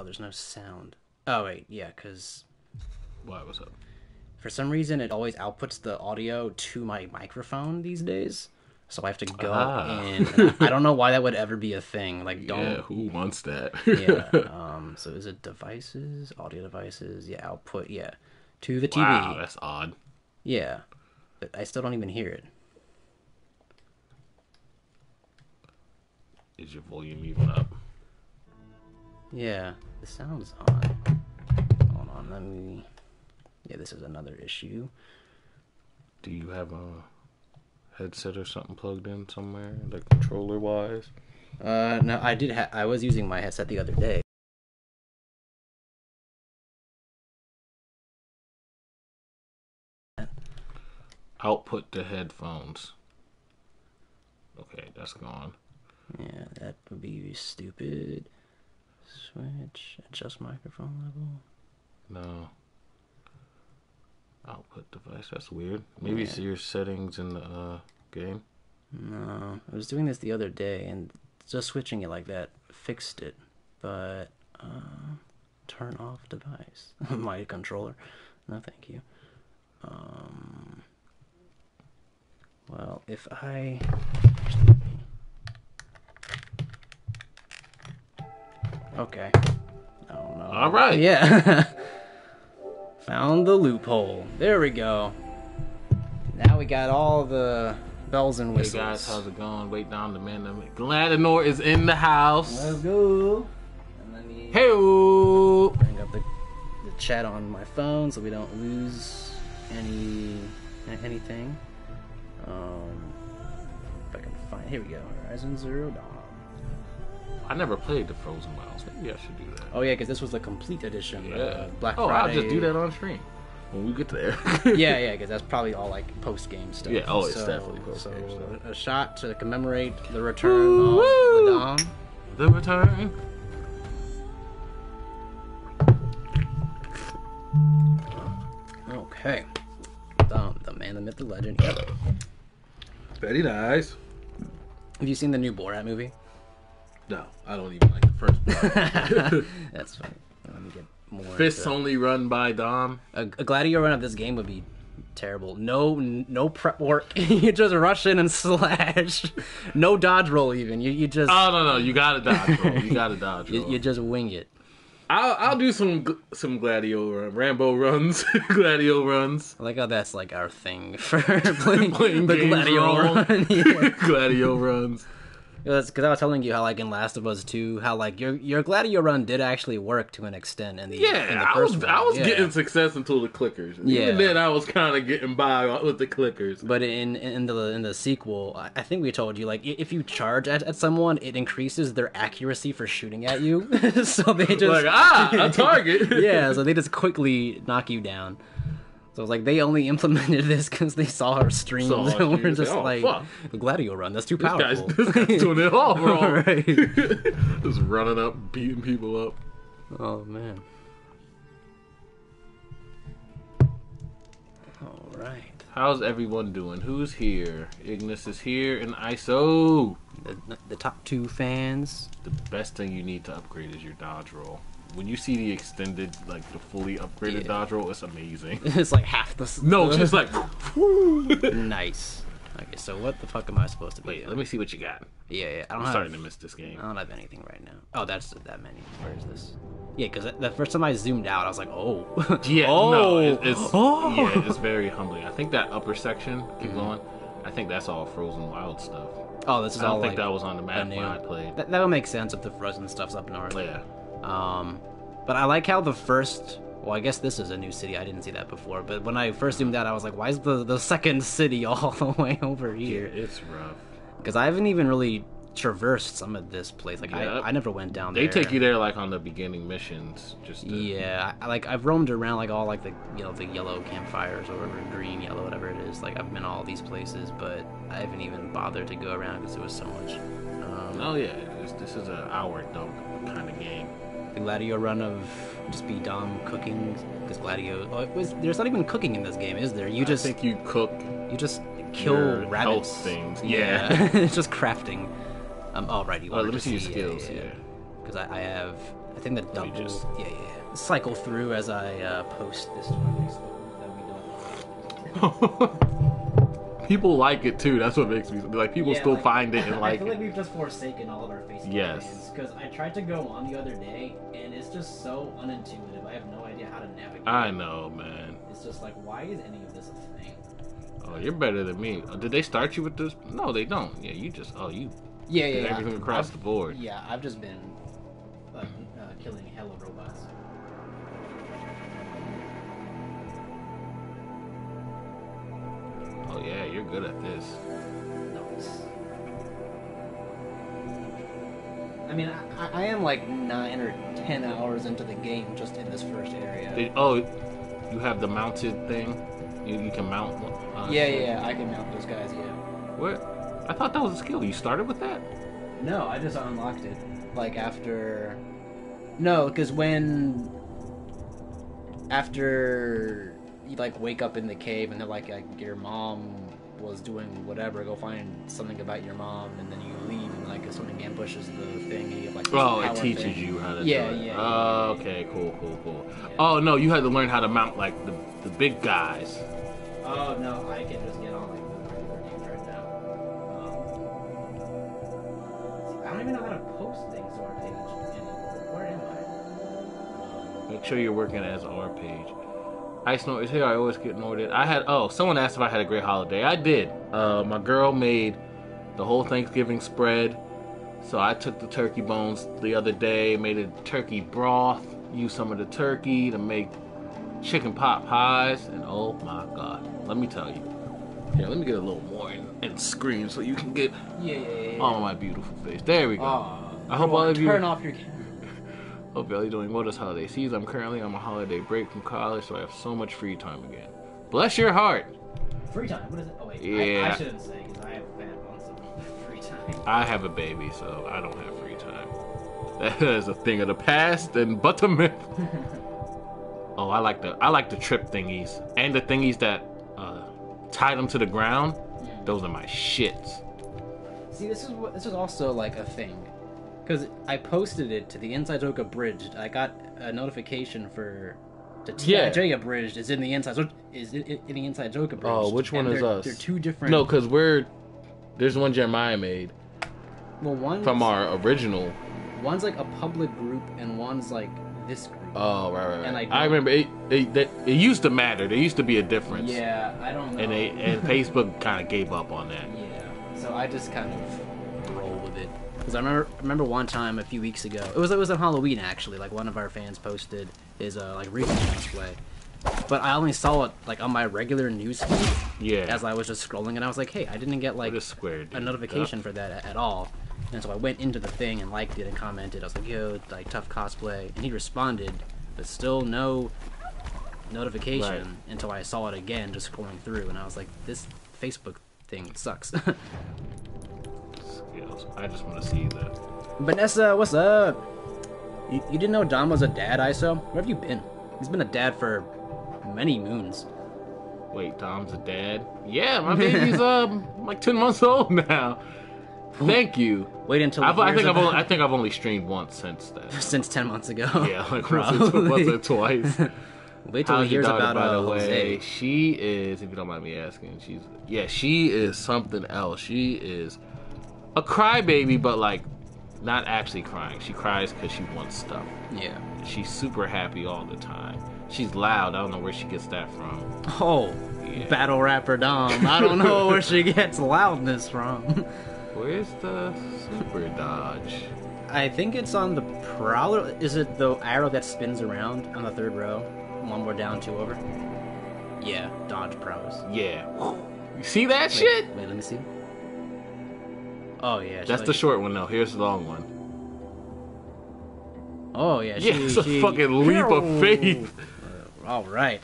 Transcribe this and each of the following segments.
Oh, there's no sound. Oh wait, yeah, because Why? What's up? for some reason it always outputs the audio to my microphone these days. So I have to go Ah. in. and I don't know why that would ever be a thing. Like, don't. Yeah, who wants that? yeah. Um. So is it devices, audio devices? Yeah. Output. Yeah. To the TV. wow, that's odd. Yeah. But I still don't even hear it. Is your volume even up? Yeah. The sound's on. Hold on. Let me. Yeah. This is another issue. Do you have a headset or something plugged in somewhere, like controller wise? Uh. No. I did. Ha- I was using my headset the other day. Output to headphones. Okay, that's gone. Yeah. That would be stupid. Switch. Adjust microphone level. No. Output device. That's weird. Maybe it's your settings in the uh, game. No, I was doing this the other day, and just switching it like that fixed it. But uh, turn off device. My controller. No, thank you. Um. Well, if I. Okay. Oh no. All right. Yeah. Found the loophole. There we go. Now we got all the bells and whistles. Hey guys, how's it going? Wait down the man. Gladanor is in the house. Let's go. Hey, bring up the, the chat on my phone so we don't lose any anything. Um, if I can find, here we go. Horizon Zero Dawn. I never played the Frozen Wilds. Maybe I should do that. Oh yeah, because this was the complete edition. Yeah. Uh, Black oh, Friday. I'll just do that on stream when we get there. yeah, yeah, because that's probably all like post game stuff. Yeah, oh, it's so, definitely post-game so stuff. A shot to commemorate the return of Woo! the Dawn. the return. Okay. Dawn, the man, the myth, the legend. Very nice. Have you seen the new Borat movie? No, I don't even like the first one. That's funny. Let me get more. Fists only run by Dom. A, a Gladio run of this game would be terrible. No, no prep work. you just rush in and slash. No dodge roll even. You you just Oh no no, you gotta dodge roll. You gotta dodge roll. you, you just wing it. I'll I'll do some some Gladio run, Rambo runs, Gladio runs, I like how that's like our thing for playing, Playing the Gladio run. yeah. Gladio runs. Because I was telling you how like in Last of Us 2, how like your your Gladio run did actually work to an extent in the in Yeah, the I was one. I was Yeah. getting success until the clickers. Yeah. Even then, I was kind of getting by with the clickers. But in in the in the sequel, I I think we told you like if you charge at, at someone, it increases their accuracy for shooting at you. so they just Like ah, a target. yeah, so they just quickly knock you down. So it's like they only implemented this because they saw our streams Saw our and we're just oh, like fuck. the Gladio run. That's too This guy's, powerful. this guy's doing it all wrong. Right. Just running up, beating people up. Oh man. All right. How's everyone doing? Who's here? Ignis is here, and ISO. The, the top two fans. The best thing you need to upgrade is your dodge roll. When you see the extended, like the fully upgraded Yeah. dodge roll, it's amazing. It's like half the. No, it's just like, nice. Okay, so what the fuck am I supposed to be? wait, let me see what you got. Yeah, yeah. I don't I'm have. starting to miss this game. I don't have anything right now. Oh, that's that many. Where is this? Yeah, because the first time I zoomed out, I was like, oh. Yeah, oh. no, it, it's Oh. yeah, it's very humbling. I think that upper section, keep mm-hmm. going. I think that's all Frozen Wild stuff. Oh, this is I don't all think like that was on the map new. when I played. That that would make sense if the frozen stuff's up north. Yeah, Um, but I like how the first. Well, I guess this is a new city. I didn't see that before. But when I first zoomed out, I was like, "Why is the the second city all the way over here?" yeah, here?" it's rough. Because I haven't even really traversed some of this place. Like. I, I never went down They there. They take you there like on the beginning missions, just to, Yeah, I, like I've roamed around like all like the you know the yellow campfires or whatever, green, yellow, whatever it is. Like I've been all these places, but I haven't even bothered to go around because it was so much. Um, Oh yeah, this, this is an hour dump kind of game. The Gladio run of just be Dom cooking because Gladio. Oh, it was, there's not even cooking in this game, is there? You just I think you cook. you just kill rabbits. things. Yeah. It's just crafting. Um, oh right, you wanted let me see your skills. Yeah. Because I, I have, I think the double. just- Yeah, yeah, yeah. Cycle through as I uh, post this to People like it too. That's what makes me like. People Yeah, still like- find it and I like feel like we've just forsaken all of our Facebook Yes. because I tried to go on the other day and it's just so unintuitive. I have no idea how to navigate. I know, man. It's just like, why is any of this a thing? Oh, you're better than me. Uh, Did they start you with this? No, they don't. Yeah, you just. Oh, you Yeah, did everything across the board. Yeah, I've just been uh, uh, killing hella robots. You're good at this. Nice. I mean, I, I- am like nine or ten hours into the game just in this first area. Did, oh, you have the mounted thing. You, you can mount. one- Uh, yeah, yeah, yeah, I can mount those guys. Yeah. What? I thought that was a skill. You started with that. No, I just unlocked it. Like after. No, because when. After you like wake up in the cave and they're like, like your mom was doing whatever, go find something about your mom, and then you leave and like something ambushes the thing. And you have, like, Oh, it teaches thing. you how to Yeah, do it. yeah, Oh, yeah, okay, cool, cool, cool. Yeah. Oh no, you had to learn how to mount like the the big guys. Oh no, I can just get on like the regular games right now. Um, I don't even know how to post things to our page anymore. Where am I? Make sure you're working as our page. Ice Note is here. I always get noted. I had oh, someone asked if I had a great holiday. I did. Uh, my girl made the whole Thanksgiving spread. So I took the turkey bones the other day, made a turkey broth, used some of the turkey to make chicken pot pies, and oh my god, let me tell you. Here, let me get a little more and, and screen so you can get Yeah, on my beautiful face. There we go. Aw, I hope all of you- turn off your camera. Hope y'all are doing well this holiday season. I'm currently on my holiday break from college, so I have so much free time again. Bless your heart. Free time. What is it? Oh wait, I, Yeah. I shouldn't say because I have bad months of free time. I have a baby, so I don't have free time. That is a thing of the past and but myth. oh, I like the I like the trip thingies and the thingies that uh, tie them to the ground. Those are my shits. See, this is what this is also like a thing, because I posted it to the Inside Joke Abridged. I got a notification for the Yeah. TIJ Abridged is in the Inside Joke is in, in the Inside Joke Abridged. Oh, which one and is us? They're two different. No, because we're there's one Jeremiah made well, one's from our original. one's like a public group and one's like this group. Oh, right, right. right. And I I, remember it, it. That it used to matter. There used to be a difference. yeah, I don't know. And they and Facebook kind of gave up on that. Yeah, so I just kind of it. Because I remember, remember one time a few weeks ago, it was it was on Halloween actually. Like one of our fans posted his uh, like recent cosplay, but I only saw it like on my regular news feed Yeah. as I was just scrolling, and I was like, hey, I didn't get like a square, a notification for that at all. And so I went into the thing and liked it and commented. I was like, yo, like tough cosplay, and he responded, but still no notification Right. until I saw it again, just scrolling through, and I was like, this Facebook thing sucks. I just want to see the. Vanessa, what's up? You, you didn't know Dom was a dad, ISO? Where have you been? He's been a dad for many moons. Wait, Tom's a dad. Yeah, my baby's um like ten months old now. Thank you. Wait until I think I've only, I think I've only streamed once since then. since ten months ago. Yeah, like once or, Probably. once or twice. Wait till he How's hears daughter, about by uh, the way? Jose. She is, if you don't mind me asking, she's yeah, she is something else. She is a crybaby, but like not actually crying. She cries because she wants stuff. Yeah. She's super happy all the time. She's loud. I don't know where she gets that from. Oh, Yeah. battle rapper Dom. I don't know where she gets loudness from. Where's the super dodge? I think it's on the prowler. Is it the arrow that spins around on the third row? One more down, two over. Yeah, dodge prowess. Yeah. You see that Wait, shit? Wait, let me see. Oh yeah, That's she- the short one though. Here's the long one. Oh yeah, Yeah, she, it's a she- fucking leap of faith. All right,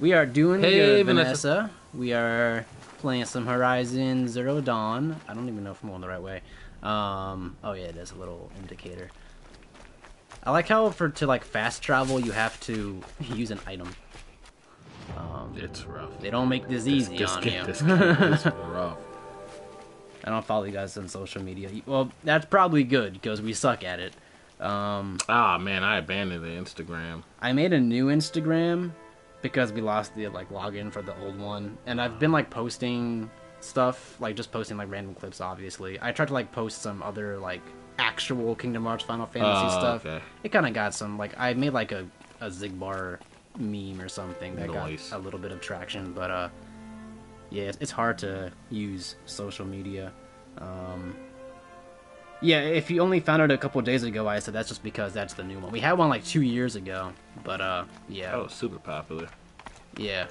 we are doing Hey, good, Vanessa. Vanessa. We are playing some Horizon Zero Dawn. I don't even know if I'm going the right way. Um, oh yeah, there's a little indicator. I like how for to like fast travel you have to use an item. Um, It's rough. they don't make this easy this, on this, you. this game is rough. I don't follow you guys on social media. Well, that's probably good because we suck at it. Um, Ah man, I abandoned the Instagram. I made a new Instagram because we lost the like login for the old one, and I've been like posting stuff, like just posting like random clips. Obviously, I tried to like post some other like actual Kingdom Hearts Final Fantasy Oh, stuff. okay. It kind of got some like I made like a a Xigbar meme or something that Nice. got a little bit of traction, but uh, yeah, it's, hard to use social media. Um, yeah, if you only found it a couple days ago, I said that's just because that's the new one. We had one like two years ago, but uh, yeah, That was super popular. yeah.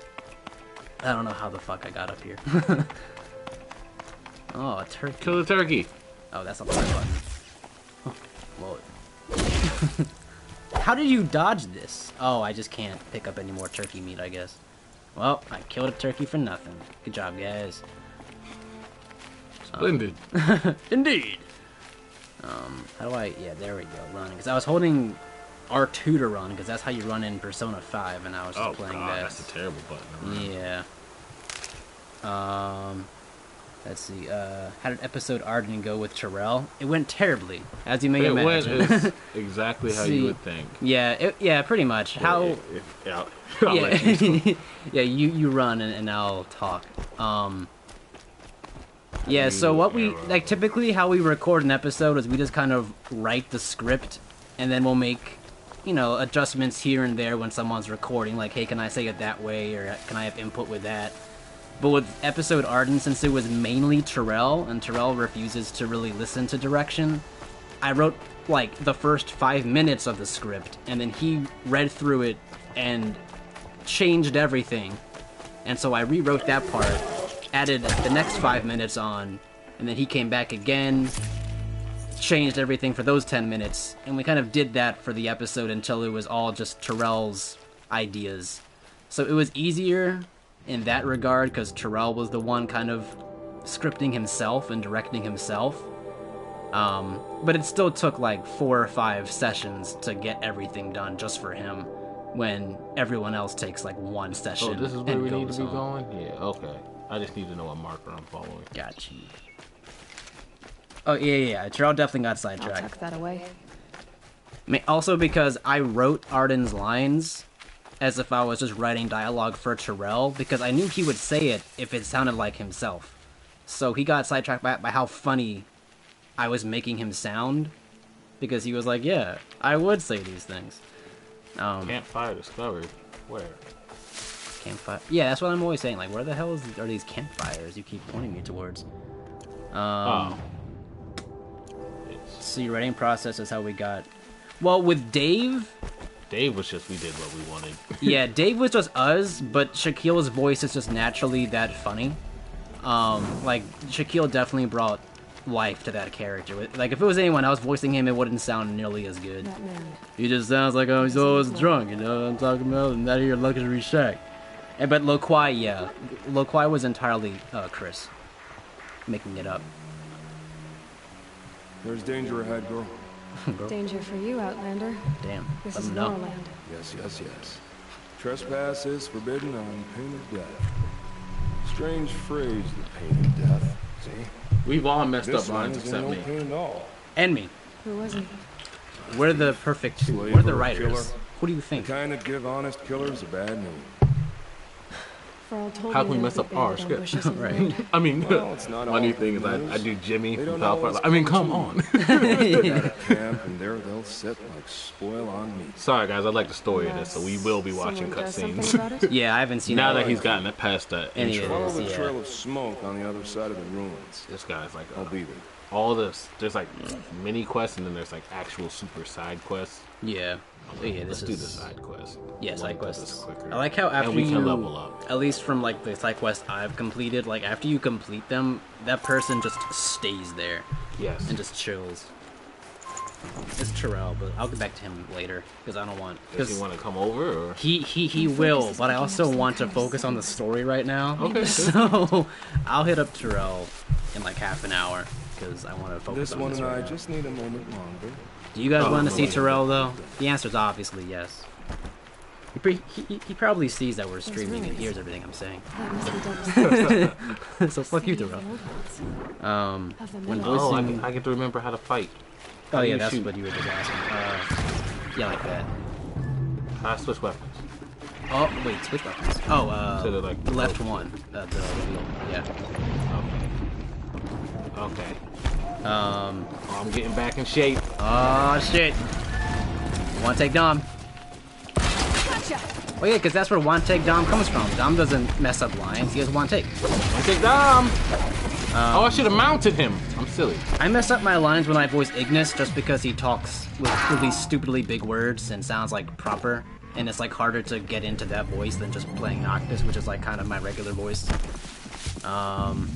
I don't know how the fuck I got up here. oh, a turkey. Kill the turkey. Oh, that's not the right button. Huh. Whoa. How did you dodge this? Oh, I just can't pick up any more turkey meat, I guess. Well, I killed a turkey for nothing. Good job, guys. Splendid. Indeed. Um, how do I? Yeah, there we go. Running, because I was holding R2 to run, because that's how you run in Persona 5, and I was just oh playing god, that. that's a terrible button. Yeah. Um, let's see. Uh, how did episode Ardyn go with Terrell? It went terribly, as you may It went imagine. is exactly how See. you would think. yeah, it, yeah, pretty much. How? Yeah, I'll yeah, you- yeah. You you run and, and I'll talk. Um. Yeah. So what we like typically how we record an episode is we just kind of write the script, and then we'll make, you know, adjustments here and there when someone's recording. Like, hey, can I say it that way, or can I have input with that? But with episode Ardyn, since it was mainly Terrell, and Terrell refuses to really listen to direction, I wrote like the first five minutes of the script, and then he read through it and changed everything. And so I rewrote that part, added the next five minutes on, and then he came back again, changed everything for those 10 minutes, and we kind of did that for the episode until it was all just Terrell's ideas. So it was easier in that regard because Terrell was the one kind of scripting himself and directing himself. Um, but it still took like four or five sessions to get everything done just for him when everyone else takes like one session. Oh, this is where and we need to goes be home. going. Yeah. Okay. I just need to know what marker I'm following. Got you. Oh yeah, yeah, yeah. Terrell definitely got sidetracked. I'll tuck that away. Also because I wrote Ardyn's lines as if I was just writing dialogue for Terrell because I knew he would say it if it sounded like himself. So he got sidetracked by, by how funny I was making him sound because he was like, "Yeah, I would say these things." Um, Campfire discovered. Where? campfire. Yeah, that's what I'm always saying. Like, where the hell is, are these campfires you keep pointing me towards? Um, oh. It's, See, writing process is how we got. Well, with Dave, Dave was just we did what we wanted. yeah, Dave was just us, but Shaquille's voice is just naturally that funny. Um, like Shaquille definitely brought life to that character. Like if it was anyone else voicing him, it wouldn't sound nearly as good. He just sounds like oh he's always drunk, you know what I'm talking about, and that here luxury shack. And, but Loquai, yeah, Loquai was entirely uh, Chris, making it up. There's danger ahead, girl. Danger for you, Outlander. Damn, This let is him know. Norland. Yes, yes, yes. Trespass is forbidden on pain of death. Strange phrase, the pain of death. See? We've all messed This up one lines is in except no me. pain at all. And me. Who wasn't? We're the perfect two. Slave We're the or writers. killer? What do you The think? kind that give honest killers a bad name. Frall told How can we mess up our buried script? ambushes in the Right. I mean, Well, it's not funny all thing is I. I do Jimmy from don't know Power what's I mean, come on. At a camp, and there they'll sit like spoil on meat. Sorry guys, I like the story of this, so we will be watching Someone does cutscenes. Yeah, I haven't seen now that. that he's gotten it past the Any intro, it. Follow the yeah. trail of smoke on the other side of the ruins. this guy's like I'll be there. all this. There's like mini quests, and then there's like actual super side quests. Yeah. Oh, yeah, Let's this do is the side quest. Yeah, We'll side get this quests. quicker. I like how after and we you can level up. at least from like the side quests I've completed, like after you complete them, that person just stays there Yes. and just chills. It's Terrell, but I'll get back to him later because I don't want. Does he want to come over or? he he he Focus will, but I also want to focus on the story right now. Okay, good. So I'll hit up Terrell in like half an hour because I want to focus This on one this and right I now. just need a moment longer. Do you guys Oh, want to see. Terrell though? The answer is obviously yes. He, pre- he, he probably sees that we're streaming and hears everything I'm saying. That must be devastating. so fuck you, City Terrell. the old ones. Um, when. Oh, I, voicing, get- I get to remember how to fight. Oh How do yeah, that's shoot? what you were just asking. Uh, yeah, like that. I switch weapons. Oh wait, switch weapons. Oh, uh, To the, like, the left oh. one. Uh, the wheel. Yeah. Okay. Okay. Um. Oh, I'm getting back in shape. Oh shit. One take Dom. Gotcha! Oh yeah, because that's where one take Dom comes from. Dom doesn't mess up lines. He has one take. Okay, Dom. oh, I should have mounted him. I'm silly. I mess up my lines when I voice Ignis just because he talks with really stupidly big words and sounds like proper. And it's like harder to get into that voice than just playing Noctis, which is like kind of my regular voice. Um,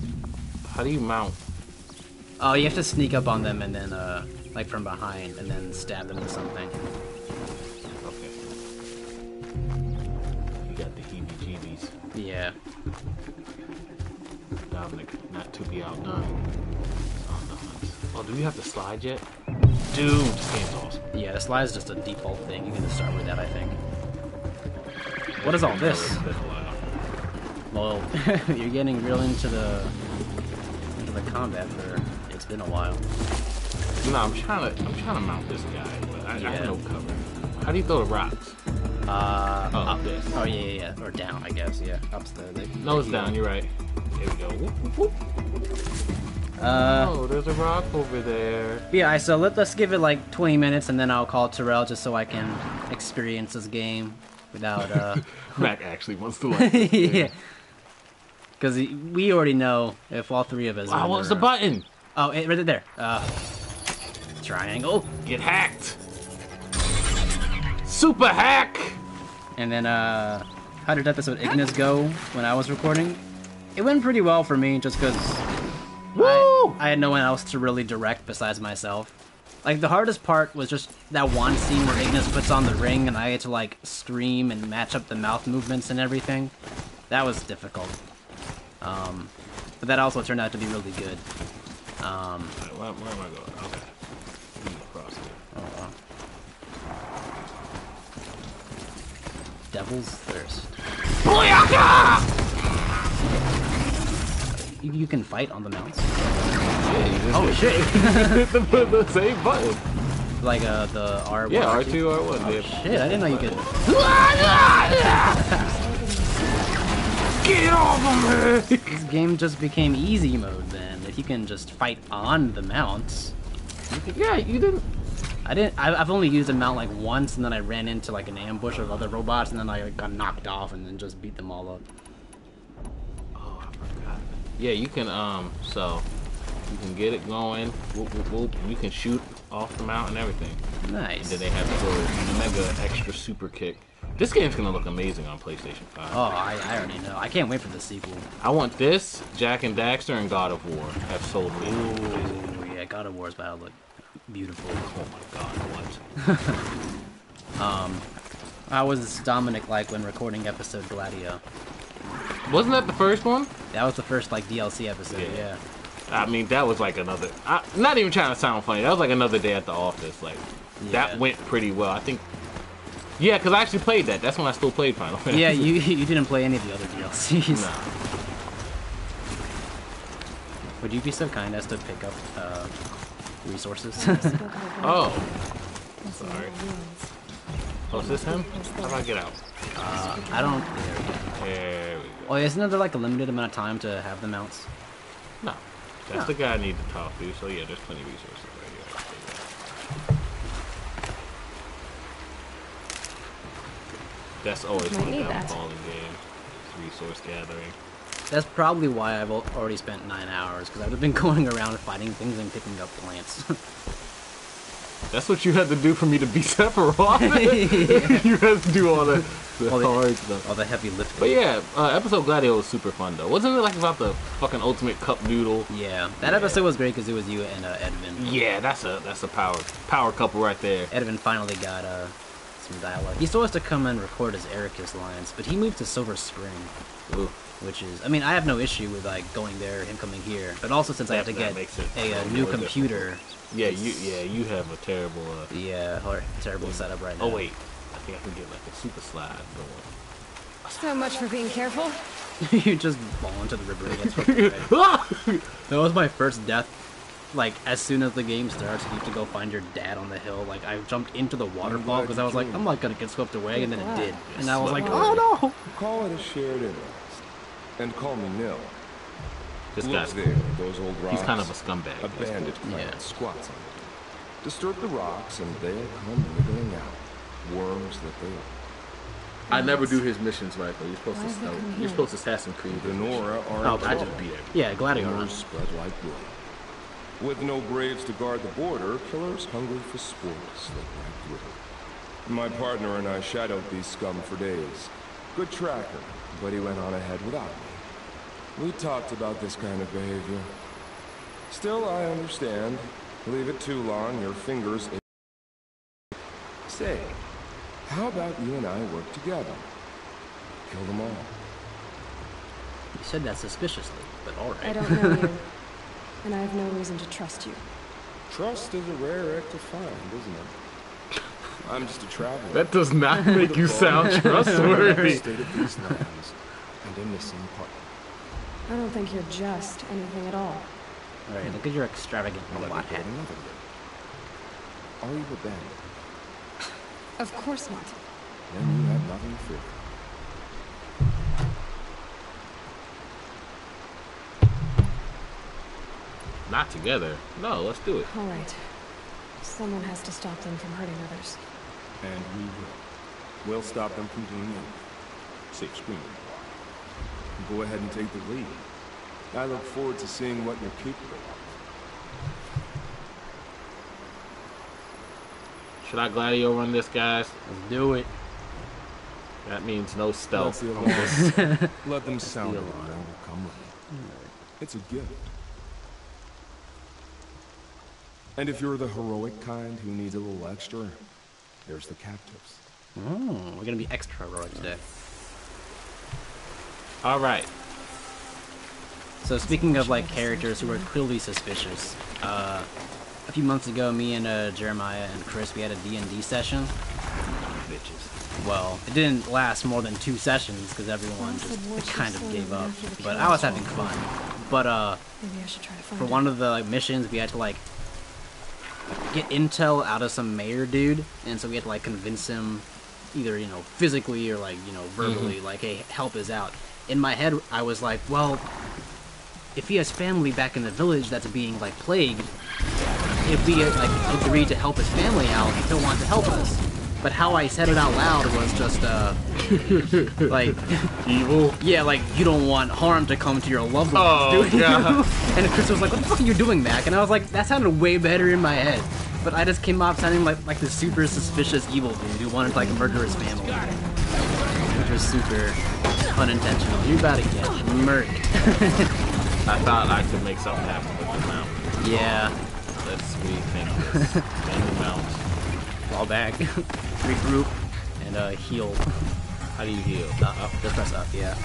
How do you mount? Oh, you have to sneak up on them and then, uh, like from behind, and then stab them with something. Okay. You got the heebie-jeebies. Yeah. Dominic, not to be outdone. On the hunt. Oh, do we have to slide yet? Dude, this game's awesome. Yeah, the slide is just a default thing. You can just start with that, I think. What is all this? It's been a while. Well, you're getting real into the into the combat for been a while. No, I'm trying to, I'm trying to mount this guy, but I, I have no cover. How do you throw the rocks? Uh, Oh, up. this. Oh yeah, yeah, yeah, or down, I guess. Yeah, up's the. the No, it's down. You're right. Here we go. Whoop, whoop, whoop. Uh, Oh, there's a rock over there. yeah. So let, let's give it like 20 minutes, and then I'll call Terrell just so I can experience this game without. uh Mac actually wants to like. Yeah. Because we already know if all three of us. Wow, in what was the button? Oh, it, right there. Uh, triangle. Get hacked. Super hack. And then, uh, how did episode Ignis go when I was recording? It went pretty well for me, just because Woo! I, I had no one else to really direct besides myself. Like, the hardest part was just that one scene where Ignis puts on the ring and I had to, like, scream and match up the mouth movements and everything. That was difficult. Um, but that also turned out to be really good. Um, Alright, where, where am I going? Okay. Let me cross here. oh, wow. Devil's Thirst. You, you can fight on the mounts. Yeah, Oh shit! hit the, the same button. like uh, the R. Yeah, R2. R2, R1. dude. Shit, I didn't know you could. Get off of me! This game just became easy mode then. If you can just fight on the mounts. yeah, you didn't. I didn't. I, I've only used a mount like once, and then I ran into like an ambush of other robots, and then I like, got knocked off, and then just beat them all up. Oh, I forgot. Yeah, you can, um, so. You can get it going. Whoop, whoop, whoop. You can shoot off the mount and everything. And Nice. then they have the little mega extra super kick. This game's gonna look amazing on PlayStation 5. Oh, I, I already know. I can't wait for the sequel. I want this, Jak and Daxter, and God of War have sold me. Oh yeah, God of War's about to look beautiful. Oh my god, what? um, How was Dominic like when recording episode Gladio? Wasn't that the first one? That was the first like DLC episode. Yeah. Yeah. I mean, that was like another. I, not even trying to sound funny. That was like another day at the office. Like Yeah. that went pretty well. I think. Yeah, because I actually played that. That's when I still played Final Fantasy. Yeah, you you didn't play any of the other DLCs. Nah. Would you be so kind as to pick up uh, resources? Oh, sorry. Oh, is this him? How do I get out? uh, I don't. There we go. There we go. Oh, isn't there like a limited amount of time to have the mounts? No, that's the guy I need to talk to. So yeah, there's plenty of resources right here. That's always Might one need that. downfall in games. is Resource gathering. That's probably why I've already spent nine hours because I've been going around fighting things and picking up plants. That's what you had to do for me to beat Sephiroth. you had to do all the, the All the- hard stuff. All the heavy lifting. But yeah, uh, episode Gladio was super fun though. Wasn't it like about the fucking ultimate cup noodle? Yeah, that Yeah. episode was great because it was you and uh, Edvin. Yeah, that's a that's a power power couple right there. Edvin finally got uh, some dialogue. He still has to come and record his Ericus lines, but he moved to Silver Spring, Ooh. which is, I mean, I have no issue with like going there, him coming here, but also since I have to get that makes it a, uh more new difficult. computer, Yeah, you yeah you have a terrible. Uh, yeah, hor- terrible setup right now. oh wait, I think I can get like a super slide going. So much for being careful. you just fall into the river. That's what- right. That was my first death like as soon as the game starts, you have to go find your dad on the hill. Like I jumped into the waterfall because I was like, I'm not gonna get swept away, and then it did, and I was like, oh no. Call it a shared interest. And call me Nil. This Look guy's there, those old rocks. he's kind of a scumbag. A bandit Yeah. squats on it. Disturb the rocks and they'll come wriggling out. Worms that they are. I never do his missions right though. You're supposed Why to is he stealth. coming You're supposed to Assassin's Creed. The Nora are Oh, I I just beat everything. Yeah, Gladiator. Spread like blood. With no braves to guard the border, killers hungry for sport slip right through. My partner and I shadowed these scum for days. Good tracker, but he went on ahead without me. We talked about this kind of behavior. Still, I understand. Leave it too long, your fingers ache. Say, how about you and I work together? Kill them all. You said that suspiciously, but all right. I don't know you, and I have no reason to trust you. Trust is a rare act to find, isn't it? I'm just a traveler. That does not make you sound trustworthy. State of these lands, and a missing partner. I don't think you're just anything at all. All right, look at your extravagant Let me robot put hat. another way. Are you a bandit? Of course not. Then you have nothing to fear. Not together. No, let's do it. All right. Someone has to stop them from hurting others. And we will. We'll stop them from doing anything. Safe screaming. Go ahead and take the lead. I look forward to seeing what you're capable of. Should I Gladio run this, guys? Let's do it. That means no That's stealth. the on this. alarm. Let them sound the it alarm. come ready. It's a gift. And if you're the heroic kind who needs a little extra, there's the captives. Mm, we're gonna be extra heroic today. All right. So speaking of like characters who are clearly suspicious, uh, a few months ago, me and uh, Jeremiah and Chris, we had a D&D session. Bitches. Well, it didn't last more than two sessions because everyone just kind of gave up. But I was having fun. But uh, Maybe I should try to find for one of the like missions, we had to like get intel out of some mayor dude, and so we had to like convince him, either you know physically or like you know verbally, mm-hmm. like hey, help us out. In my head, I was like, well, if he has family back in the village that's being like plagued, if we like agree to help his family out, he'll want to help us. But how I said it out loud was just uh, like Evil. yeah, like you don't want harm to come to your loved ones, Oh, do you? God. and Chris was like, "What the fuck are you doing, Mac?" And I was like, "That sounded way better in my head." But I just came off sounding like like the super suspicious evil dude who wanted to like murder his family, which was super unintentional. You're about to get murked. I thought I could make something happen with the mount. yeah, Let's rethink this. Mount. Fall back, regroup, and uh, heal. How do you heal? Uh, up, just press up. Yeah.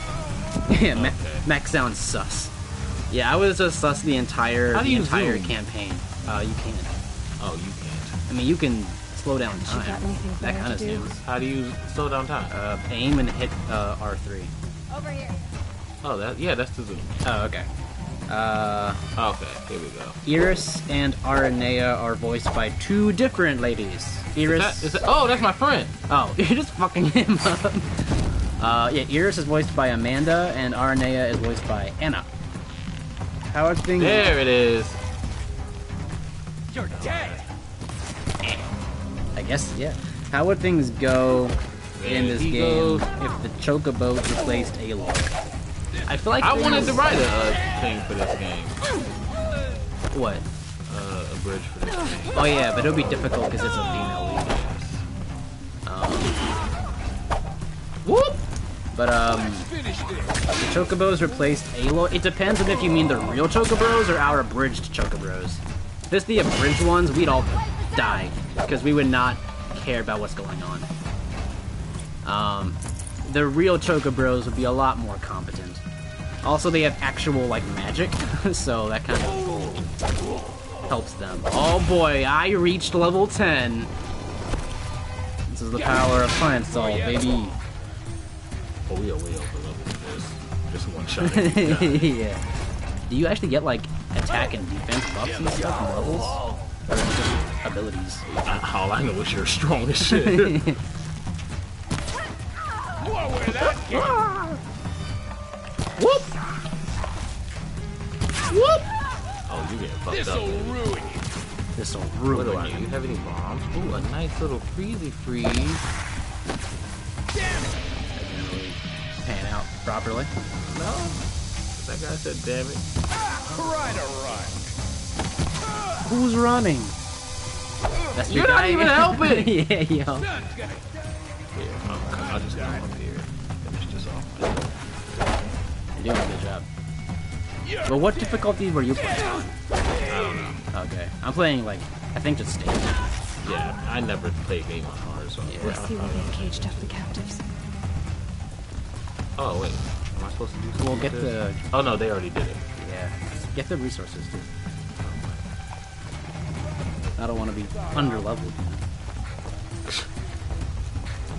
yeah. Mac, Okay. Mac sounds sus. Yeah, I was just sus the entire the entire zoom? campaign. Uh, you can't. Oh, you can't. I mean, you can slow down time. That kind of to. How do you slow down time? Uh, aim and hit uh, R3. Over here. Oh, that yeah, that's the zoom. Oh, okay. Uh, Okay, here we go. Iris and Aranea are voiced by two different ladies. Is Iris. that, is that, oh, that's my friend. oh, you're just fucking him up. Uh, yeah, Iris is voiced by Amanda, and Aranea is voiced by Anna. How are things? There it is. You're dead. I guess, yeah. How would things go in this game goes. if the Chocobo replaced Aloy? I feel like I wanted to write a, uh thing for this game. What? Uh, a bridge for this game. Oh yeah, but it'll be difficult because it's a female lead. Um, whoop! But um, the Chocobros replaced Aloy. It depends on if you mean the real Chocobros or our abridged Chocobros. If it's the abridged ones, we'd all die because we would not care about what's going on. Um, the real Chocobros would be a lot more competent. Also, they have actual like magic, so that kind of helps them. Oh boy, I reached level 10. This is the power of Science Soul, oh, baby. Oh, we are way over this. Just one shot. yeah. Do you actually get like attack and defense buffs and stuff and levels? Or just abilities? I- All I know is you're strong as shit. Whoop! Whoop! Oh, you getting fucked up. dude. This'll ruin What ruin do I? You you. have any bombs? Ooh, a nice little freezy freeze. Doesn't really pan out properly. No. That guy said, damn it. Who's running? That's You're not guy. even helping! yeah, yo. Yeah, oh, come I'll just come up here. Finish this off. You're doing a good job. But what difficulty were you playing on? I don't know. Okay, I'm playing like I think just standard. Yeah, I never play a game on hard, so. Yeah. I see where they caged up the captives. Oh, wait. Am I supposed to do something We'll get the Oh, no, they already did it. yeah, get the resources too. Oh, I don't want to be under leveled.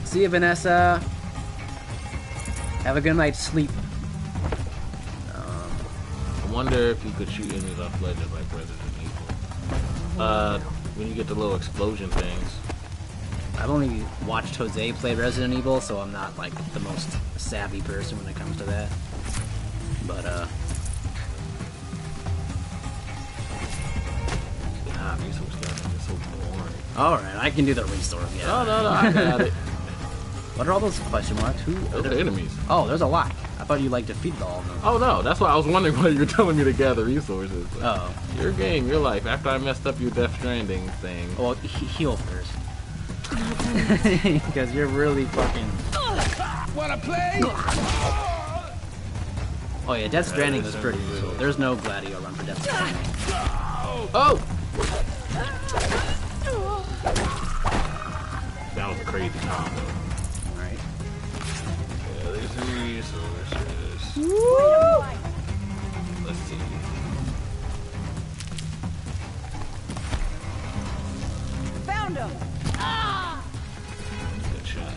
See you, Vanessa. Have a good night's sleep. I wonder if you could shoot enemies off ledges like Resident Evil. Uh, when you get the little explosion things. I've only watched Jose play Resident Evil, so I'm not like the most savvy person when it comes to that. But uh, Ah, resource guys are so boring. all right, I can do the resource. Yeah. No, no, no, I got it. What are all those question marks? Who? Those are enemies. Oh, there's a lot. I thought you like defeated all of them. Oh no, that's why I was wondering why you were telling me to gather resources. But Oh. Your game, your life. After I messed up your Death Stranding thing. Well, he- heal first. Because you're really fucking. Wanna play? Oh yeah, Death Stranding was pretty brutal. There's no Gladio run for Death Stranding. Oh! That was a crazy combo. Alright. Yeah, there's the resources. Let's see. Found him! Good shot.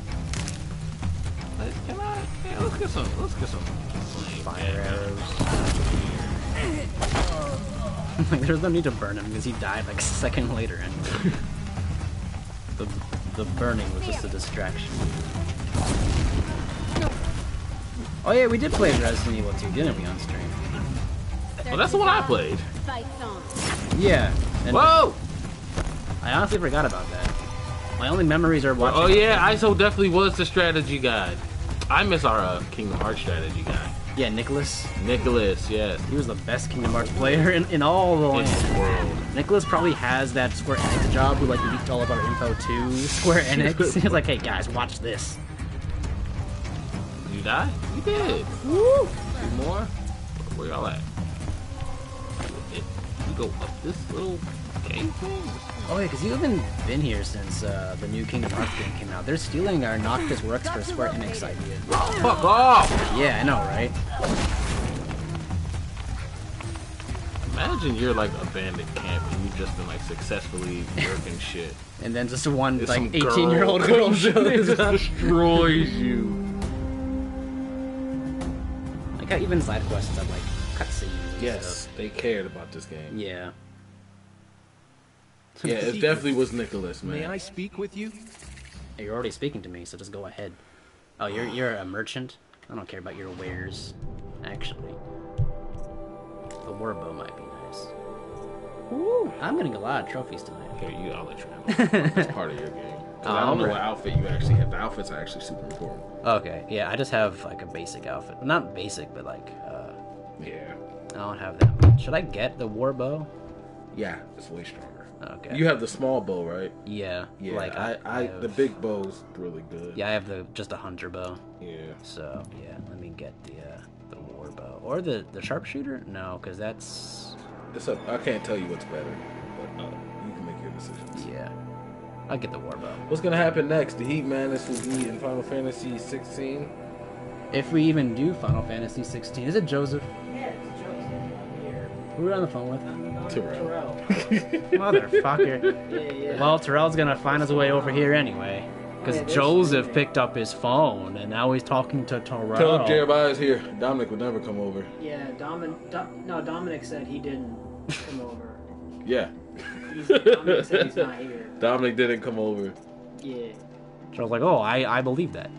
Let's, can I? Yeah, let's get some. Let's get some Fire arrows. like, there's no need to burn him because he died like a second later. And the the burning was just a distraction. Oh yeah, we did play Resident Evil 2, didn't we, on stream? Well, that's the one I played. Yeah. And Whoa! I honestly forgot about that. My only memories are watching. Oh yeah, ISO definitely was the strategy guy. I miss our uh, Kingdom Hearts strategy guy, Yeah, Nicholas. Nicholas. Yes, He was the best Kingdom Hearts player in, in all the in world. Nicholas probably has that Square Enix job who like leaked all of our info to Square Enix. He's like, hey guys, watch this. Did you die? You did. Woo! Two more. Where y'all at? It, you go up this little cave thing. Oh yeah, because you haven't been here since uh, the new Kingdom Hearts game came out. They're stealing our Noctis Works for Square Enix idea. Fuck off! Yeah, I know, right? Imagine you're like a bandit camp and you've just been like successfully working shit. And then just one There's like some 18 year old girl comes in shows and up. destroys you. Like uh, even side quests have like cutscenes. Yes, stuff. they cared about this game. Yeah. Yeah, it definitely was Nicholas, man. May I speak with you? Hey, You're already speaking to me, so just go ahead. Oh, you're ah. you're a merchant. I don't care about your wares, actually. The warbow might be nice. Ooh, I'm getting a lot of trophies tonight. Here, you, I'll let you have it. That's part of your game. I don't know Alright. what outfit you actually have. The outfits are actually super important. Okay, yeah, I just have like a basic outfit. Not basic, but like uh, Yeah. I don't have that much. Should I get the warbow? Yeah, it's way stronger. Okay. You have the small bow, right? yeah, Yeah. like I, I, have- the big bow's really good. Yeah, I have the just a hunter bow. Yeah. So yeah, let me get the uh, the warbow or the the sharpshooter. No, because that's It's up. I can't tell you what's better, but uh, you can make your decisions. yeah. I'll get the warbow. What's gonna happen next? The Heat Madness will be in Final Fantasy 16. If we even do Final Fantasy 16, is it Joseph? Who are we on the phone with? Terrell. Motherfucker. Well, Terrell's gonna find his way over here anyway. Because because Yeah, Joseph streaming. picked up his phone and now he's talking to Terrell. Tell him Jeremiah's here. Dominic would never come over. Yeah, Domin. Dom- no, Dominic said he didn't come over. Yeah. He's, Dominic said he's not here. Dominic didn't come over. Yeah. So I was like, oh, I, I believe that.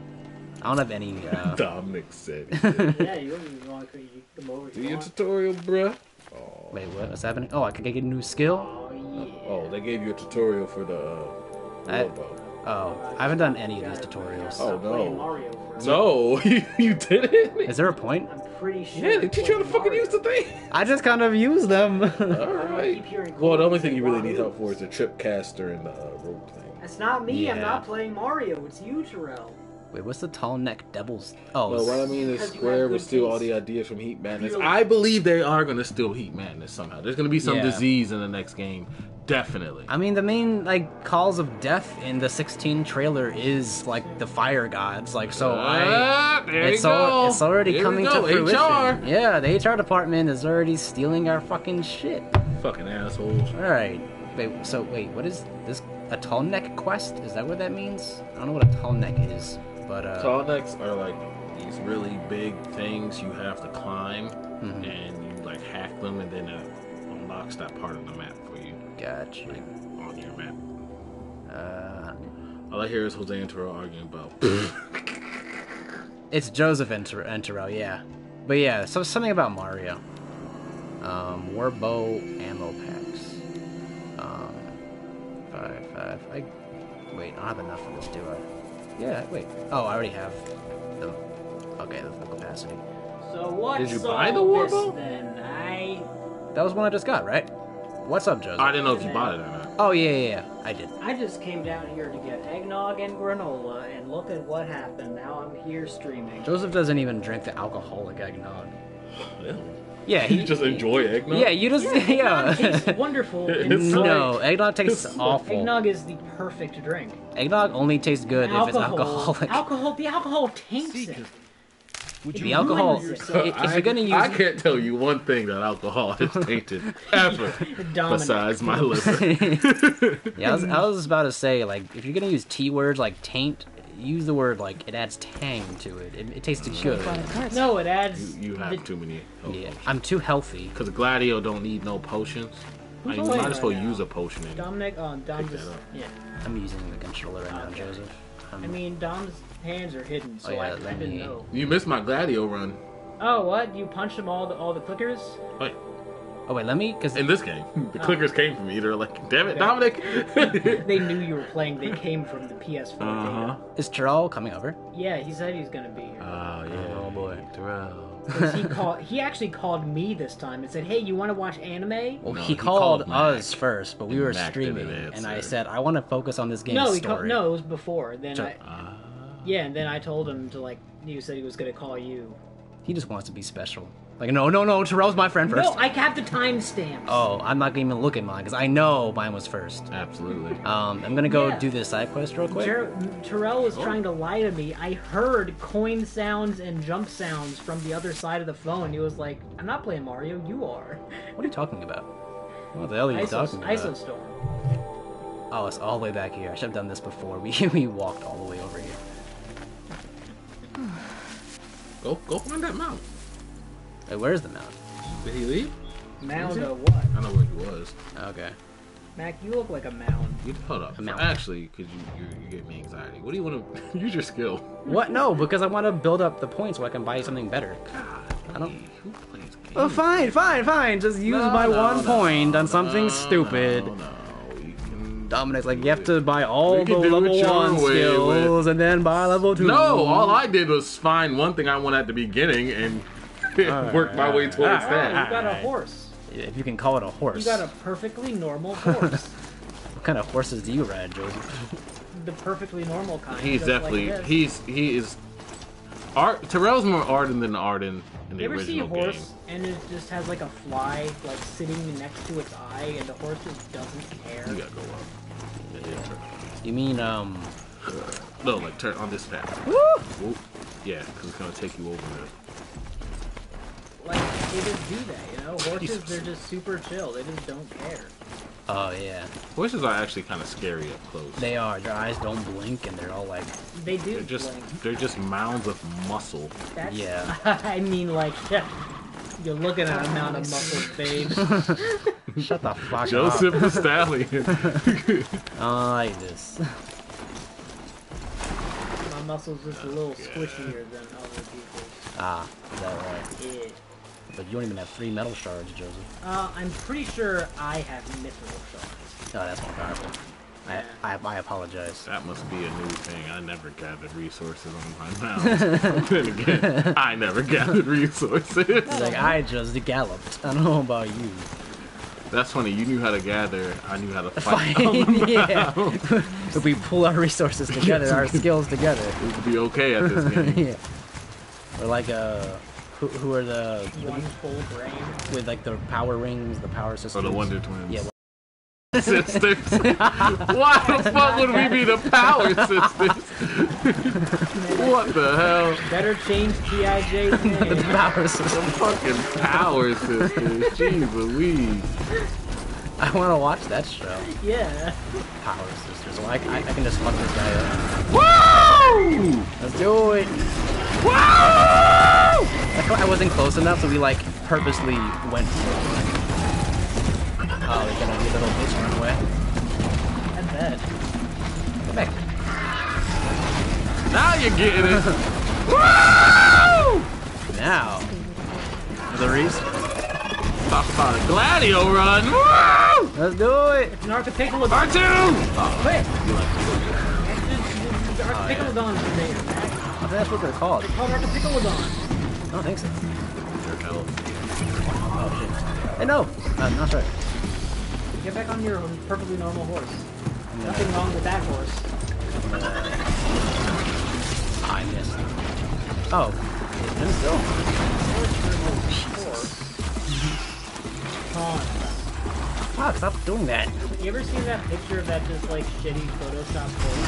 I don't have any. Uh... Dominic said. Yeah, you, you want to you come over? Do your tutorial, bruh. Oh. Wait, what, what's happening? Oh, I can get a new skill. Oh yeah. Oh, they gave you a tutorial for the uh, I- Oh, I haven't done any of these tutorials. Oh, no. No, you, you didn't. Is there a point? I'm pretty sure. Yeah, they teach you how to playing fucking Mario. use the thing. I just kind of use them. All Why do I right. keep hearing Well, the only thing you really need help for is the trip caster and the uh, rope thing. That's not me. I'm not playing Mario. It's you, Terrell. Wait, what's the tall neck devil's? Oh, Well, what I mean is Square have will steal all the ideas from Heat Madness. You- I believe they are going to steal Heat Madness somehow. There's going to be some Yeah. disease in the next game. Definitely. I mean, the main like calls of death in the 16 trailer is like the fire gods. Like, so I. Ah, there It's, you al- go. it's already Here we coming to fruition. HR. Yeah, the HR department is already stealing our fucking shit. Fucking assholes. All right. Wait. So wait, what is this? A tall neck quest? Is that what that means? I don't know what a tall neck is, but uh. Tall necks are like these really big things you have to climb, Mhm. and you like hack them, and then it unlocks that part of the map Gotcha. like on your map. Uh, All I hear is Jose and Terrell arguing about. it's Joseph and, Ter- and Terrell, yeah. But yeah, so something about Mario. Um, Warbow ammo packs. Um, five, five. I wait. I don't have enough for this, do I? Yeah. Wait. Oh, I already have the. Okay, the full capacity. So what? Did you buy the all Warbow? then? I That was one I just got, right? What's up, Joseph? I didn't know if you bought it or not. Oh yeah, yeah, yeah. I did. I just came down here to get eggnog and granola, and look at what happened. Now I'm here streaming. Joseph doesn't even drink the alcoholic eggnog. Yeah. Yeah, he You just enjoy eggnog. Yeah, you just yeah. Eggnog tastes wonderful. in It's some- no, eggnog tastes It's- awful. Eggnog is the perfect drink. Eggnog only tastes good if it's alcoholic. Alcohol. The alcohol taints it. The you alcohol. ruin i- If I, you're gonna use, I can't tell you one thing that alcohol has tainted ever, besides my liver. yeah, I was, I was about to say like if you're gonna use t words like taint, use the word like it adds tang to it. It, it tastes good. No, it adds. you have the- too many. Yeah, I'm too healthy. Because Gladio don't need no potions. I mean, you playing might as well use a potion. And, Dominic, oh, Dom Pick just, yeah. I'm using the controller right now, Okay. Joseph. Um, I mean, Dom's hands are hidden, so Oh, yeah, I, I let didn't me- know. you missed my Gladio run. Oh, what? You punched them all the all the clickers? Wait, oh wait, let me because in this game, the Oh. clickers came from me. They're like, damn it, Okay. Dominic. They knew you were playing. They came from the PS4 Uh-huh. is Terrell coming over? Yeah, he said he's gonna be here. Oh yeah. Oh, boy. Terrell. 'Cause he called. He actually called me this time and said, "Hey, you want to watch anime?" Well, No, he, he called, called us first, but we And were Mac didn't streaming, and I said I want to focus on this game's No, he story. called. No, it was before. Then So- I. Ah. Yeah, and then I told him to like. You said he was gonna call you. He just wants to be special. Like, no, no, no, Terrell's my friend first. No, I have the timestamps. Oh, I'm not gonna even look at mine because I know mine was first. Absolutely. Um, I'm gonna go Yeah. do this side quest real quick. Ter- Terrell was trying to lie to me. I heard coin sounds and jump sounds from the other side of the phone. He was like, "I'm not playing Mario. You are." What are you talking about? What the hell are you Iso, talking about? Iso Storm. Oh, it's all the way back here. I should have done this before. We we walked all the way over Go, go find that mount. Hey, where's the mount? Did he leave? Mound Is it? of what? I know where he was. Okay. Mac, you look like a mound. You, hold up. A mount. Actually, because you, you you give me anxiety. What do you want to use your skill? What? No, because I want to build up the points so I can buy something better. God, I don't- Who plays games? Oh, fine, fine, fine. Just use No, my no, one no, point on no, something stupid. Dominic's like, you have to buy all You the can do it level one way skills and then buy level two. No, all I did was find one thing I want at the beginning and work my way towards Oh, that. you got a Alright. horse. If you can call it a horse. You got a perfectly normal horse. What kind of horses do you ride, Joseph? the perfectly normal kind. He's just like definitely he's he is. Art Terrell's more Ardyn than Ardyn in the You ever see a original game. horse and it just has like a fly like sitting next to its eye and the horse just doesn't care? You gotta go up. Yeah, yeah, turn. You mean, um... No, like turn on this path. Woo! Whoop. Yeah, because it's gonna take you over there. Like they just do that, you know? Horses Jesus. they're just super chill. They just don't care. Oh yeah, Horses are actually kind of scary up close. they are. Their eyes don't blink, and they're all like, They do They're just blink. they're just mounds of muscle. That's, Yeah. I mean, like, you're looking at a amount of muscles, babe. shut the fuck Joseph up. the Stallion. I like this. My muscles just a little squishier than other people's. Ah, is that right? Yeah. But you don't even have three metal shards, Joseph. Uh, I'm pretty sure I have mithril shards. Oh, that's more powerful. I, I, I apologize. That must be a new thing. I never gathered resources on my mounts. then again, I never gathered resources. Like I just galloped. I don't know about you. That's funny. You knew how to gather. I knew how to fight. Fine. yeah. if we pull our resources together, our skills together. We could be okay at this game. yeah. Or like uh, who, who are the One full brain. with like the power rings, the power systems? Or the Wonder Twins. Yeah. Sisters. Why the fuck would we be the Power Sisters? what the hell? Better change G.I.J.'s the name. power The system. fucking Power Sisters. Jeez Louise. I want to watch that show. yeah. Power Sisters. Well, I, I, I can just fuck this guy up. Woo! Let's do it. Woo! I I wasn't close enough, so we like purposely went. Oh, we're gonna be a little bitch run away. I bet. Come back. Now you're getting it. Woo! Now, the reason. Talk about a Gladio run. Woo! Let's do it. It's an Archipicologon. R2! Oh, Wait. The Archipicologon is there. I think that's what they're called. Called Archipicologon. I don't think so. Oh shit. Hey, no. Uh, not sorry. Get back on your perfectly normal horse. Nothing wrong with that horse. I missed. Oh. It's still. Con. Fuck, stop doing that. You ever seen that picture of that just like shitty Photoshop horse?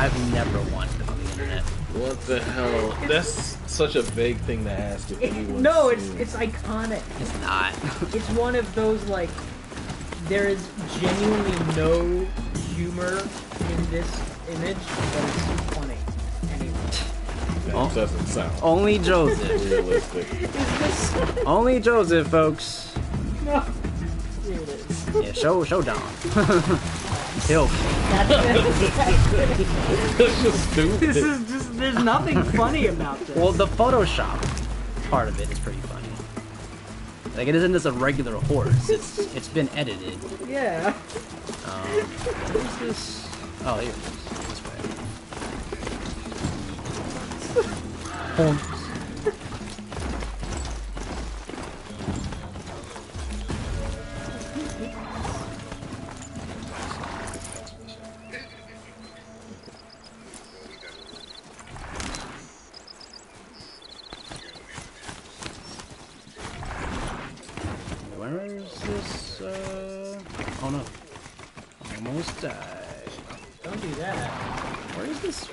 I've never wanted it on the internet. What the hell? That's such a vague thing to ask if anyone. No, it's it's iconic. It's not. It's one of those like there is genuinely no humor in this image, but it's funny. Anyway. That doesn't sound Only Joseph. realistic. Is this Only Joseph, folks. no here it is. Yeah, show, show Dom. He'll. That's That's just stupid. this is just there's nothing funny about this. Well, the Photoshop part of it is pretty funny. Like it isn't just a regular horse. It's it's been edited. yeah. Um, where's this? Oh, here it is. This way. Hold.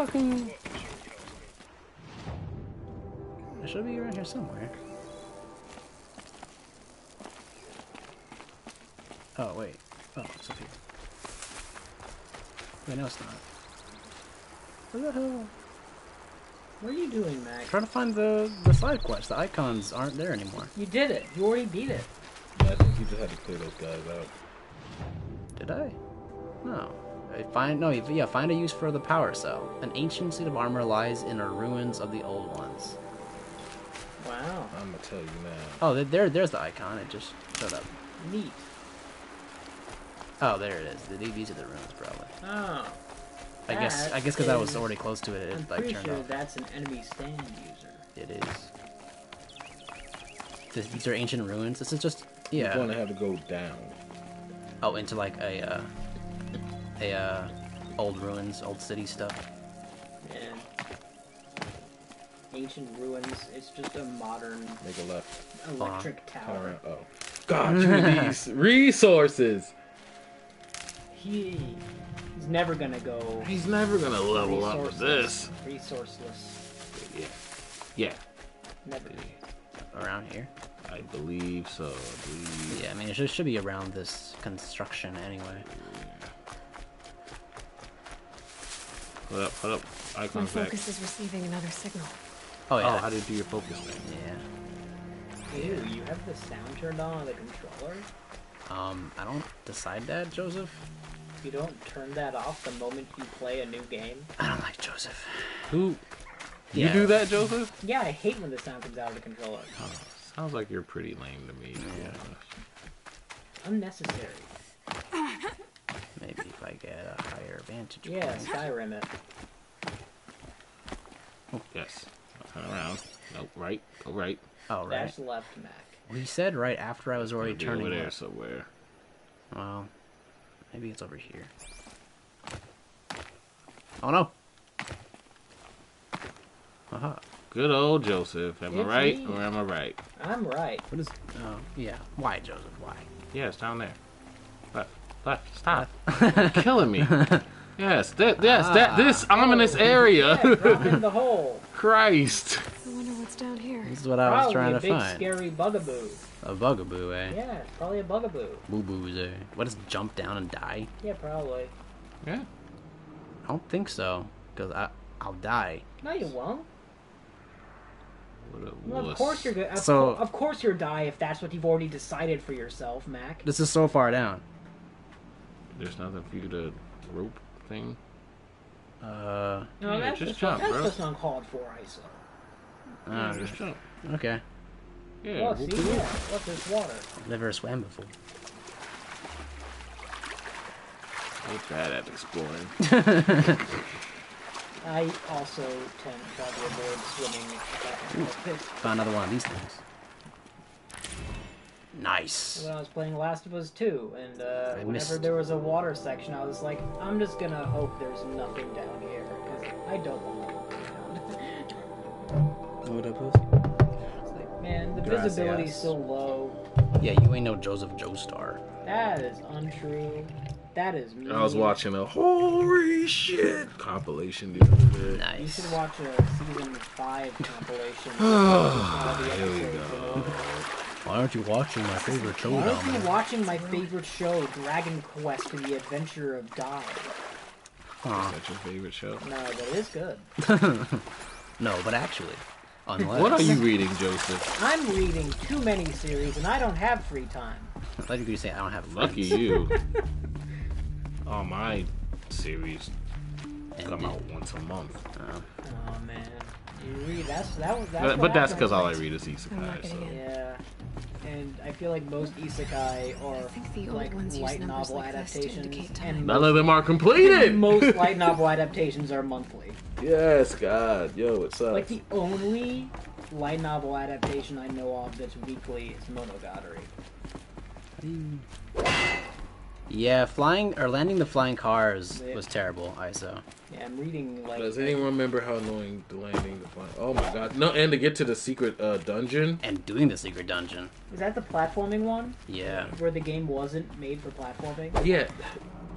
fucking... It should be around here somewhere. Oh, wait. Oh, it's up here. Wait, no, it's not. What the hell? What are you doing, Max? Trying to find the, the side quest. The icons aren't there anymore. You did it. You already beat it. I think you just had to clear those guys out. Did I? No. I find no, yeah. Find a use for the power cell. An ancient suit of armor lies in the ruins of the old ones. Wow. I'm gonna tell you now. Oh, there- there, there's the icon. It just showed up. Neat. Oh, there it is. The- These are the ruins, probably. Oh. I guess. I guess because I was already close to it, it I'm it like pretty turned sure off. that's an enemy stand user. It is. Th- These are ancient ruins. This is just yeah. You're yeah. gonna have to go down. Oh, into like a uh, a uh, old ruins, old city stuff. Yeah. ancient ruins. It's just a modern Make a left. electric Turn tower. around. Oh. Got you these resources. He he's never gonna go He's never gonna level up with this. Resourceless. Yeah. Yeah. Never. Around here. I believe so. I believe. Yeah, I mean, it should, should be around this construction anyway. Put up, put up. My Icons back. focus is receiving another signal. Oh, yeah. Oh, how do you do your focus thing? yeah. Ew, you have the sound turned on on the controller? Um, I don't decide that, Joseph. You don't turn that off the moment you play a new game? I don't like Joseph. Who? You Yeah. do that, Joseph? Yeah, I hate when the sound comes out of the controller. Oh, sounds like you're pretty lame to me. to be honest. Unnecessary. Maybe if I get a higher vantage Yeah, point. Skyrim it. Oh, yes. I'll turn around. Nope. Right. Go right. Oh, right. Dash left, Mac. Well, he said right after I was already Be turning over there left. somewhere. Well, maybe it's over here. Oh no! Aha. Good old Joseph. Am I right me. or am I right? I'm right. What is? Oh, yeah. Why, Joseph? Why? Yeah, it's down there. Left. Left. Stop. You're killing me. Yes. That. Yes. That. This ominous area. Yeah, drop in the hole. Christ. I wonder what's down here. This is what I was Probably trying a to big find. scary bugaboo. A bugaboo, eh? Yeah, it's probably a bugaboo. Boo boos, eh? What does jump down and die? Yeah, probably. Yeah. I don't think so, because I I'll die. No, you won't. Well, of course you're good. Of, So- cour- of course you'll die if that's what you've already decided for yourself, Mac. This is so far down. There's nothing for you to rope thing. Uh, No, Yeah, that's just just, jump, that's bro. just uncalled for, ISO. uh, Just jump. okay. Yeah. Look, whoop, see, yeah, look, there's water. Never swam before. Ain't bad at exploring. I also tend to try to avoid swimming back and. Found another one of these things. Nice. when I was playing Last of Us 2, and uh, whenever missed- there was a water section, I was like, I'm just gonna hope there's nothing down here, because I don't want to look around. What up, Puss? It's like, man, the Gracias. visibility's so low. Yeah, you ain't no Joseph Joestar. That is untrue. That is mean. I was watching a holy shit compilation the other day. You should watch a season 5 compilation. All the Here we go. You know? Why aren't you watching my favorite show Why aren't you there? watching my favorite show, Dragon Quest and the Adventure of Dai? Huh. Is that your favorite show? No, but it is good. No, but actually, unless What are you reading, Joseph? I'm reading too many series and I don't have free time. I thought you were gonna say I don't have Lucky friends. you. All my series And come out once a month. Oh. Oh man, you read that's that was that's But, but that's because all I read is isekai. So. Yeah, and I feel like most isekai I are think the old like ones light novel like to adaptations, indicate time. and None of them are completed. most light novel adaptations are monthly. Yes, God, yo, what's up? Like the only light novel adaptation I know of that's weekly is Monogatari. Yeah, flying or landing the flying cars Yeah. was terrible. ISO. Yeah, I'm reading like Does anyone remember how annoying the landing the flying? Oh my God, no! And to get to the secret uh, dungeon. And doing the secret dungeon. is that the platforming one Yeah. where the game wasn't made for platforming? Yeah.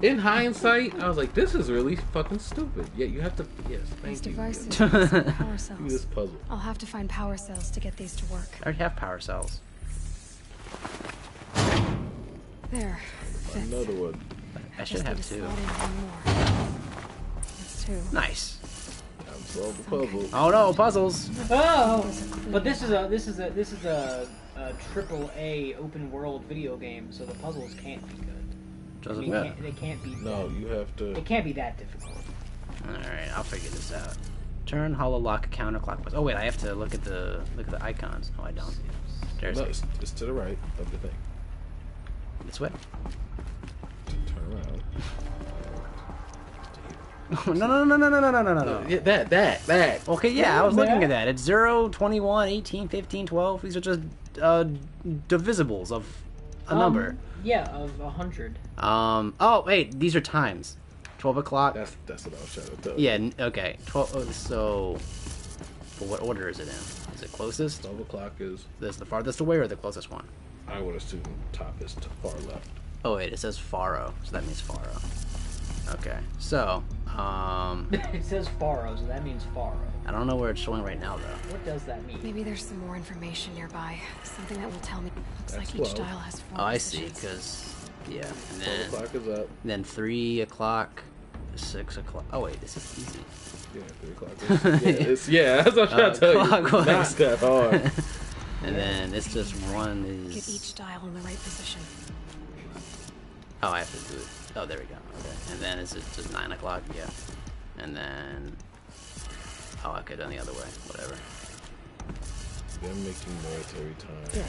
In hindsight, I was like, this is really fucking stupid. Yeah, you have to. Yes, These you. devices Yes. power Give me cells. this puzzle. I'll have to find power cells to get these to work. I already have power cells. There. Another one. I should have need to two. Slot in one more. That's two. Nice. I'm solved the puzzle. Oh no, puzzles. Oh, but this is a this is a this is a, a triple A open world video game, so the puzzles can't be good. I Joseph. mean, Yeah. can't, they can't be. No, you have to. It can't be that difficult. All right, I'll figure this out. Turn hollow lock counterclockwise. Oh wait, I have to look at the look at the icons. No, I don't. There's No, it's, it's to the right of the thing. this way. Turn around. no, no, no, no, no, no, no, no, no. Yeah, that, that, that. Okay, yeah, I was Yeah. looking at that. It's 0, 21, 18, 15, 12. These are just uh, divisibles of a Um, number. Yeah, of a hundred. Um. Oh, wait, these are times. 12 o'clock. That's that's what I was trying to tell. Yeah, okay. 12. oh, So, but what order is it in? Is it closest? Twelve o'clock is. Is the farthest away or the closest one? I would assume top is to far left. Oh, wait, it says Faro, so that means Faro. Okay, so um, it says Faro, so that means Faro. I don't know where it's showing right now though. What does that mean? Maybe there's some more information nearby. Something that will tell me. Looks That's like each 12. dial has four Oh, I see. Because yeah, and Twelve then o'clock is up. then three o'clock, six o'clock. Oh wait, this is easy. Yeah, three o'clock. Is, yeah, it's, yeah, that's what I'm trying Uh, to tell you. It's clockwise. Not that hard. And then it's just one is... Get each dial in the right position. Oh, I have to do it. Oh, there we go. Okay. And then is it just nine o'clock? Yeah. And then. Oh, I could done the other way. Whatever. Them making military time. Good.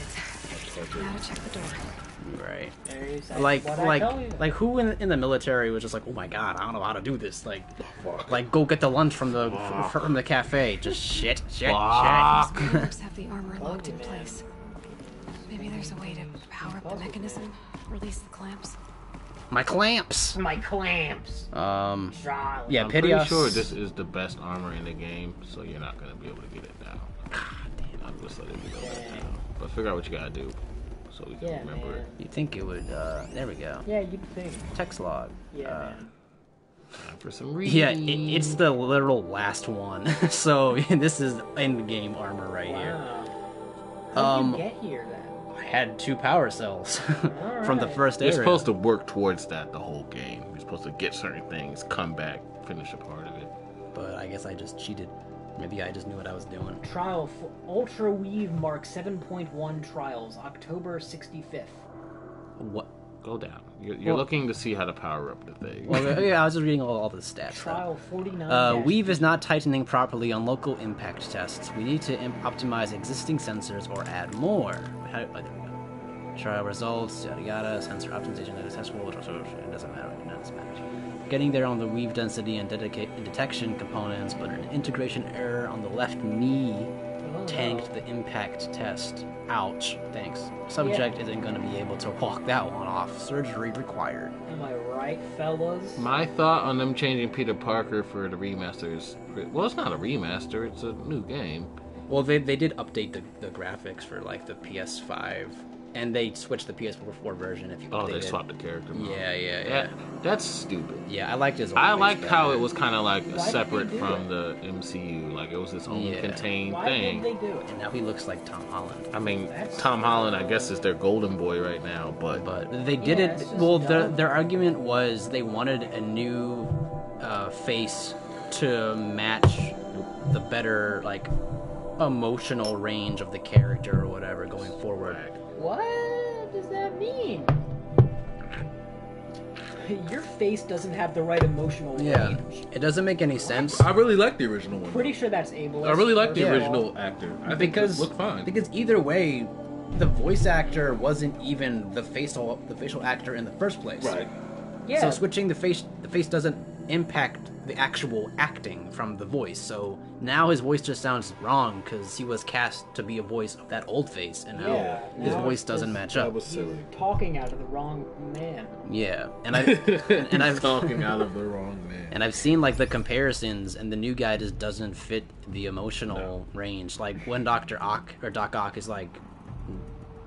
I told you. Now to check the door. Right. There's Like, like, like, who in in the military was just like, oh my god, I don't know how to do this. Like, Fuck. like go get the lunch from the f- from the cafe. Just shit, shit, Fuck. shit. Perhaps have the armor locked in place. Maybe there's a way to power up the mechanism, release the clamps. My clamps. my clamps. Um. Charlie. Yeah, I'm pretty Pitios. sure this is the best armor in the game, so you're not gonna be able to get it now. I'm just letting you know that now. But figure out what you gotta do, so we can Yeah, remember man. it. You think it would? uh There we go. Yeah, you'd think. Text log. Yeah, Uh, man. For some reading. Yeah, it, it's the literal last one. so this is end game armor right here. How Um, did you get here then? I had two power cells from the Alright. first You're area. supposed to work towards that the whole game. You're supposed to get certain things, come back, finish a part of it. but I guess I just cheated. Maybe I just knew what I was doing. Trial for Ultra Weave Mark 7.1 trials, October 65th. What? Go down. You're, you're Well- looking to see how to power up the thing. Well, yeah, I was just reading all, all the stats. though. Trial 49. Uh, Weave is not tightening properly on local impact tests. We need to imp- optimize existing sensors or add more. How, oh, there we go. Trial results, yada yada, sensor optimization not successful. It doesn't matter. It doesn't matter. Getting there on the weave density and dedica- detection components, but an integration error on the left knee tanked the impact test. Ouch. Thanks. Subject isn't going to be able to walk that one off. Surgery required. Am I right, fellas? My thought on them changing Peter Parker for the remaster is well, it's not a remaster; it's a new game. Well, they, they did update the, the graphics for like the PS5, and they switched the PS4 version. If you Oh, updated. they swapped the character. model. Yeah, yeah, yeah. That, that's stupid. Yeah, I liked his. I face liked how it was kind of like Why separate from it? the MCU. Like it was its own Yeah. contained Why thing. did they do it? And now he looks like Tom Holland. I mean, That's- Tom Holland, I guess, is their golden boy right now, but But they did Yeah, it. Well, their their argument was they wanted a new uh, face to match the better like emotional range of the character or whatever going forward. What does that mean? Your face doesn't have the right emotional Yeah, range. it doesn't make any sense. I really like the original one. Pretty sure that's ableist. I really like the first of all. original actor. I think because it looked fine. because either way, the voice actor wasn't even the facial the facial actor in the first place. right. Yeah. So switching the face the face doesn't impact the actual acting from the voice. So now his voice just sounds wrong because he was cast to be a voice of that old face, and now Yeah, his now voice doesn't just- match That up. was silly. talking out of the wrong man. Yeah, and I and I've talking out of the wrong man. and I've seen like the comparisons, and the new guy just doesn't fit the emotional range. Like when Doctor Ock or Doc Ock is like,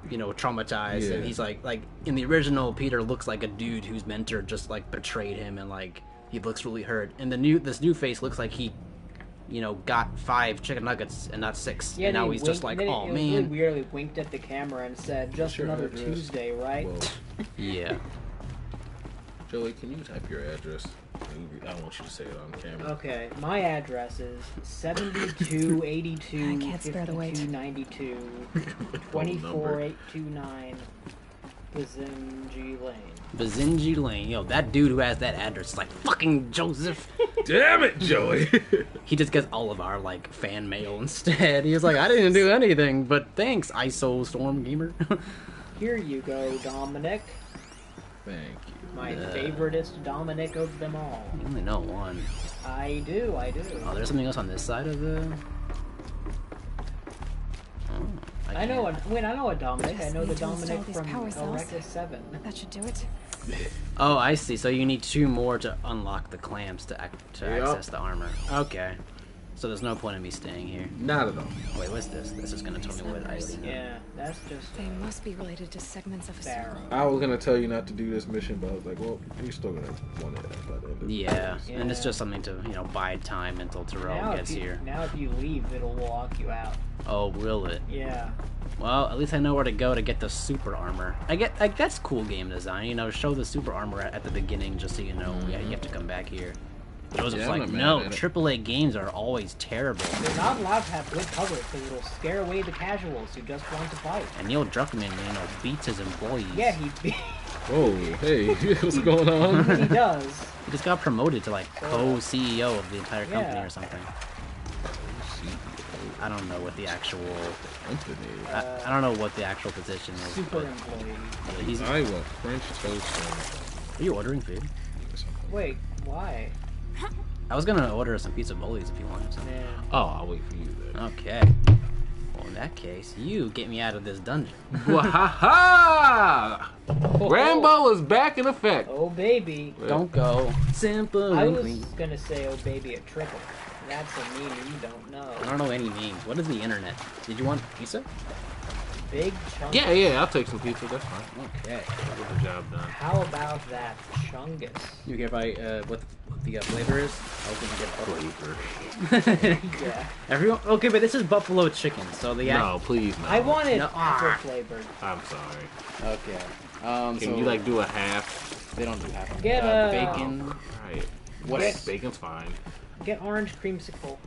you know, traumatized, and he's like, like in the original, Peter looks like a dude whose mentor just like betrayed him, and like he looks really hurt. And the new this new face looks like he, you know, got five chicken nuggets and not six. Yeah, and now they he's just like, winked- oh it was really man, weirdly winked at the camera and said, "Just Your another address. Tuesday, right?" Yeah. Joey, can you type your address? I don't want you to say it on camera. Okay, my address is 7282 I can't spare the weight. 5292 Phone number. 24829 Bazinji Lane. Bazinji Lane, yo, that dude who has that address is like fucking Joseph. Damn it, Joey! He just gets all of our like fan mail instead. He was like, I didn't do anything, but thanks, ISO Storm Gamer. Here you go, Dominic. Thank you. My Yeah. favoriteest Dominic of them all. I only know one. I do, I do. Oh, there's something else on this side of the. I know a, wait, I know a Dominic. I know the need to install Dominic from power cells. Eureka 7. That should do it. Oh, I see. So you need two more to unlock the clamps to ac- to Yup. access the armor. Okay. So there's no point in me staying here. Not at all. Wait, what's this? This is gonna tell me what I see. Yeah, that's just They uh, must be related to segments of a Barrow. circle. I was gonna tell you not to do this mission, but I was like, well, you're still gonna want it by the end of Yeah, the and it's just something to you know bide time until Terrell now gets you, here. Now if you leave, it'll lock you out. Oh, will it? Yeah. Well, at least I know where to go to get the super armor. I get like that's cool game design. You know, show the super armor at, at the beginning just so you know. Yeah, you have to come back here. Joseph's Yeah, like, no. AAA games are always terrible. They're not allowed to have good cover because it'll scare away the casuals who just want to fight. And Neil Druckmann, you know, beats his employees. Yeah, he beats. Whoa, hey, what's going on? he does. He just got promoted to like co-CEO of the entire company Yeah. or something. I don't know what the actual. I, I don't know what the actual position is. Super but employee. yeah, he's. I want French toast Are you ordering food? Wait, why? I was gonna order some pizza bowlies if you want some. Yeah. Oh, I'll wait for you then. Okay. Well, in that case, you get me out of this dungeon. Wahaha! Oh, oh. Rambo is back in effect. Oh baby. Don't go. Simple. I was gonna say oh baby a triple. That's a meme you don't know. I don't know any memes. What is the internet? Did you want pizza? Big chunk. Yeah, yeah, I'll take some pizza. That's fine. Okay. Get the job done. How about that chungus? You care if I uh, what, what the uh, flavor is? I was gonna get buffalo. Yeah. Everyone. Okay, but this is buffalo chicken, so the act- No, please, no. I wanted No. apple flavored. I'm sorry. Okay. Um. Can so you like do a half? They don't do half. Get uh, a- bacon. Right. What? Bacon's fine. Get orange creamsicle.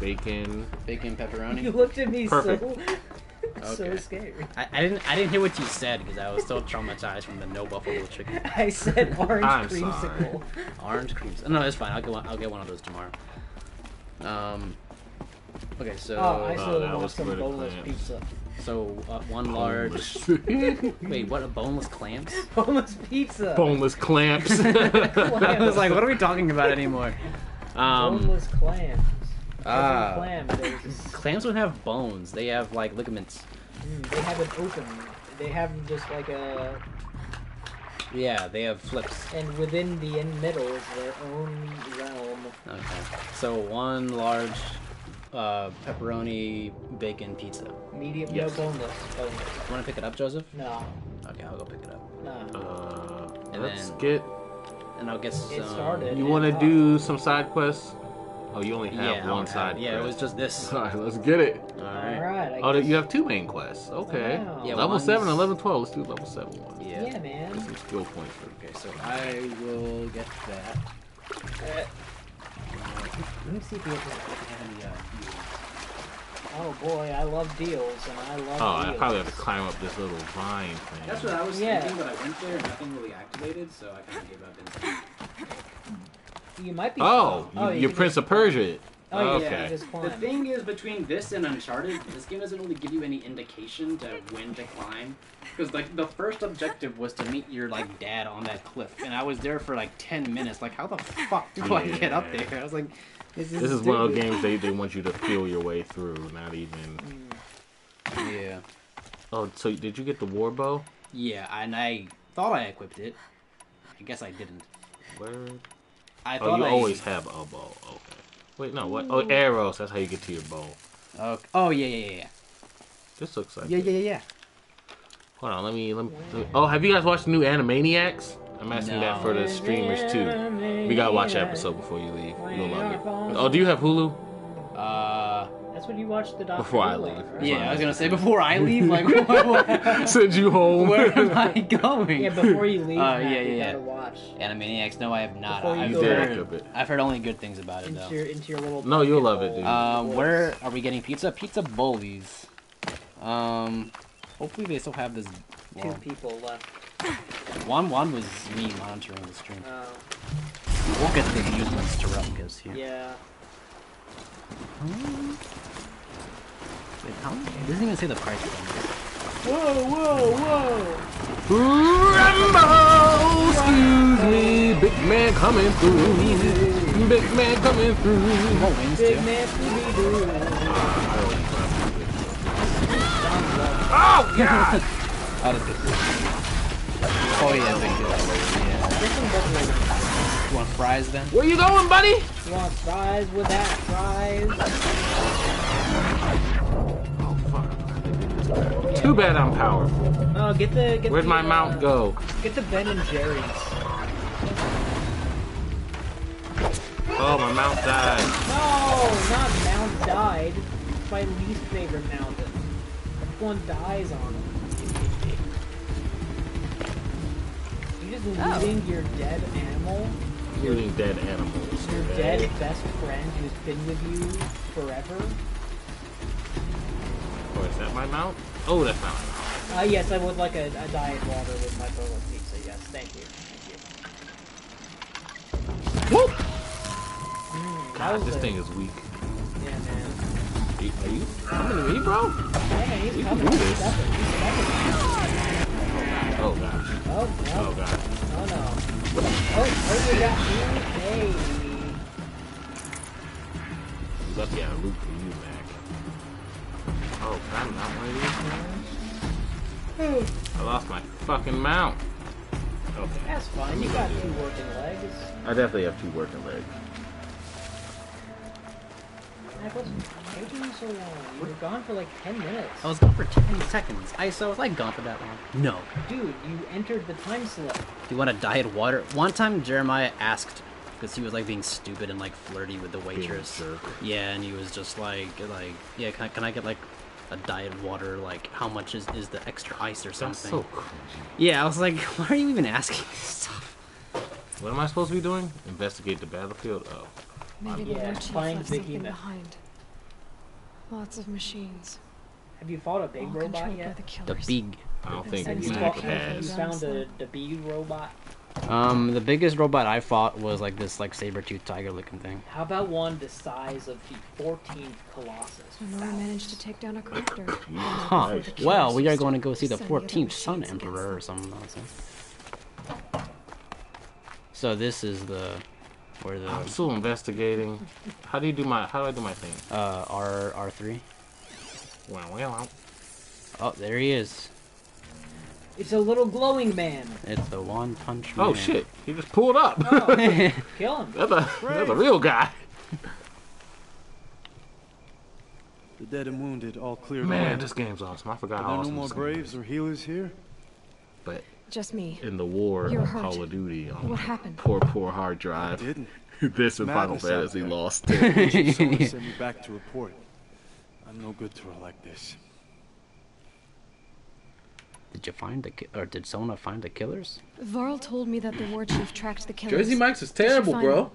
Bacon. Bacon pepperoni. You looked at me Perfect. so so Okay. scary. I, I didn't I didn't hear what you said because I was still traumatized from the no buffalo chicken. I said orange I'm creamsicle. Orange creams. No, it's fine. I'll get one. I'll get one of those tomorrow. Um. Okay, so Oh, I Oh, still that want was some good boneless plans. pizza. so uh, one large. Wait, what? A boneless clams? Boneless pizza. Boneless clamps. I was like, what are we talking about anymore? Um, Boneless clams. Ah. Every clam, clams don't have bones. They have like ligaments. mm, they have an open. They have just like a, Yeah, they have flips. and within the in middle is their own realm. Okay. So one large uh, pepperoni bacon pizza. Medium, Yes. no boneless. Boneless. You want to pick it up, Joseph? No, Okay, I'll go pick it up. no. Uh, And let's then- get. And I'll get some. It started. You want to do some side quests? Oh, you only have Yeah, one don't have- side. Yeah, it was just this. All right, let's get it. All All right. right. Oh, you have two main quests. Okay. Wow. Yeah, level one's- 7 and level 12. Let's do level 7 one. Yeah. Yeah, man. Get some skill points for Okay, so I will get that. Uh, Let me see if we have, have any uh, deals. oh boy, I love deals, and I love. Oh, I probably have to climb up this little vine thing. That's what I was Yeah. thinking, but I went there and nothing really activated, so I kind of gave up instantly. You might be. Oh, oh you, you are can Prince of Persia. Oh, yeah, okay. you. The thing is, between this and Uncharted, this game doesn't really give you any indication to when to climb. Because like the first objective was to meet your like dad on that cliff, and I was there for like ten minutes. Like, how the fuck do I get up there? I was like, this is, This is one of those stupid. games they, they want you to feel your way through, not even. Yeah, Oh, so did you get the war bow? yeah, and I thought I equipped it. I guess I didn't. Word. I Oh, you I always have a bow. Okay. Wait, no. What? Oh, arrows. That's how you get to your bow. Okay. Oh yeah, yeah, yeah, This looks like. yeah, it. yeah, yeah, yeah. Hold on. Let me. Let me. let me- Oh, have you guys watched the new Animaniacs? I'm asking that for the streamers too. We gotta watch that episode before you leave. You'll love it. Oh, do you have Hulu? Uh, That's when you watch the Doctor Before I leave. yeah, I was gonna say before I leave, like, what, what, Send you home. where am I going? Yeah, before you leave, Uh, Matt, yeah, you yeah, gotta yeah. watch Animaniacs? No, I have not. Before you I've go heard, back up it. I've heard only good things about it into though. your into your little. No, you'll pocket love it, dude. Um, where are we getting pizza? Pizza Bullies. Um, hopefully they still have this. Two people left. one one was me monitoring the stream. Oh, We'll get the views once Terrell gets here. yeah. Wait, how? It doesn't even say the price for. Whoa, whoa, whoa! Rambo, excuse me, big man coming through. Big man coming through. What wins Big man, Scooby-Doo. Oh God! How does it? Oh yeah, big deal. Yeah. This one doesn't really- You want fries then? Where you going, buddy? You want fries with that fries? Oh fuck. Too bad I'm powerful. Oh, get the get Where'd the, my uh, mount go? Get the Ben and Jerry's. Oh, my mount died. No, not Mount died. It's my least favorite mountain. Everyone dies on it. You just looting your dead animal, Looting dead animals. your okay? dead best friend who's been with you forever. Oh, is that my mount? Oh, that's not my mount. Uh, yes, I would like a, a diet water with my bowl of pizza. Yes, thank you. Thank you. Whoop! Mm, God, this a- thing is weak. Yeah, man. Are you, are you coming to me, bro? Yeah, man, he's We can coming. do He's this. stepping. He's stepping. Oh gosh. Oh, no. Oh god. Oh, no. Oh, oh, we got you. Hey. Lucky I loot for you, Mac. Oh, can I not one of these guys? I lost my fucking mount. Okay. That's fine. You got two working legs. I definitely have two working legs. Mac, what's taking you so long? You were gone for like 10 minutes. I was gone for 10 seconds. I so was I gone for that long? No. Dude, you entered the time slip. Do you want a diet water? One time Jeremiah asked because he was like being stupid and like flirty with the waitress. Yeah, and he was just like like yeah, can I, can I get like a diet water? Like how much is is the extra ice or That's something? so cringy. Yeah, I was like, why are you even asking this stuff? What am I supposed to be doing? Investigate the battlefield? Oh. Maybe the Yeah, war chief find left the something behind. Lots of machines, Have you fought a big all robot controlled yet? the The big. I don't think been you, sent Mac fought, back have you has. found the, the big robot? Um, the biggest robot I fought was like this like saber tooth tiger looking thing. How about one the size of the 14th Colossus? Nora managed to take down a copter. Huh. Well, we are going to go see the 14th Sun Emperor or something nonsense. So this is the where the I'm still investigating. How do you do my? How do I do my thing? uh R R three. Wow, wow, wow. Oh, there he is. It's a little glowing man. It's the One Punch oh, Man. Oh shit! He just pulled up. Oh, kill him. that's a that's a real guy. The dead and wounded all cleared Man, away. this game's awesome. I forgot Are how there no more this braves or healers here? But Just me. in the war You're of hurt. Call of Duty on What happened? poor poor hard drive, Didn't. this and Final Fantasy lost. Someone sent me back to report. I'm no good to her like this. Did you find the ki- or did Sona find the killers? Varl told me that the war chief tracked the killers. Jersey Mike's is terrible, bro. them?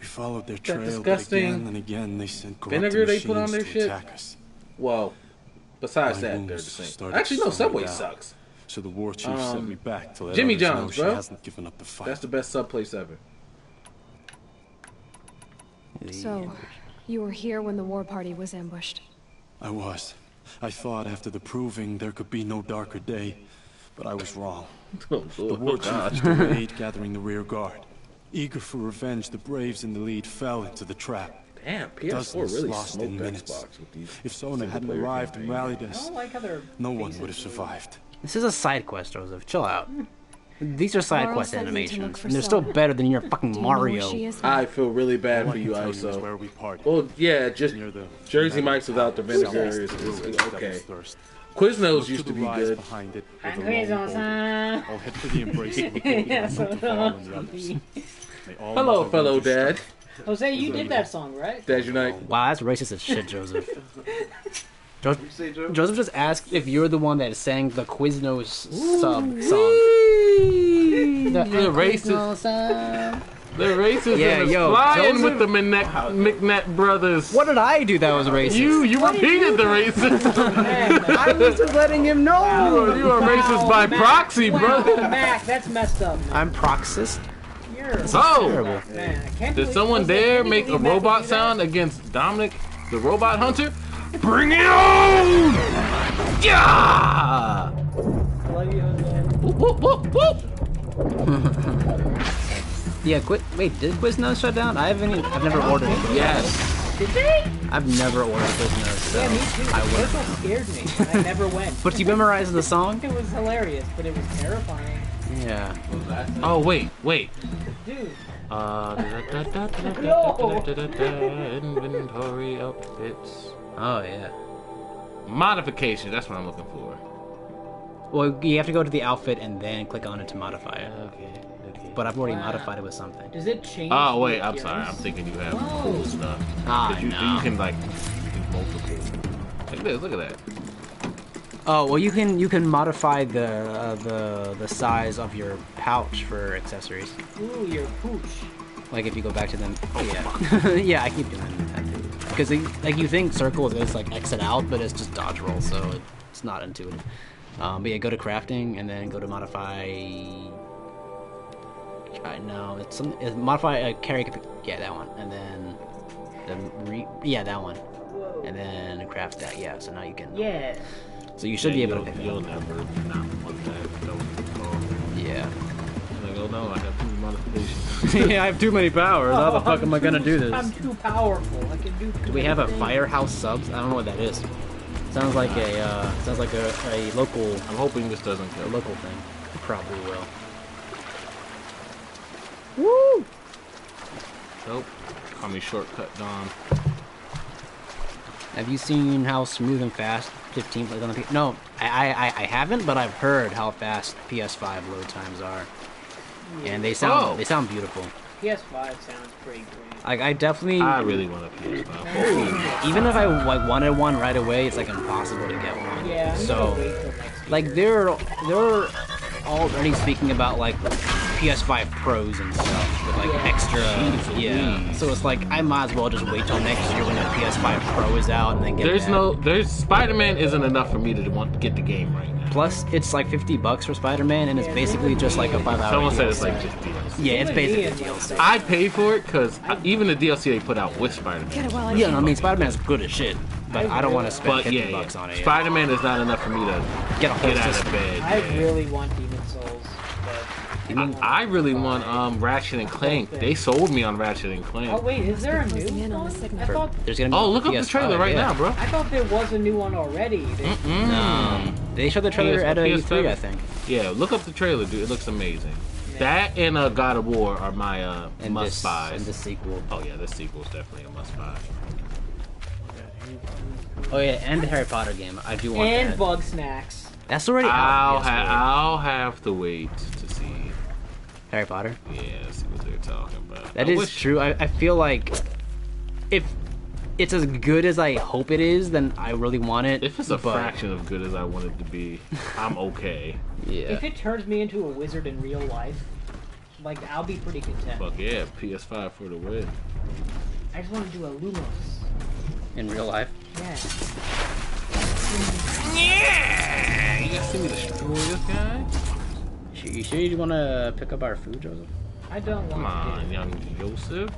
We followed their trail, but disgusting again and again they sent corrupted vinegar they put on their to shit? attack us. Well, besides My that, they're the same. started Actually, no, slowing Subway down. sucks. So the war chief sent Um, me back to let Jimmy others know John's, she bro. hasn't given up the fight. That's the best sub place ever. So, you were here when the war party was ambushed. I was. I thought after the proving there could be no darker day, but I was wrong. Oh, The war chief was delayed gathering the rear guard. Eager for revenge, the Braves in the lead fell into the trap. Damn, PS4 Dozens really lost in smoked minutes. Xbox with these. If Sona hadn't single-player arrived and rallied us, like no one would have survived. This is a side quest, Joseph. Chill out. These are side Varl quest sent me to look animations, for and they're still Sona. better than your Do fucking you know where Mario. is now? I feel really bad for you, can tell you is ISO. where we parted. Well, yeah, just near the Jersey Mike's without the vinegar is, is, is okay. Quiznos Look used to to be good. behind it with I'm a crazy lone boulder. I'll head for the embrace of the Yeah, so look for and the others. May all Hello, Mother fellow Nature dad. Jose, you did that song, right? Dad Unite. Wow, that's racist as shit, Joseph. Joseph, Joseph just asked if you're the one that sang the Quiznos sub song. The racist, the racist Yeah, is yo, flying Joseph- with the McNett, McNett brothers. What did I do that was racist? You you repeated the racist. Man, I was just letting him know. you are, you are racist by Mac. proxy, wow, brother. Mac, that's messed up, man. I'm proxist. You're Oh, Terrible. man. Did someone dare make a believe Mac would robot sound against Dominic, the robot hunter? Bring it on! Yeah! Boop, boop, boop, yeah, quit. Wait, did Quiznos shut down? I haven't. Even, I've never ordered. It. Yes. Did they? I've never ordered Quiznos. So yeah, me too. I Quiznos scared me. I never went. but you memorized the song? It was hilarious, but it was terrifying. Yeah. Oh wait, wait. Dude. Uh, no. Inventory outfits. Oh yeah. Modification, that's what I'm looking for. Well, you have to go to the outfit and then click on it to modify it. Okay, okay. But I've already Wow. modified it with something. Does it change? Oh wait, I'm sorry. I'm thinking you have Whoa. cool stuff. Ah, 'Cause you, no. you can like do multiple. Look at this. Look at that. Oh well, you can you can modify the uh, the the size of your pouch for accessories. Ooh, your pooch. Like if you go back to them. Oh, yeah. yeah, I keep doing that too. Because like you think circles is like exit out, but it's just dodge roll, so it's not intuitive. Um, but yeah, go to crafting and then go to modify. I know it's some it's modify uh, carry. Yeah, that one, and then the re yeah that one, and then craft that. Yeah, so now you can. Yeah. So you should be able to you'll, pick You'll it never not want that. Don't call. Yeah. Like, no, I have too many modifications. yeah, I have too many powers. How the fuck I'm am I gonna too- do this? I'm too powerful. I can do. Do we have a firehouse subs? I don't know what that is. Sounds like a uh, sounds like a, a local I'm hoping this doesn't a local thing. It probably will. Woo! Nope. Call me shortcut Don. Have you seen how smooth and fast 15 plays on the P? No, I, I I haven't, but I've heard how fast PS5 load times are, and they sound Oh. they sound beautiful. PS5 sounds pretty great. Like I definitely, I really want a PS5. even if I like wanted one right away, it's like impossible to get one. Yeah. I'm so. gonna wait till next year. Like they're they're already speaking about like PS5 Pros and stuff with like Yeah. extra Jeez yeah. Louise. So it's like I might as well just wait till next year when the PS5 Pro is out and then get There's that. no, there's Spider-Man isn't enough for me to want to get the game right now. Plus, it's like 50 bucks for Spider-Man, and it's basically just like a five hour. Someone said it's like just DLC. yeah, it's basically me DLC. like- I pay for it because even the DLC they put out with Spider-Man. Get it Yeah, no, I mean Spider-Man's good as shit, but I, don't want to spend But 50 yeah, yeah. bucks on it. Spider-Man is not enough for me to Get a whole get out of system. bed. I yeah. really want Demon's Souls, but Demon- I really want um Ratchet and Clank. They sold me on Ratchet and Clank. oh wait, is there a new Closing on one? the signal. I thought There's gonna be Oh, look up the PS5, trailer right yeah. now, bro. I thought there was a new one already. They, Mm. Um, they showed the trailer PS- at a PS7. E3, I think. Yeah, look up the trailer, dude. It looks amazing. That and uh, God of War are my uh, And must this, buys. and this sequel. Oh yeah, this sequel is definitely a must buy. Oh yeah, and the Harry Potter game. I do want and that. Bug Snacks. That's already I'll out. ha- I'll have to wait to see. Harry Potter. Yeah, see what they're talking about. That I is wish- true. I, I feel like if it's as good as I hope it is, then I really want it. If it's a but- fraction of good as I want it to be, I'm okay. Yeah. If it turns me into a wizard in real life, like I'll be pretty content. Fuck yeah, PS5 for the win. I just want to do a Lumos. In real life. Yeah. Yeah! You guys see me destroy this guy? You you sure you want to pick up our food, Joseph? I don't want Come to. on, young Joseph.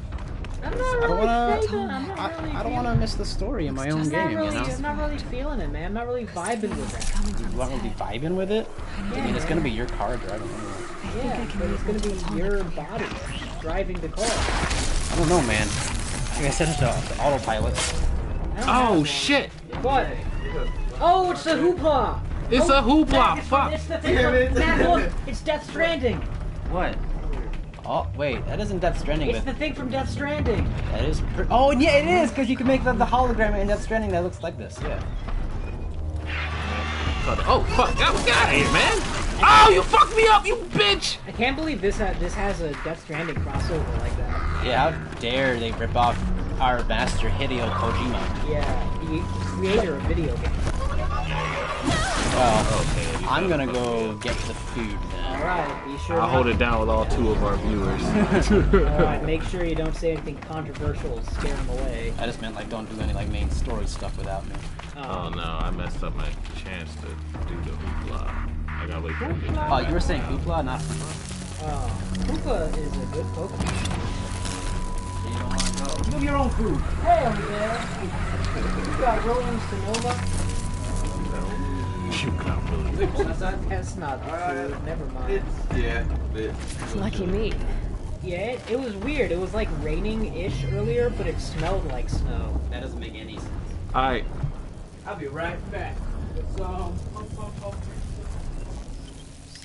I'm not I don't want feeling. to. I'm not I, really I don't want to miss the story in my own game. really, You know. I'm not really feeling it, man. I'm not really vibing with it. You want to be vibing with it? I mean, it's gonna be your car driving. anyway. Yeah, but it's gonna be your body driving the car. I don't know, man. Like I said, it's a autopilot. I don't Oh shit! What? Oh, it's the hoopla. It's oh, a hoopla, it's, fuck. It's the thing from, Matt, look, it's Death Stranding. What? Oh wait, that isn't Death Stranding. It's But the thing from Death Stranding. that is. Per- oh yeah, it is because you can make the, the hologram in Death Stranding that looks like this. Yeah. Oh fuck! Get out of here, man! Oh, you fucked me up, you bitch! I can't believe this ha- this has a Death Stranding crossover like that. Yeah. How dare they rip off our master Hideo Kojima? Yeah, the creator of video games. Well, Okay. I'm gonna go get the food All then. right, be sure. I'll hold it down with all two of our viewers. All right, make sure you don't say anything controversial. to Scare them away. I just meant like don't do any like main story stuff without me. Um, oh no, I messed up my chance to do the hoopla. I gotta wait for it Oh, you were saying hoopla, not hoopla. Uh, oh, Koopa is a good Pokemon. You don't wanna go. You have your own food. Hell yeah. You got Rolling Sonova? You got really That's not, that's not the food. Never mind. Yeah, bit. Lucky me. Yeah, it, it was weird. It was like raining-ish earlier, but it smelled like snow. That doesn't make any sense. Alright, I'll be right back. With some um,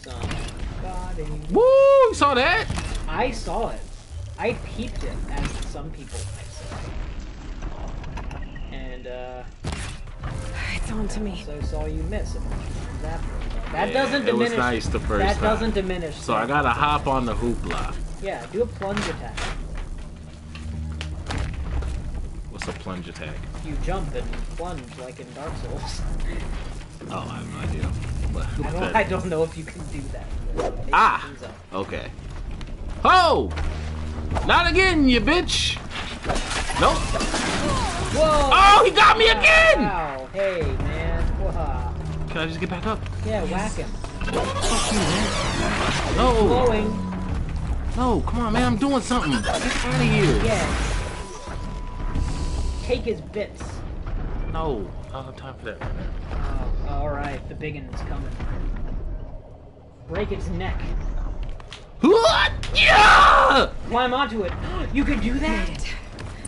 somebody. woo! You saw that? I saw it. I peeped it, as some people might say. And uh, It's on to me. so saw you miss a bunch of times after. That Yeah, doesn't it was diminish. nice the first that time. doesn't diminish. So I gotta hop on the hoopla. Yeah, do a plunge attack. What's a plunge attack? You jump and plunge like in Dark Souls. Oh, I have no idea. But, I don't, I don't know if you can do that. Ah! it is up. Okay. Ho! Not again, you bitch! Nope. Whoa! Oh, he got me again! Wow! Hey, man! Wow. Can I just get back up? Yeah, whack him. Fuck No, Blowing. no, come on, man, I'm doing something. Get out of here. Yeah. Take his bits. No, I don't have time for that. Oh, all right, the big one's coming. Break its neck. What? Yeah! Climb onto it. You can do that.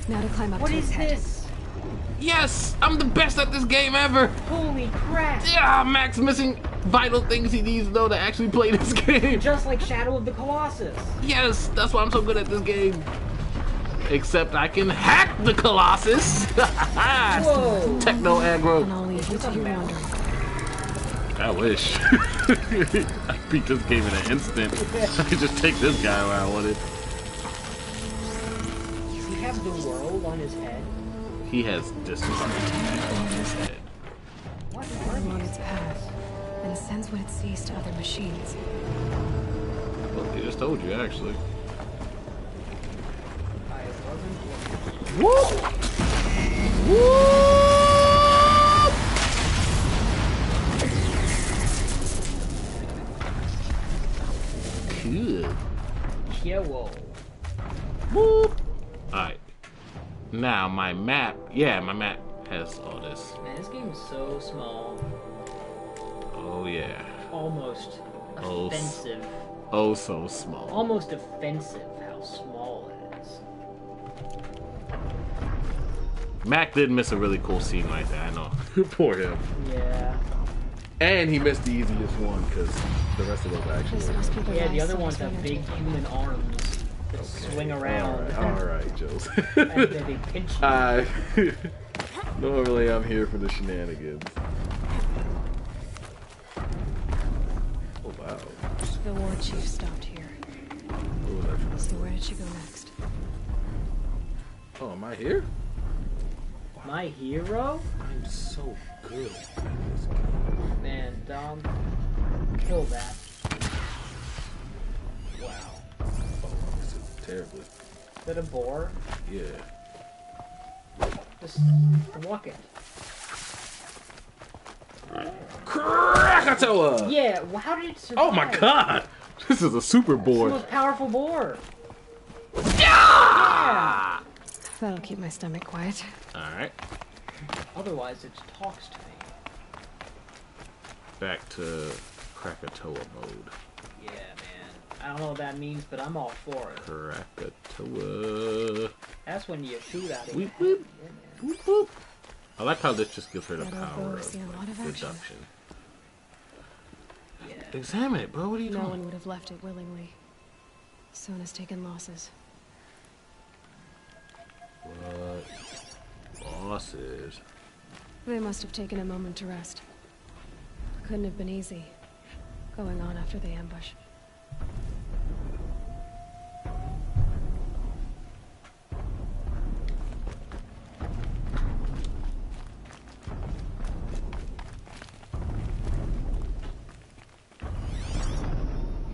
Now to climb up What to is head. this? Yes, I'm the best at this game ever. Holy crap! Yeah, Mac's missing vital things he needs to know to actually play this game. Just like Shadow of the Colossus. Yes, that's why I'm so good at this game. Except I can hack the Colossus. Whoa! Techno And aggro. I wish. I beat this game in an instant. I could just take this guy where I wanted. Does he have the world on his head? He has distance on his head. What Along are its path, and sends what it sees to other machines. Well, he just told you, actually. I wasn't looking. Whoop! Whoop! Cool. Yeah, whoa. Whoop! Alright. Now, my map. Yeah, my map has all this. Man, this game is so small. Oh, yeah. Almost Oh, offensive. Oh, so small. Almost offensive how small it is. Mac did miss a really cool scene like that, I know. Poor him. Yeah. And he missed the easiest one because the rest of those actually. This must be the Yeah, the other ones have big human arms that swing around. Alright, Jules. and then they pinch you. I normally I'm here for the shenanigans. Oh wow. The war chief stopped here. What was I trying So where did she go next? Oh, am I here? My hero? I'm so good. Man, Dom, kill that. Wow. Oh, this is terribly. Is that a boar? Yeah. Just walk it. Krakatoa! Yeah, well, how did it survive? Oh my god! This is a super It's the board. most powerful boar. Yeah! That'll keep my stomach quiet. Alright. Otherwise, it talks to me. Back to Krakatoa mode. Yeah, man. I don't know what that means, but I'm all for it. Krakatoa. That's when you shoot at it. Weep, weep. Yeah, man. Whoop, whoop. I like how this just gives her the That power of seen a lot of deduction. Yeah. Examine it, bro. What are you No doing? one would have left it willingly. Sona's taken losses. What? Bosses. They must have taken a moment to rest. Couldn't have been easy. Going on after the ambush.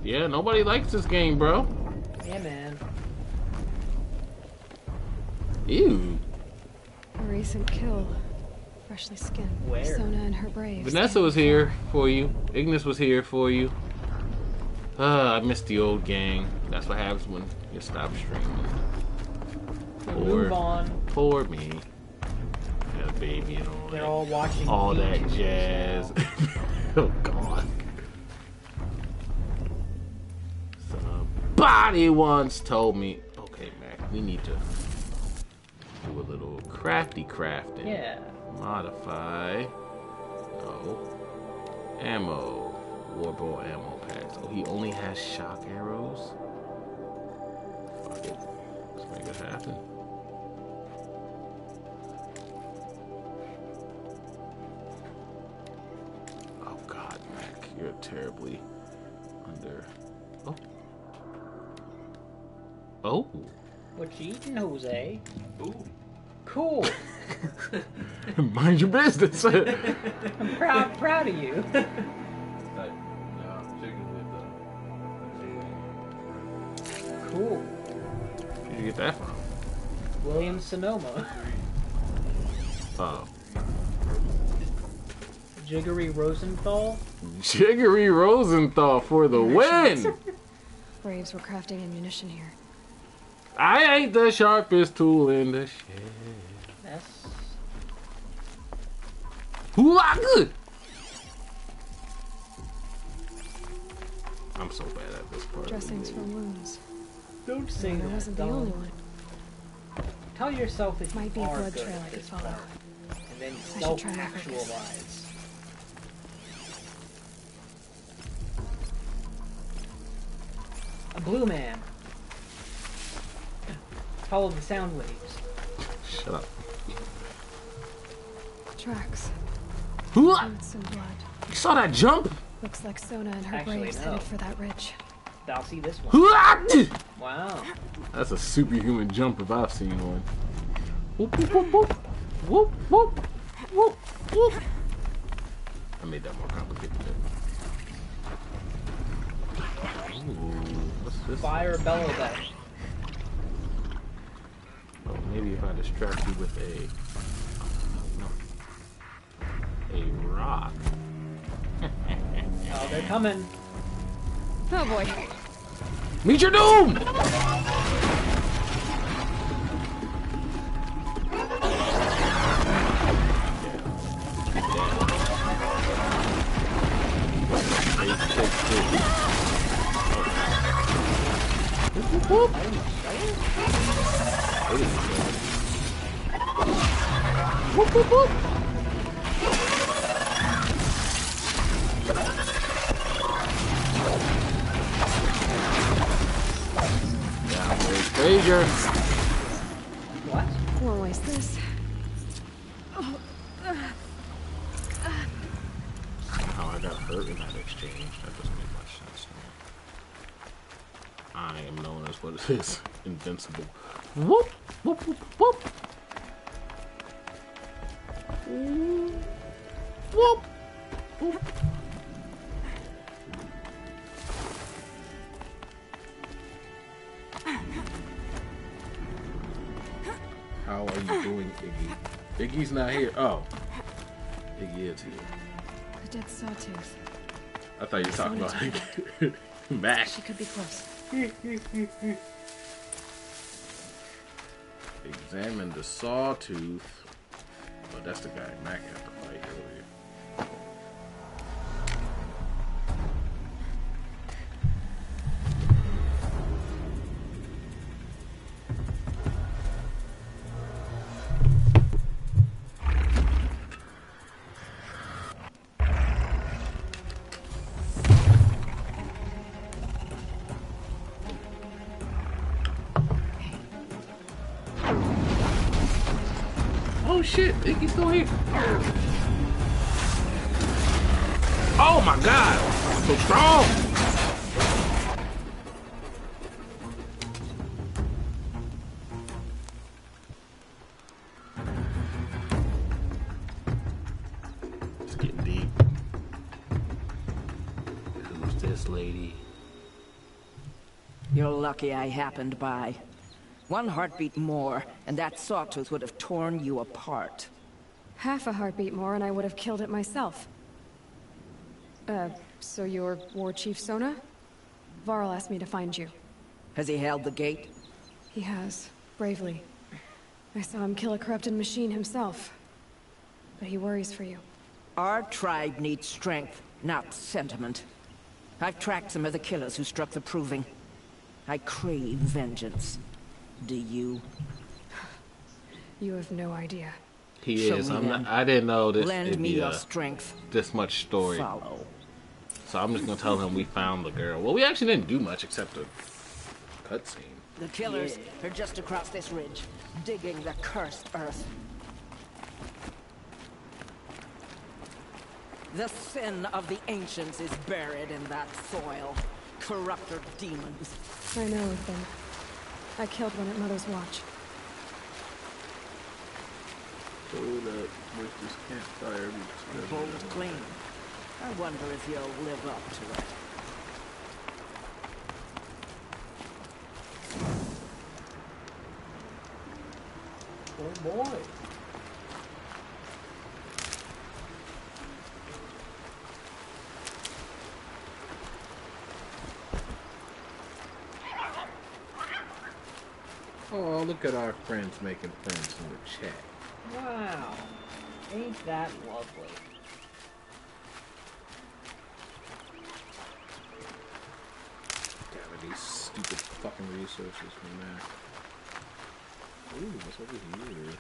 Yeah, nobody likes this game, bro. Yeah, man. Ew. A recent kill. Freshly skinned. Where? Sona and her braves. Vanessa was here for you. Ignis was here for you. Ah, I missed the old gang. That's what happens when you stop streaming. Move on. Poor me. Got a baby and all They're that. all watching all that jazz. oh god. Somebody once told me, okay, Mac, we need to do a little crafty crafting. Yeah. Modify. No. Ammo. Warbow ammo packs. Oh, he only has shock arrows? Fuck it. Let's make it happen. Oh God, Mac, you're terribly under. Oh. Oh. What you eating, Jose? Ooh. Cool. Mind your business. I'm proud, proud of you. cool. Where'd you get that from? William Sonoma. Oh. Jiggery Rosenthal. Jiggery Rosenthal for the win! Braves were crafting ammunition here. I ain't the sharpest tool in the shed. That's Hoo-ah, good! I'm so bad at this part. of Dressings for wounds. Don't say I that. wasn't the only one. Tell yourself that Might you be a blood trail I could this follow. and then should try my self-actualize. A blue man. Follow the sound waves. Shut up. Tracks. Hoo-ah! Boots and blood. You saw that jump? Looks like Sona and her Actually, braves no. headed for that ridge. I'll see this one. Wow. That's a superhuman jump if I've seen one. Whoop, whoop, whoop, whoop. Whoop, whoop. Whoop, whoop. I made that more complicated. Ooh, what's this? Fire bellow back. Oh, maybe if I distract you with a no, a rock. Oh, they're coming. Oh boy. Meet your doom! Whoop, whoop, whoop. Down goes Frazier. What? Won't waste this. How I got hurt in that exchange. That doesn't make much sense. I am known as what it is. Invincible. Whoop! Whoop whoop whoop! Whoop! Whoop! How are you doing, Iggy? Iggy's not here. Oh. Iggy is here. A dead sawtooth. I thought you were talking about Someone Iggy. Mac. She could be close. Examine the sawtooth. Oh, that's the guy Mac shit, Iggy's still here. Oh my god, so strong. It's getting deep. Who's this lady? You're lucky I happened by. One heartbeat more, and that sawtooth would have torn you apart. Half a heartbeat more and I would have killed it myself. Uh, so you're War Chief Sona? Varl asked me to find you. Has he held the gate? He has, bravely. I saw him kill a corrupted machine himself. But he worries for you. Our tribe needs strength, not sentiment. I've tracked some of the killers who struck the Proving. I crave vengeance. Do you? You have no idea. He Show is. I'm not, I didn't know this. Lend me your strength. this much story. Follow. So I'm just gonna tell him we found the girl. Well, we actually didn't do much except a cutscene. The killers are just across this ridge, digging the cursed earth. The sin of the ancients is buried in that soil. Corrupter demons. I know a thing. I killed one at Mother's Watch. Hold up with this campfire. The bowl's clean. I wonder if you'll live up to it. Oh boy. Oh, look at our friends making friends in the chat. Wow. Ain't that lovely? Damn it, these stupid fucking resources from that. Ooh, what's over here?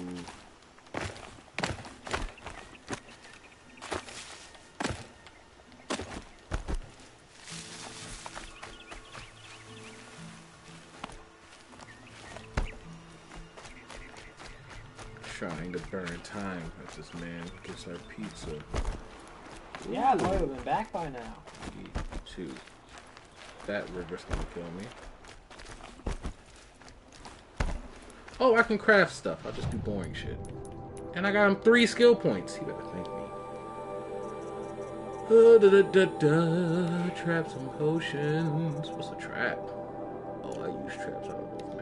Ooh. Trying to burn time as this man gets our pizza. Yeah, I would have been back by now. Two. That river's gonna kill me. Oh, I can craft stuff. I'll just do boring shit. And I got him three skill points. He better thank me. Uh, da, da, da, da. Traps and potions. What's a trap? Oh, I use traps. I don't know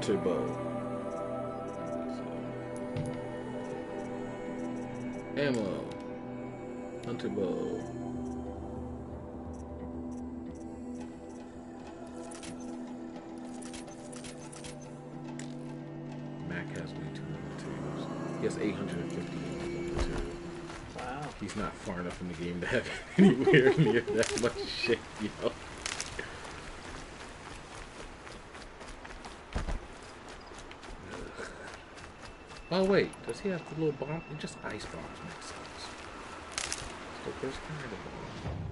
Hunter bow. Ammo. Hunter bow. Mac has way too many materials. He has 850 materials. Wow. He's not far enough in the game to have anywhere near that much shit, yo. Ugh. Oh wait, does he have the little bomb? Just ice bombs makes sense. Where's kind of bomb?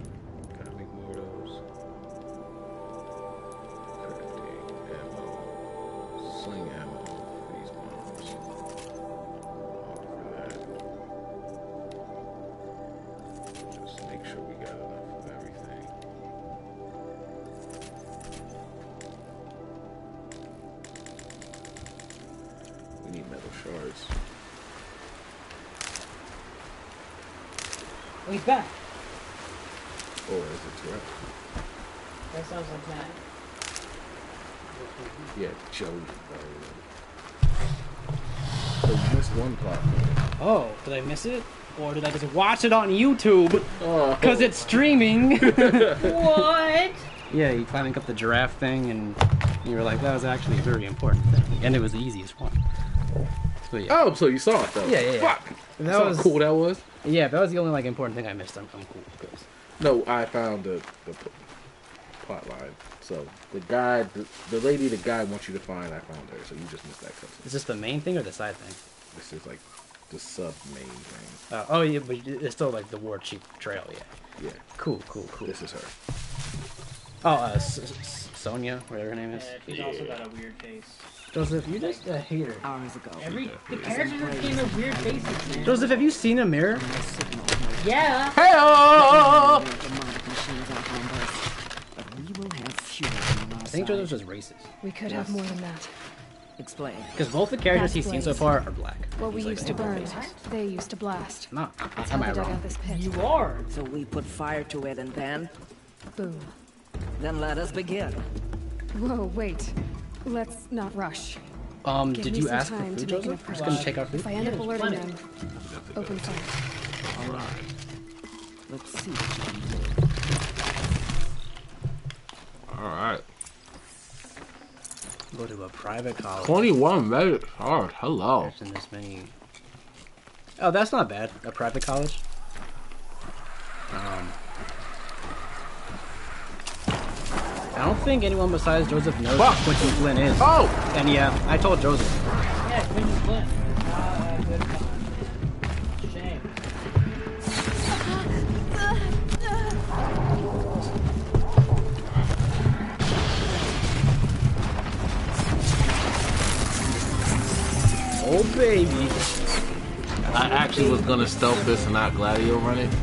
Yeah, Joey. So you missed one plot. Oh, did I miss it? Or did I just watch it on YouTube? Oh. Because it's streaming. What? yeah, you climbing up the giraffe thing, and you were like, that was actually a very important thing. And it was the easiest one. So yeah. Oh, so you saw it though. Yeah, yeah, yeah. Fuck. That That's how was- cool that was. Yeah, that was the only like important thing I missed. I'm, I'm cool. 'cause- No, I found the the plot line. So the guy, the, the lady, the guy wants you to find. I found her. So you just missed that cutscene. Is this the main thing or the side thing? This is like the sub main thing. Uh, oh yeah, but it's still like the War Chief trail. Yeah. Yeah. Cool, cool, cool. This is her. Oh, uh, S- S- Sonia, whatever her name is. Yeah, she's also got a weird face. Joseph, you just a hater. Hours ago. Every the characters are getting their weird faces, man. Joseph, have you seen a mirror? Yeah. Hey-oh! Demonic machines out on Earth. But we will have fewer on our I think side. Joseph's just racist. We could have more than that. Explain. Because both the characters he's seen so far are black. What we like, used to burn, racist." they used to blast. No, That's am how I we dug wrong? this pit. You are. So we put fire to it and then? Boom. Then let us begin. Whoa, wait. Let's not rush. Um, Give did you ask for food, to make an Joseph? We're just gonna take our food. If I end up alerting them, open fire. All right. Let's see what you can do. All right. Go to a private college. 21 minutes. Hard. Hello. There's in this many. Oh, that's not bad. A private college. Um, I don't think anyone besides Joseph knows Fuck. who Quentin Flynn is. Oh! And yeah, I told Joseph. Yeah, Quentin Flynn. Ah, Oh baby. I actually was gonna stealth this and not Gladio run it.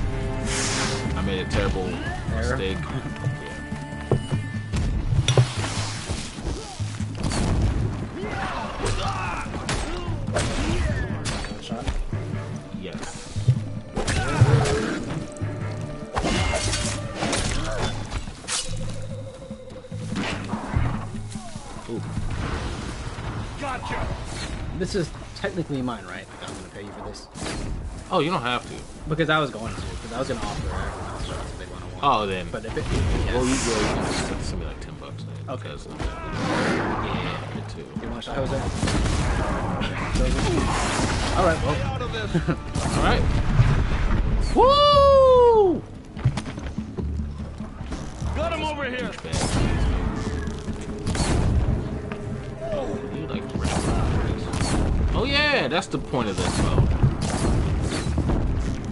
I made a terrible Error. mistake. Shot. Yes. This is technically mine, right? Like, I'm gonna pay you for this Oh, you don't have to. because I was going to. Because I was gonna offer American Mouse shots if they want to. Oh, then. But if it, well, you, yes. well, you can just send me like 10 bucks. Then, Okay, because- cool. Yeah, me too. you want a shot, Jose? Jose? All right, well. All right. Woo! Got him over here! Oh, you like restaurants. Oh yeah, that's the point of this mode.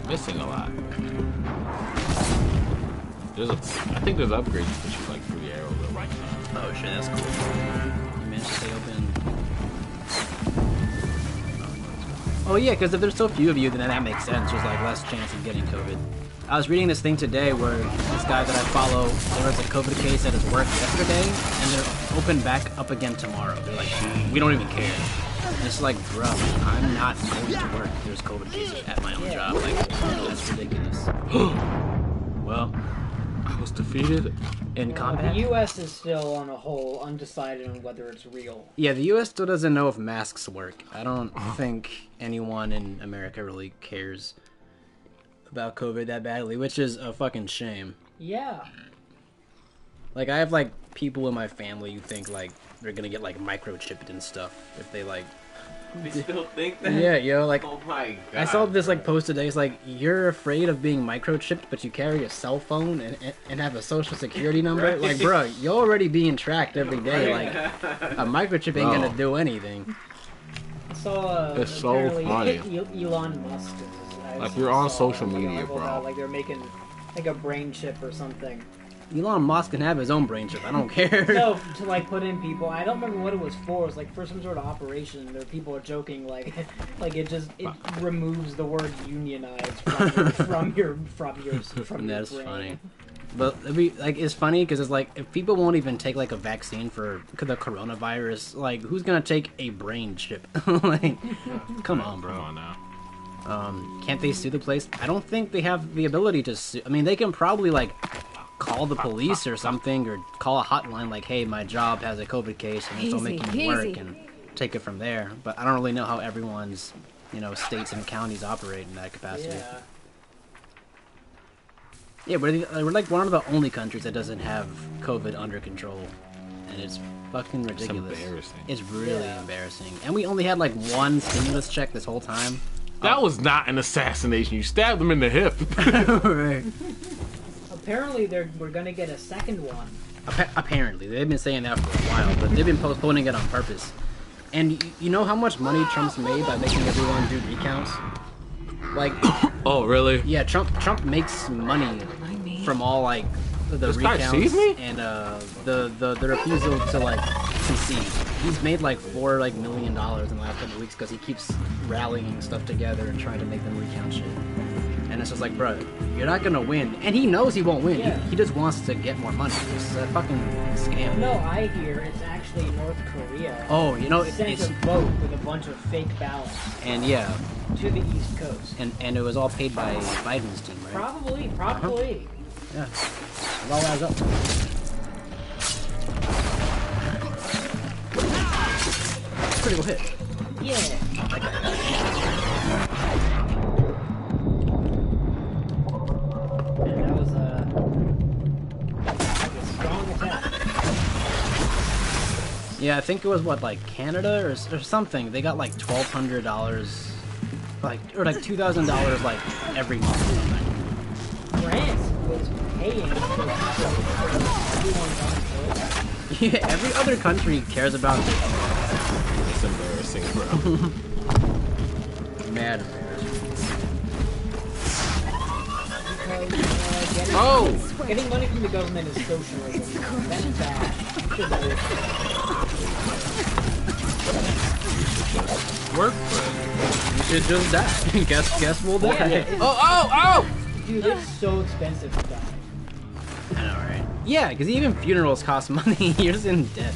Missing a lot. There's a, I think there's upgrades to shoot like three arrows at one time. Oh shit, that's cool. You managed to stay open. Oh yeah, because if there's so few of you, then that makes sense. There's like less chance of getting COVID. I was reading this thing today where this guy that I follow, there was a COVID case at his work yesterday, and they're open back up again tomorrow. They're like, we don't even care. It's like, bro, I'm not going to work. if There's COVID cases at my own job. Like, that's ridiculous. well, I was defeated. in combat. the U.S. is still on a whole undecided on whether it's real. Yeah, the U.S. still doesn't know if masks work. I don't think anyone in America really cares about COVID that badly, which is a fucking shame. Yeah. Like, I have like people in my family who think like they're gonna get like microchipped and stuff if they like. They still think that? Yeah, yo, like Oh my god. I saw this like post today. It's like you're afraid of being microchipped, but you carry a cell phone and, and, and have a social security number. Right. Like, bro, you're already being tracked every day. Like, a microchip ain't Bro. gonna do anything. I saw uh, It's so funny. Elon Musk. is- Like, saw you're on social media, bro. about, Like they're making like a brain chip or something. Elon Musk can have his own brain chip. I don't care. No, to like put in people. I don't remember what it was for. It was like for some sort of operation. There people are joking like, like it just it removes the word unionized from your from your from your from your That's brain. funny. But it'd be like it's funny because it's like if people won't even take like a vaccine for the coronavirus, like who's gonna take a brain chip? like, come on, Come bro. on now. Um, can't they sue the place? I don't think they have the ability to sue. I mean, they can probably like call the police or something, or call a hotline like, "Hey, my job has a COVID case, and it's not Easy, making me work," and take it from there. But I don't really know how everyone's, you know, states and counties operate in that capacity. Yeah. Yeah, we're, the, we're like one of the only countries that doesn't have COVID under control, and it's fucking ridiculous. embarrassing. It's really Yeah. embarrassing, and we only had like one stimulus check this whole time. That oh. was not an assassination. You stabbed him in the hip. right. Apparently, they're we're gonna get a second one. Appa- apparently, they've been saying that for a while, but they've been postponing it on purpose. And y- you know how much money Trump's made by making everyone do recounts? Like, oh, really? yeah, Trump Trump makes money from all like the This guy recounts sees me? and uh, the, the the refusal to like concede. He's made like four like million dollars in the last couple weeks because he keeps rallying stuff together and trying to make them recount shit. And it's just like, bro, you're not gonna win, and he knows he won't win. Yeah. He, he just wants to get more money. It's a fucking scam. No, I hear it's actually North Korea. Oh, you know, it, sent it's a boat with a bunch of fake ballots and yeah, to the East Coast. and and it was all paid by Biden's team, right? Probably, probably. Uh-huh. Yeah, it all adds up. Pretty critical hit. Yeah. Yeah, I think it was what like Canada or, or something. They got like twelve hundred dollars, like or like two thousand dollars like every month. Or something. France was paying for everyone's unemployed. Yeah, every other country cares about It's embarrassing, bro. mad affairs. Because getting, oh! getting money from the government is socialism. That's bad. Work, bro. You should just die. guess guess we'll die. Yeah, it's- Oh, oh, oh! Dude, it's so expensive to die. I know, right? Yeah, because even funerals cost money. You're just in debt.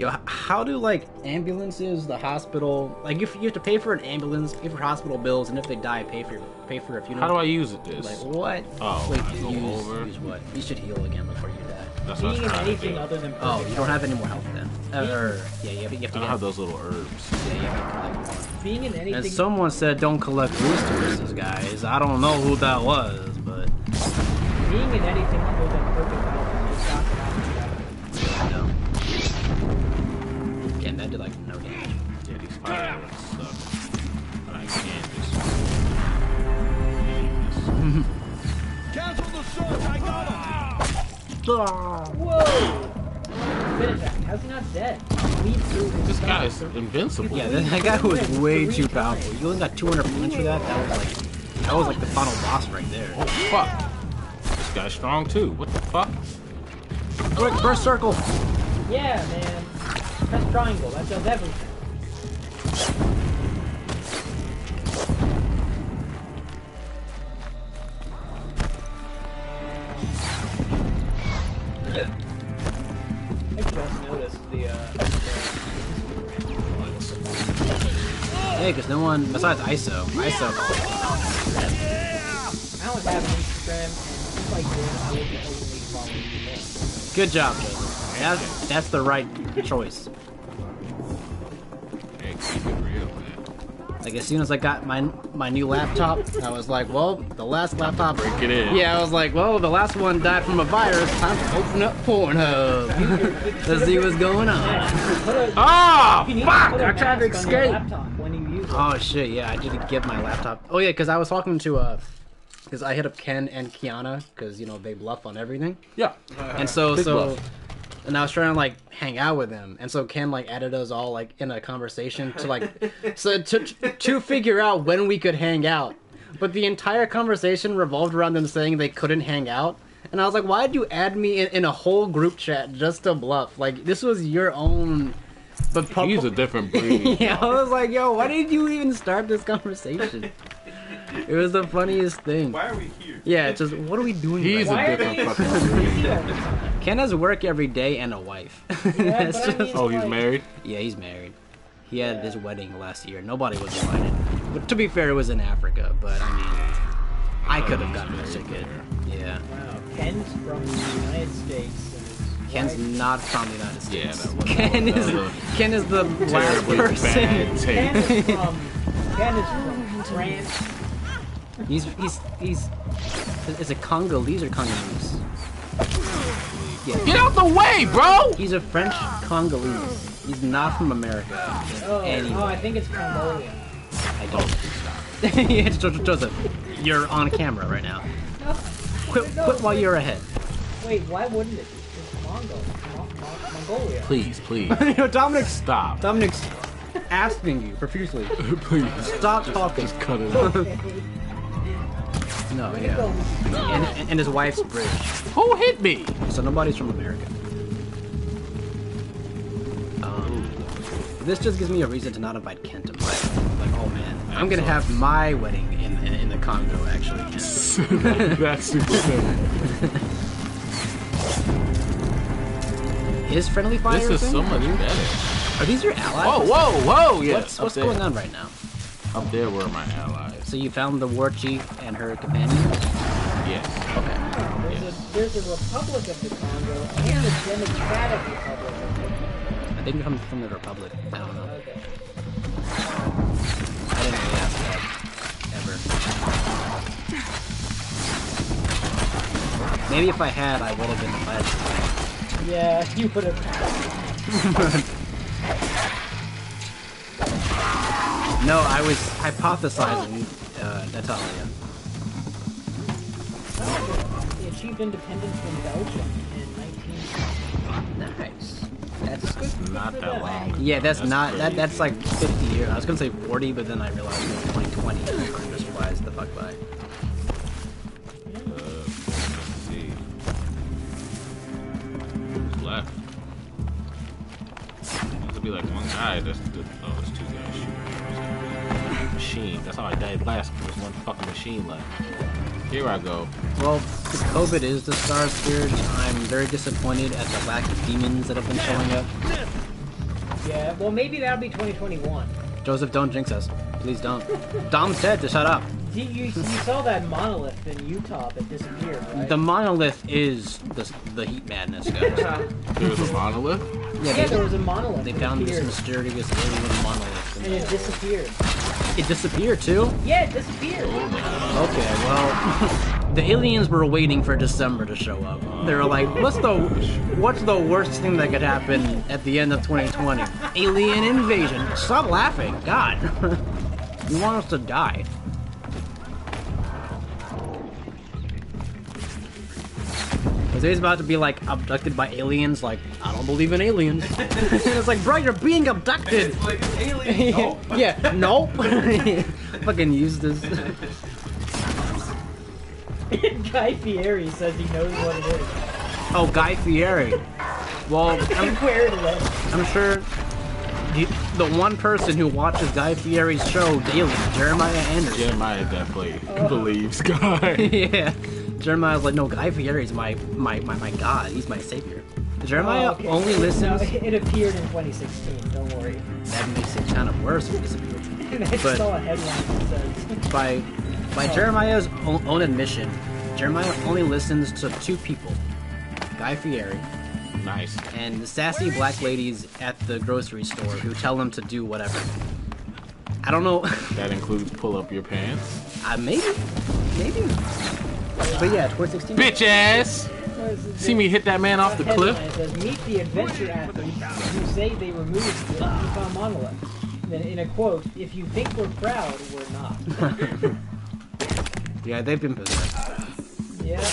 Yo, h- how do like ambulances, the hospital, like if you have to pay for an ambulance, pay for hospital bills, and if they die, pay for pay for a funeral? How do I use it, this? like what? Oh, wait, I go use, over. use what? You should heal again before you die. That's what I Being was in trying to anything other than Oh, you don't have any more health then. Uh, or yeah, you have, you have I to don't get. have those little herbs. Yeah, you have to collect more. Being in anything. And someone said don't collect resources, guys. I don't know who that was, but Being in anything other than perfect Yeah, these fireworks suck. But I can't just. Whoa! Finish that. How's he not dead? Lead through his This stomach. guy is invincible. Yeah, that, that guy was way too powerful. You only got 200 points for that. That was like that was like the final boss right there. Oh, fuck. This guy's strong too. What the fuck? Quick, first circle. Yeah, man. Press triangle. That does everything. Because no one besides ISO. ISO. People. Good job, Joseph. That's that's the right choice. Like as soon as I got my my new laptop, I was like, well, the last laptop. Break it in. Yeah, I was like, well, the last one died from a virus. Time to open up Pornhub. Let's see what's going on. Put a, you need fuck! to put a I tried to mask on your escape. laptop when you use it. Oh shit, yeah, I did give my laptop. Oh yeah, because I was talking to uh, because I hit up Ken and Kiana because you know they bluff on everything, Yeah. and so Big so, bluff. And I was trying to like hang out with them, and so Ken like added us all like in a conversation to like so to to figure out when we could hang out, but the entire conversation revolved around them saying they couldn't hang out. And I was like, why did you add me in, in a whole group chat just to bluff? Like, this was your own. But pro- He's a different breed. yeah, I was like, yo, why did you even start this conversation? It was the funniest thing. Why are we here? Yeah, it's just what are we doing? He's right a different they fucking so breed. busy all the time? now? Ken has work every day and a wife. Yeah, That's but I mean, Oh, he's like, married? yeah, he's married. He had his wedding last year. Nobody was invited. But to be fair, it was in Africa. But I mean, I oh, could have gotten a ticket. Yeah, Wow, Ken's from the United States. Ken's wife- not from the United Yeah, States. that Ken that is was a Ken is the last person. Ken is from. Ken is from France. He's he's he's. Is it Congolese or Congolese? Get out the way, bro! He's a French Congolese. He's not from America. Oh, Anyway. oh, I think it's Mongolia. I don't. yeah, Jo- Jo- Joseph, you're on camera right now. No, Quit, no, quit while wait, you're ahead. Wait, why wouldn't it? It's Mongo. Mo- Mo- Mongolia. Please, please. you know, Dominic's Stop. Dominic's asking you profusely. please. Stop talking. Just cut it out. No, yeah. And, and his wife's British, Who hit me? so nobody's from America. Um, this just gives me a reason to not invite Ken to my like. Oh man, I'm gonna have my wedding in in, in the Congo actually. That's super simple. Is friendly fire? This is thing? so much better. Are these your allies? Whoa, whoa, whoa! Yeah, What's what's going on right now? Up there were my allies. So you found the war chief and her companion? Yes. Okay. There's, a, there's a Republic of the Congo and a Democratic Republic of the Congo. I think it comes from the Republic. I don't know. Okay. I didn't really ask that ever. Maybe if I had, I would have been the pledge. Yeah, you would have. No, I was hypothesizing uh, Natalia. They achieved independence from Belgium in 19. Nice. That's Not that long. yeah. That's, That's not that. That's like 50 years. I was gonna say 40, but then I realized it was 2020. I just realized the fuck by. Uh, let's see. Who's left? There could be like one guy. That's the, Machine. That's how I died last. There's one fucking machine left. Here I go. Well, if COVID is the Star Spirit, I'm very disappointed at the lack of demons that have been showing up. Yeah, well, maybe that'll be 2021. Joseph, don't jinx us. Please don't. Dom said to shut up. You, you, you saw that monolith in Utah that disappeared, right? The monolith is the, the heat madness, guys. There's a monolith. Yeah, yeah, they, there was a monolith. they found this mysterious alien monolith. and it disappeared. It disappeared too? Yeah, it disappeared. Okay, well, the aliens were waiting for December to show up. They were like, "What's the what's the worst thing that could happen at the end of 2020? Alien invasion." Stop laughing, God! you want us to die? Jose's about to be like abducted by aliens. Like, I don't believe in aliens. it's like, bro, you're being abducted. yeah, nope. Fucking use this. Guy Fieri says he knows what it is. Oh, Guy Fieri. Well, I'm, Where it is. I'm sure the, the one person who watches Guy Fieri's show daily, Jeremiah Anderson. Jeremiah definitely oh. believes God. yeah. Jeremiah's like, no, Guy Fieri's my, my, my, my God. He's my savior. Jeremiah Oh, okay. only listens. No, it appeared in 2016. Don't worry. That makes it kind of worse if it disappeared. I But- saw a headline that says. By, by Jeremiah's own, own admission, Jeremiah only listens to two people Guy Fieri nice. and the sassy black ladies at the grocery store who tell him to do whatever. I don't know. That includes pull up your pants. Uh, maybe, maybe. But yeah, 2016. Bitch ass. what is it? See me hit that man off the cliff. Says, Meet the adventure athletes who say they removed the Utah monolith. Then in a quote, if you think we're proud, we're not. Yeah, they've been possessed. yeah.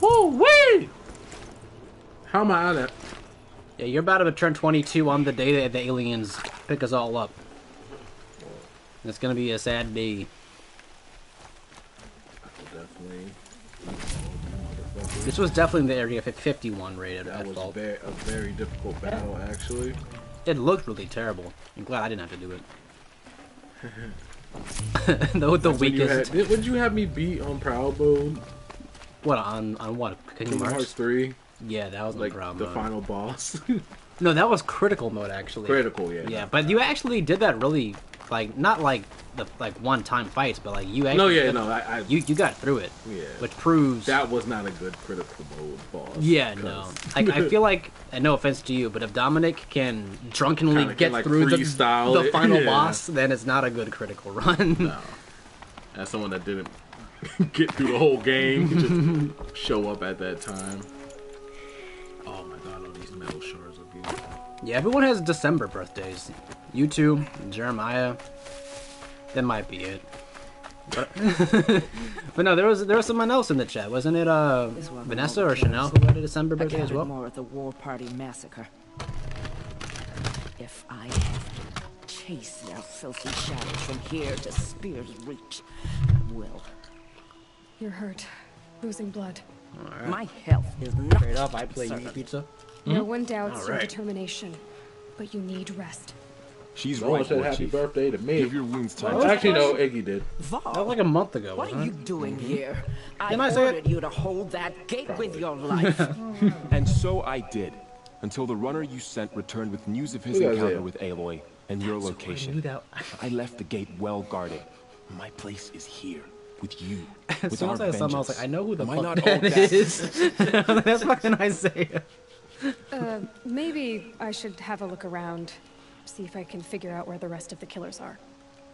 Woo wee! How am I out of Yeah, you're about to turn 22 on the day that the aliens pick us all up. It's gonna be a sad day. Definitely. This was definitely the Area 51 rated That at was fault. very, a very difficult battle, actually. It looked really terrible. I'm glad I didn't have to do it. the, the That's when you weakest. had- Would you have me beat on Proud Mode? What on on what? Kingdom Kingdom Hearts Hearts? 3? Yeah, that was Like the problem. the final boss? No, that was critical mode actually. Critical, yeah. Yeah, but you actually did that really like not like the like one time fights, but like you actually No, yeah, no, I, I you you got through it, yeah. which proves that was not a good critical mode boss. Yeah, no. Like I feel like, and no offense to you, but if Dominic can drunkenly Kinda can, get like, through the, the final yeah. boss, then it's not a good critical run. No. As someone that didn't get through the whole game, just show up at that time. Oh my god, all these metal shards are beautiful. yeah, everyone has December birthdays. You two, Jeremiah. That might be it. But, but no, there was there was someone else in the chat, wasn't it? Uh, Vanessa or Chanel who had a December birthday as well. more at the War Party massacre. If I have to chase their filthy shadows from here to Spear's Reach, I will. You're hurt. Losing blood. My health is not Straight up, I play concerned. pizza. No one doubts your determination, but you need rest. She's No one right, said happy Chief. birthday to me. Give your wounds time. Oh, Actually, no, Iggy did. Varl, That was like a month ago, what wasn't are you it? doing here? I Didn't I say it? ordered you to hold that gate with your life. And so I did, until the runner you sent returned with news of his encounter Zale? with Aloy and your location. knew that. I left the gate well guarded. My place is here. with you. As with soon our as I saw him, I was like, I know who the Am fuck not that owed that? is. That's fucking Isaiah. Uh, maybe I should have a look around, see if I can figure out where the rest of the killers are.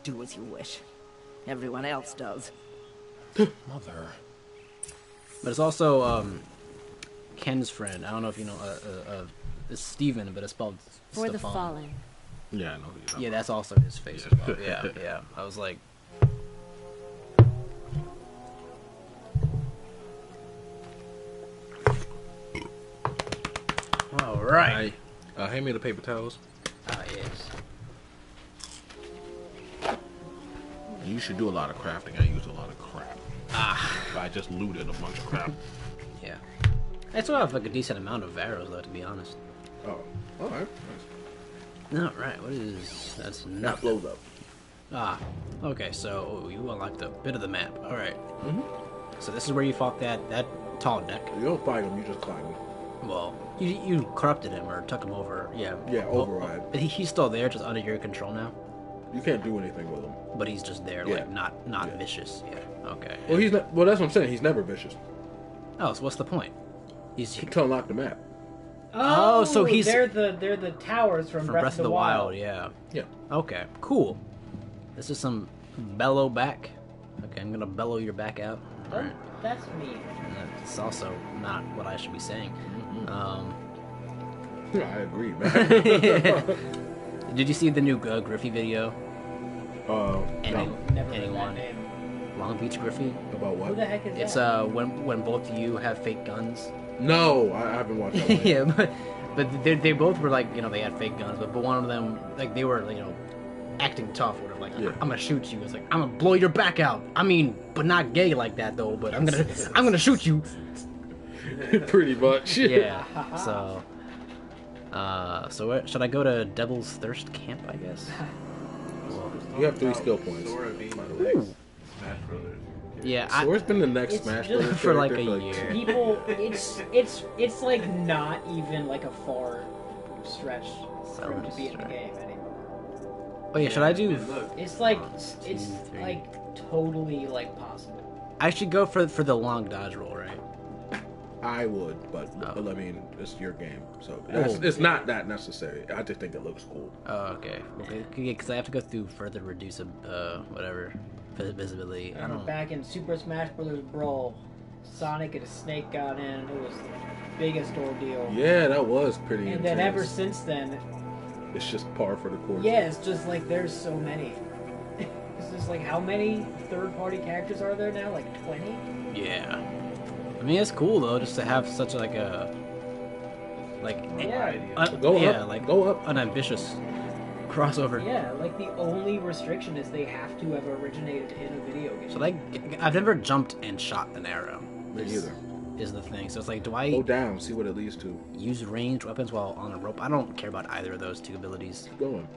Do as you wish. Everyone else does. Mother. But it's also um, Ken's friend. I don't know if you know. Uh, uh, uh, it's Steven, but it's spelled For the Stefan. fallen. Yeah, I know who Yeah, that's also his face as well. Yeah, yeah. I was like, all right. Uh, hand me the paper towels. You should do a lot of crafting. I use a lot of crap. Ah. I just looted a bunch of crap. Yeah. I still have like a decent amount of arrows, though, to be honest. oh, all right. All right. What is that's not blows up. Ah, okay. So you unlocked a bit of the map. All right. So this is where you fought that that tall neck. You don't fight him, you just climb him. Well, you you corrupted him or took him over. Yeah. Yeah, Oh, override. Oh, but he, he's still there, just under your control now. You can't do anything with him. But he's just there, Yeah. like not not Yeah. vicious. Yeah. Okay. Well, he's not. Well, that's what I'm saying. He's never vicious. Oh, so what's the point? He's he, To unlock the map. Oh, so oh, he's- they're the they're the towers from, from Breath, of the, Wild. Yeah. Yeah. Okay. Cool. This is some Bellowback. Okay, I'm gonna bellow your back out. All Oh, right. that's me. And That's also not what I should be saying. Um, I agree, man. did you see the new uh, Griffy video? uh, Any, no. Never anyone? Long Beach Griffy? About Who what? the heck is It's that? uh when when both of you have fake guns. No, I, I haven't watched that. One. yeah, but but they, they both were like you know they had fake guns, but but one of them like they were you know acting tough, or whatever. Like Yeah. I'm gonna shoot you. It's like I'm gonna blow your back out. I mean, but not gay like that though. But I'm gonna I'm gonna shoot you. Pretty much. Yeah. so. Uh, so where, should I go to Devil's Thirst Camp? I guess. You have three skill points. Sora being by the the way. next Smash Brothers. Yeah, So I, where's been the next It's Smash just Brothers for like character a year. People, it's it's it's like not even like a far stretch for him to be in the game anymore. oh yeah, should I do? It's like One, it's three. like totally like possible. I should go for for the long dodge roll, right? I would, but, Oh. but I mean, it's your game, so that's, it's not that necessary. I just think it looks cool. Oh, okay. Okay, because I have to go through further reduce uh whatever visibility. I don't. back in Super Smash Bros. Brawl, Sonic and a Snake got in. And it was the biggest ordeal. Yeah, that was pretty. And then ever since then, it's just par for the course. yeah, it's just like there's so many. it's just like how many third-party characters are there now? Like twenty. Yeah. I mean, it's cool though, just to have such like a like Yeah. un- Go yeah, up, like go up. unambitious crossover. Yeah, like the only restriction is they have to have originated in a video game. So like, I've never jumped and shot an arrow. Me is- neither. Is the thing. So it's like, do I Go down, see what it leads to. use ranged weapons while on a rope? I don't care about either of those two abilities. Keep going.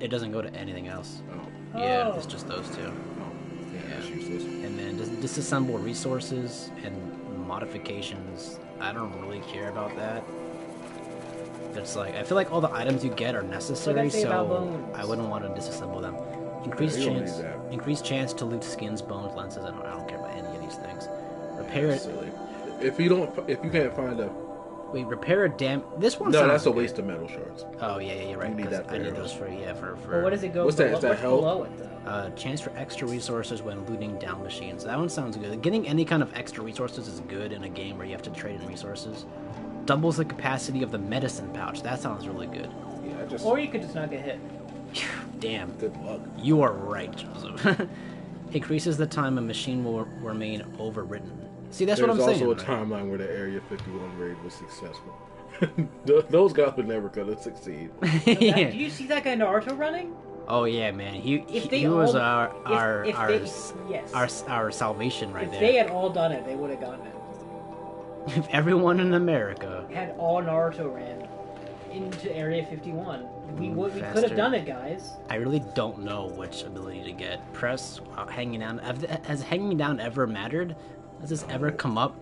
It doesn't go to anything else. Oh, Yeah, Oh. it's just those two. oh, yeah, that's useless. And then dis- disassemble resources and modifications. I don't really care about that. It's like I feel like all the items you get are necessary, so? I wouldn't want to disassemble them. Increased you don't chance, increased chance to loot skins, bones, lenses. I don't, I don't care about any of these things. Repair it. Silly. If you don't, if you can't find a, Wait, repair a dam. This one. no, sounds that's a good. waste of metal shards. Oh yeah, yeah, you're right. You need 'cause that I need those for yeah for for. Well, what does it go? What's that? below- Is that what's health? below it though? Uh, chance for extra resources when looting down machines. That one sounds good. Getting any kind of extra resources is good in a game where you have to trade in resources. Doubles the capacity of the medicine pouch. That sounds really good. Yeah, just Or you could just not get hit. Damn, good luck. you are right, Joseph. Increases the time a machine will remain overridden. See, that's There's what I'm saying. There's also a timeline where the Area 51 raid was successful. Those guys were never gonna succeed. That- Do you see that guy Naruto running? Oh yeah, man. He If he, they he was all- our if- our if our, they- yes. our our salvation right if there. they had all done it, they would have gotten it. if everyone in America Had all Naruto ran into Area 51, we Move would we could have done it, guys. I really don't know which ability to get. Press uh, hanging down. have- Has hanging down ever mattered? Has this ever come up?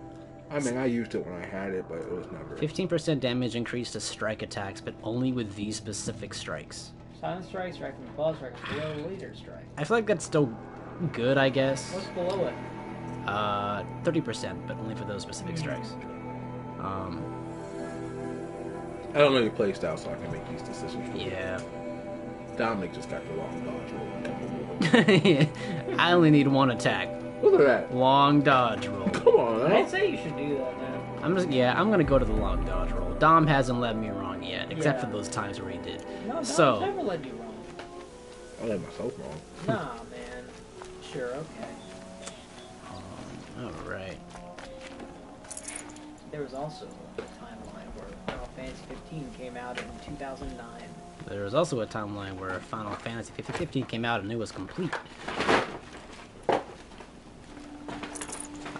I mean, I used it when I had it, but it was never. 15% damage increase to strike attacks, but only with these specific strikes. Silent strike, strike from above, strike from below, laser strike. I feel like that's still good, I guess. What's below it? Uh, 30%, but only for those specific strikes. Um, I don't know your play style, so I can make these decisions. for you. yeah. Dominic just got the long dodge roll. and a couple more. I only need one attack. Look at that. Long dodge roll. Come on, I'd huh? say you should do that now. I'm just yeah, I'm gonna go to the long dodge roll. Dom hasn't led me wrong yet, except Yeah. for those times where he did. No, no, So- I've never led you wrong. I let myself wrong. Nah, man. Sure, okay. Um, all right. There was also a timeline where Final Fantasy 15 came out in 2009. There was also a timeline where Final Fantasy 15 came out and it was complete.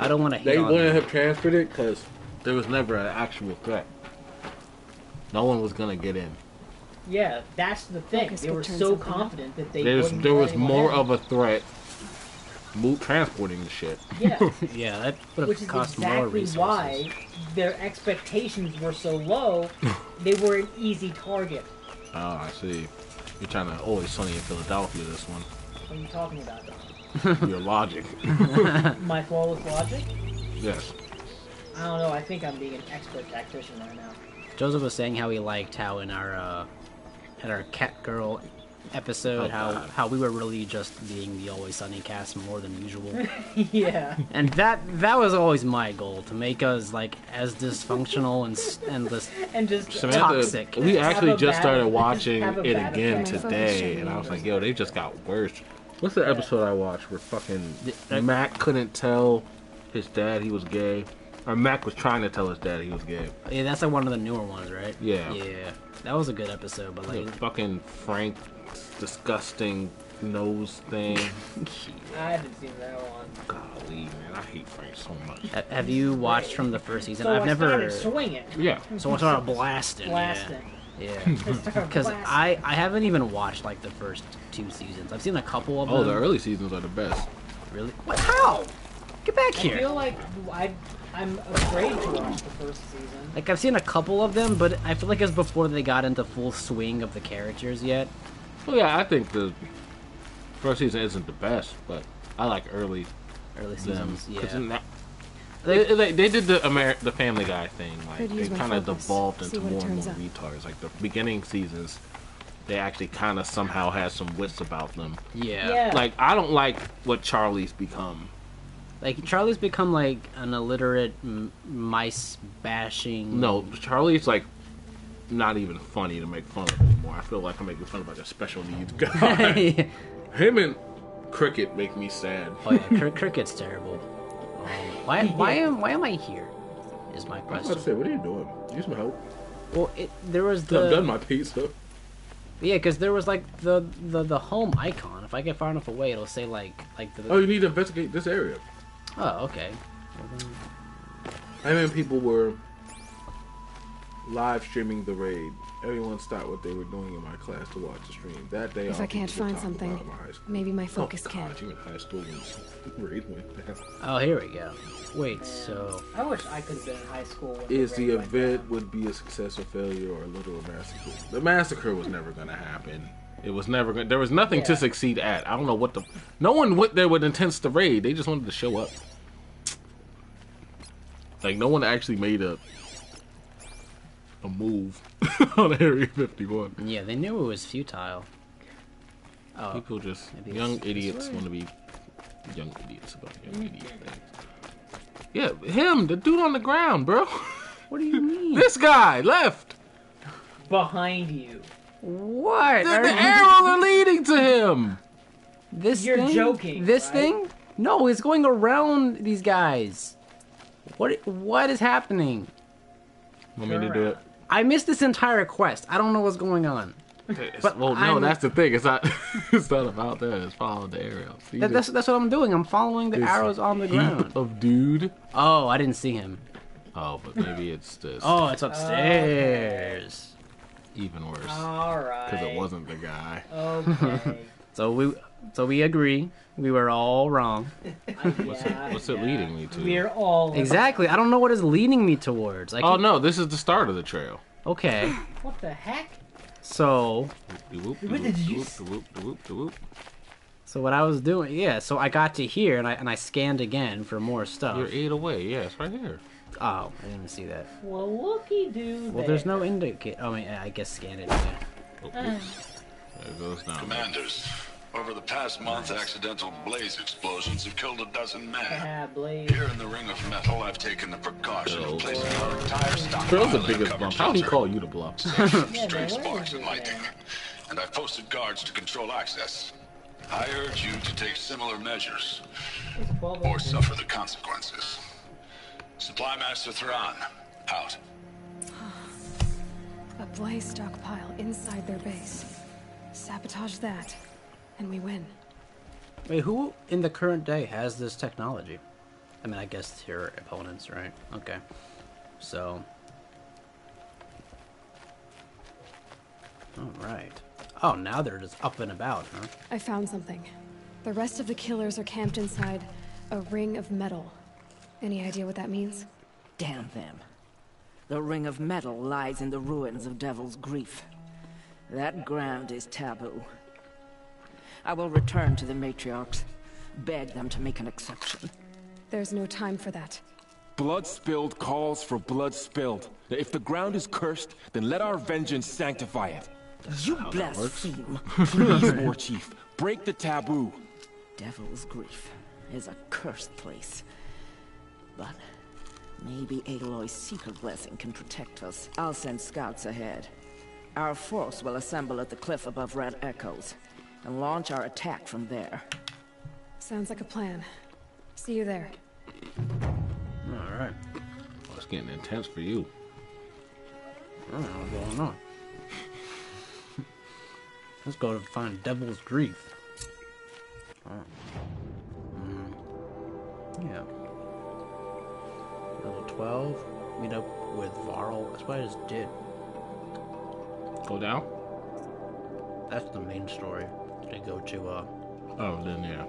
I don't want to hate They wouldn't have transferred it because There was never an actual threat. No one was gonna get in. Yeah, that's the thing. Focus they were so confident that they There's there was more in. of a threat. Move transporting the shit. Yeah, Yeah, that would which have is cost more exactly resources. why their expectations were so low. they were an easy target. Oh, I see. You're trying to always sunny in Philadelphia. This one. What are you talking about, Don? Your logic. My flawless logic? Yes. I don't know. I think I'm being an expert tactician right now. Joseph was saying how he liked how in our uh, in our cat girl episode Oh, how God. how we were really just being the always sunny cast more than usual. yeah. And that that was always my goal to make us like as dysfunctional and and this. And just Samantha, Toxic. we actually just bad- started watching have it again today, and I was like, yo, they just got worse. What's the episode I watched where fucking The- Mac couldn't tell his dad he was gay? Or Mac was trying to tell his dad he was gay. Yeah, that's like one of the newer ones, right? Yeah. Yeah, that was a good episode, but like The fucking Frank disgusting nose thing. I haven't seen that one. Golly, man, I hate Frank so much. ha- have you watched from the first season? So I've I never. started it. Yeah. So I started blasting. yeah. blasting. Yeah. I started Because. I I haven't even watched like the first two seasons. I've seen a couple of oh, them. Oh, them. the early seasons are the best. Really? What? How? Get back here. I feel like I, I'm afraid to watch the first season. Like I've seen a couple of them, but I feel like it's before they got into full swing of the characters yet. Well, yeah, I think the first season isn't the best, but I like early Early them. seasons, 'Cause yeah. In that- they, they, they did the Amer- the Family Guy thing. Like they kind of devolved into more and more turns retards. Like the beginning seasons, they actually kind of somehow had some wits about them. Yeah. Yeah. Like I don't like what Charlie's become. Like Charlie's become like an illiterate m- mice bashing. No, Charlie's like not even funny to make fun of anymore. I feel like I'm making fun of like a special needs guy. Him and Cricket make me sad. oh yeah, Cr- cricket's terrible. Um, why? Why am? Why am I here? Is my question. I was about to say, what are you doing? Use some help. Well, it, there was the. I've done my pizza. yeah, because there was like the, the the home icon. If I get far enough away, it'll say like like the. Oh, you need to investigate this area. oh okay. I mean, people were live streaming the raid. Everyone stopped what they were doing in my class to watch the stream. That day, If I can't find something, about my high school. maybe my oh, focus oh, can. God, you in high school when the raid went down. Oh, here we go. Wait, so I wish I could have been in high school. When Is raid the event would be a success or failure or a little massacre? The massacre was never gonna happen. It was never going. There was nothing Yeah. to succeed at. I don't know what the. No one went there with intents to raid. They just wanted to show up. Like no one actually made a a move on Area 51. yeah, they knew it was futile. Oh, People just young idiots want to be young idiots about young idiot things. Yeah, him, the dude on the ground, bro. what do you mean? this guy left. behind you. what? The, Are the you- arrows are leading to him. This You're thing? joking, This right? thing? No, it's going around these guys. What? What is happening? Want me to do it? I missed this entire quest. I don't know what's going on. But, well, no, I'm- that's the thing. It's not. it's not about that. It's following the arrows. That, that's that's what I'm doing. I'm following the arrows on the heap ground. of dude. Oh, I didn't see him. Oh, but maybe it's this. Oh, it's upstairs. even worse All right. because it wasn't the guy. Okay. So we so we agree. We were all wrong. What's it? What's it leading me to? We're all Exactly. I don't know what is leading me towards. Like, Oh no, this is the start of the trail. okay. What the heck? So What did you. So what I was doing, yeah. So I got to here and I and I scanned again for more stuff. You're eight away. Yeah, it's right here. Oh, I didn't see that. Well, looky do. Well, there's no indicate. Oh, I mean, I guess scan it. Yeah. Oh, there goes down. Commanders, over the past month, accidental blaze explosions have killed a dozen men. Here in the Ring of Metal, I've taken the precaution of placing our entire stockpile Girl's the in a biggest covered bump. How do you call you to bluff? Stray sparks and lightning. And I've posted guards to control access. I urge you to take similar measures, or suffer the consequences. Supply Master Thrawn, out. A blaze stockpile inside their base. Sabotage that, and we win. Wait, who in the current day has this technology? I mean, I guess your opponents, right? Okay. So. All right. Oh, now they're just up and about, huh? I found something. The rest of the killers are camped inside a ring of metal. Any idea what that means? Damn them. The ring of metal lies in the ruins of Devil's Grief. That ground is taboo. I will return to the matriarchs, beg them to make an exception. There's no time for that. Blood spilled calls for blood spilled. If the ground is cursed, then let our vengeance sanctify it. You blaspheme. Please, War Chief, break the taboo. Devil's Grief is a cursed place. But maybe Aloy's secret blessing can protect us. I'll send scouts ahead. Our force will assemble at the cliff above Red Echoes and launch our attack from there. Sounds like a plan. See you there. All right. Oh, it's getting intense for you. I don't know what's going on. Let's go to find Devil's Grief. Oh. Mm. Yeah. Level 12. Meet up with Varl. That's what I just did. Go down. That's the main story. They go to, uh. Oh, then yeah.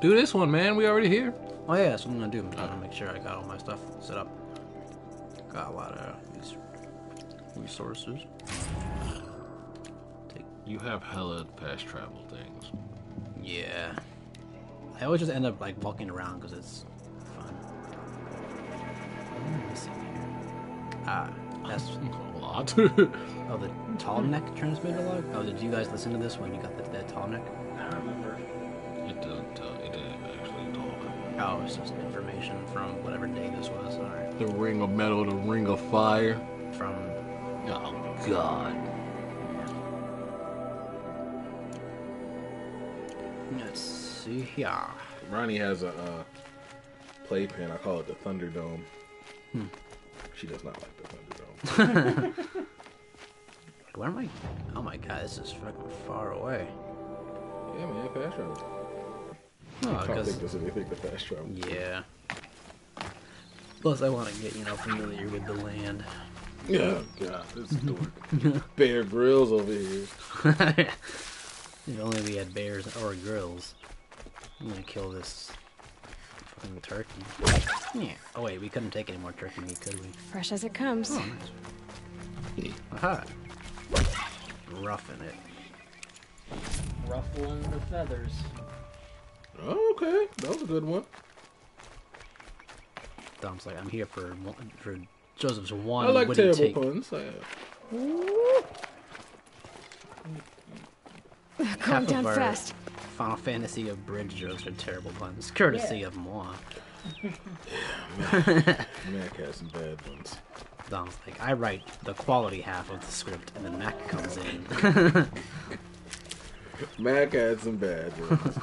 Do this one, man. We already here. Oh, yeah, that's what I'm gonna do. I'm gonna make sure I got all my stuff set up. Got a lot of these resources. Take You have hella fast travel things. Yeah. I always just end up like walking around because it's fun. What am I missing here? Ah, that's lot. oh the tall neck transmitter log. Oh, did you guys listen to this when you got the, that tall neck? I don't remember. it didn't. tell. It didn't actually talk. Oh, it's just information from whatever day this was. All right, The ring of metal, the ring of fire. from Oh God. let's see here. Ronnie has a uh, playpen. I call it the Thunderdome. Hmm. She does not like the Thunderdome. Where am I? Oh my god, this is fucking far away. yeah, man, fast travel. Oh, I don't think this is anything but fast travel. yeah. Plus, I want to get you know familiar with the land. Yeah, God, this dork. Bear Grylls over here. if only we had bears or grills. I'm gonna kill this fucking turkey. Yeah. Oh wait, we couldn't take any more turkey meat, could we? Fresh as it comes. Oh, nice. Aha. Roughing it. Ruffling the feathers. Oh, okay, that was a good one. Dom's like, I'm here for for Joseph's one I like witty terrible take. puns. I, uh, Calm down our fast. Final Fantasy Abridged. jokes are terrible puns, courtesy Yeah. of moi. Mac has some bad ones. Dom's like, I write the quality half of the script, and then Mac comes in. Mac had some bad ones.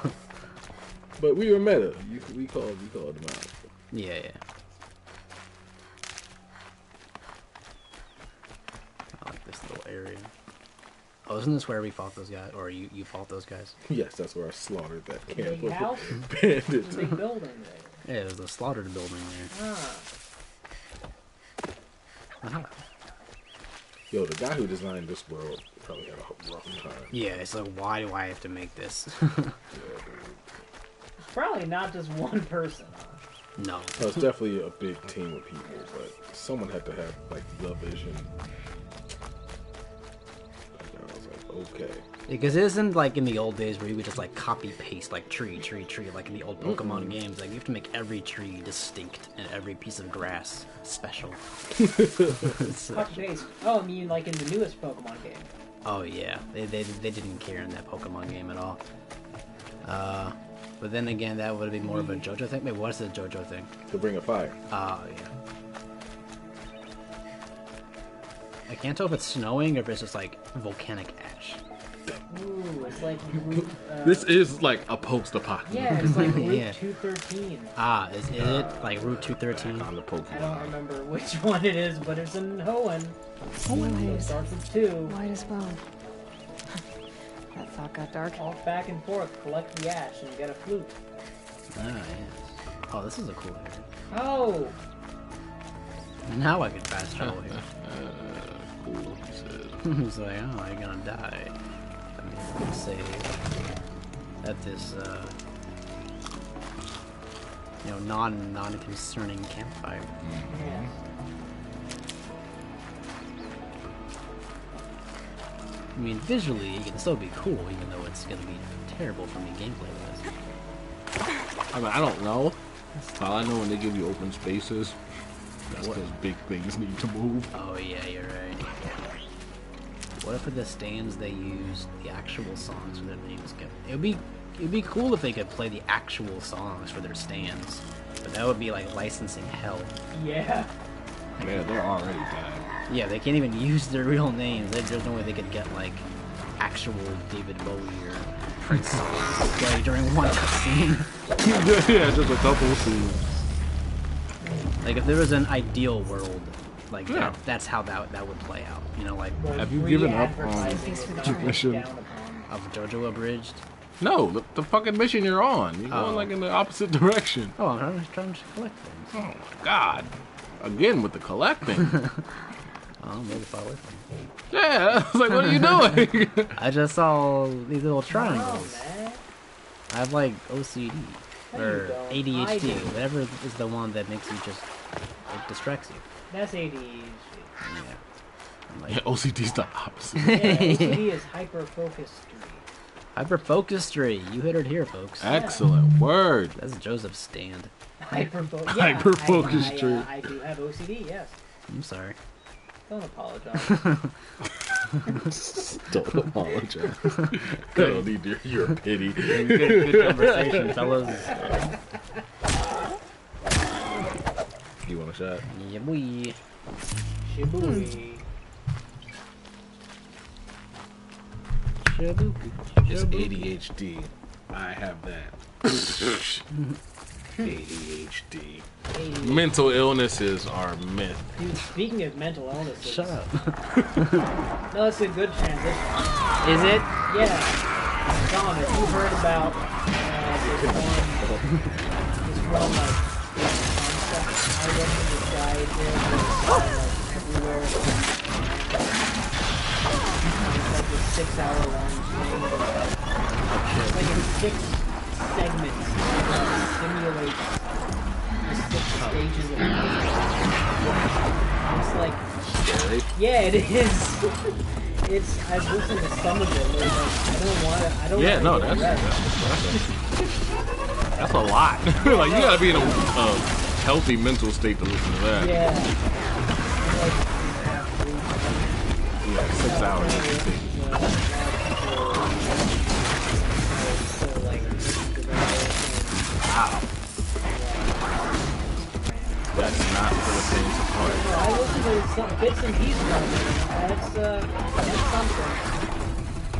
but we were meta. You, we called we called them out. yeah, yeah. I like this little area. Oh, isn't this where we fought those guys, or you you fought those guys? Yes, that's where I slaughtered that camp Big of house? bandits. Big building there. Yeah, it there's a slaughtered building there. Ah, Aha. Yo, the guy who designed this world probably had a rough time. Yeah, it's like, why do I have to make this? it's probably not just one person. No. No, it's definitely a big team of people, but someone had to have like the vision. Okay. Because it isn't like in the old days where you would just like copy paste like tree, tree, tree, like in the old Pokemon games. Like you have to make every tree distinct and every piece of grass special. So- paste. Oh, I mean like in the newest Pokemon game. oh yeah, they, they they didn't care in that Pokemon game at all. Uh, but then again, that would be more of a JoJo thing. Wait, what's the JoJo thing? To bring a fire. Oh yeah. I can't tell if it's snowing or if it's just like volcanic ash. Ooh, it's like Route, uh, This is like a post-apocalypse. Yeah, it's like Route Yeah. 213. Ah, is, is it like Route 213? On the I don't Pokemon. remember which one it is, but it's in Hoenn. So it starts with two. white as bone. that thought got dark. Walk back and forth, collect the ash, and you get a flute. Ah, yes. Oh, this is a cool area. Oh! Now I can fast travel here. Cool. he said. like, oh, you're gonna die. Let me save at this, uh, you know, non non concerning campfire. Yeah. I mean, visually, it can still be cool, even though it's gonna be terrible for me gameplay wise. I mean, I don't know. All I know when they give you open spaces, that's because big things need to move. Oh yeah, you're right. What if for the stands they used the actual songs for their names? It would be it would be cool if they could play the actual songs for their stands, but that would be like licensing hell. Yeah. Man, they're already bad. Yeah, they can't even use their real names. There's no way they could get like actual David Bowie or Prince songs play during one scene. yeah, just a couple scenes. Like if there was an ideal world, like Yeah. that, that's how that that would play out. You know, like Have you given up on the mission? of JoJo Abridged. No, the, the fucking mission you're on. You're Oh. going like in the opposite direction. Oh, I'm trying to, trying to collect things. Oh my god. Again with the collecting. Oh, maybe far away from me. yeah, I was like, what are you doing? I just saw these little triangles. man. I have like OCD or ADHD, whatever is the one that makes you just it distracts you. That's ADHD. Yeah. I'm like yeah, OCD's the opposite. Yeah, OCD is hyperfocus tree. hyper-focused. hyperfocustry. You heard it here, folks. Excellent word. That's Joseph's stand. Hyper-fo- yeah, Hyper-focused I, I, trait. uh, I do have OCD, yes. I'm sorry. Don't apologize. Don't apologize. I don't need your, your pity. Good, good conversation, fellas. You want a shot? Yeah, boy. Shibui. Shabuku. It's ADHD. I have that. ADHD. Mental illnesses are myth. Dude, speaking of mental illnesses. Shut up. No, that's a good transition. Is it? Yeah. Tom, have you heard about uh, this one, this one, like, this six-hour long thing. It's like in six segments. It simulates the six stages of life. It's like yeah, it is. It's. I've listened to some of it. I don't want to. I don't. Yeah, no, that's that's, a lot. like you gotta be in a, a healthy mental state to listen to that. Yeah. Yeah, six hours. Wow. That's not for the faint of heart. I listen to some bits and pieces of it. It's uh, it's something.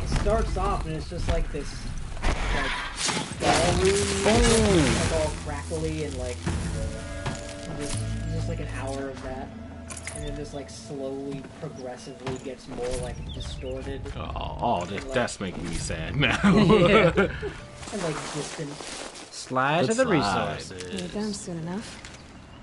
It starts off and it's just like this, like ballroom, like all crackly and like just, just like an hour of that, and then just like slowly, progressively gets more like distorted Oh, oh that, that's making me sad now. Yeah. and like distant. Slash Let's of the slide. resources. You're done soon enough.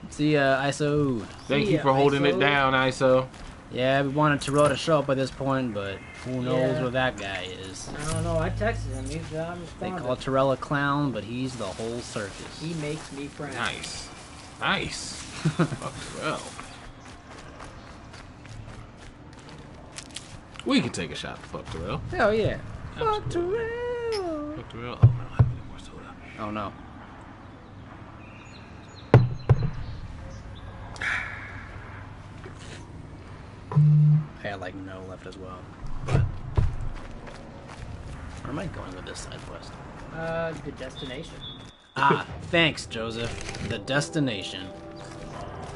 See uh, ya, ISO. Thank See you ya, for holding ISO. it down, ISO. Yeah, we wanted Terrell to show up at this point, but who knows Yeah. where that guy is. I don't know. I texted him. He's not They responding. call Terrell a clown, but he's the whole circus. He makes me proud. Nice. Nice. Fuck well. We can take a shot to fuck Terrell. Hell yeah. Fuck Terrell. Fuck the real. Oh, I don't have any more soda. Oh no. I had like no left as well. But where am I going with this side quest? Uh, the destination. Ah, thanks, Joseph. The destination.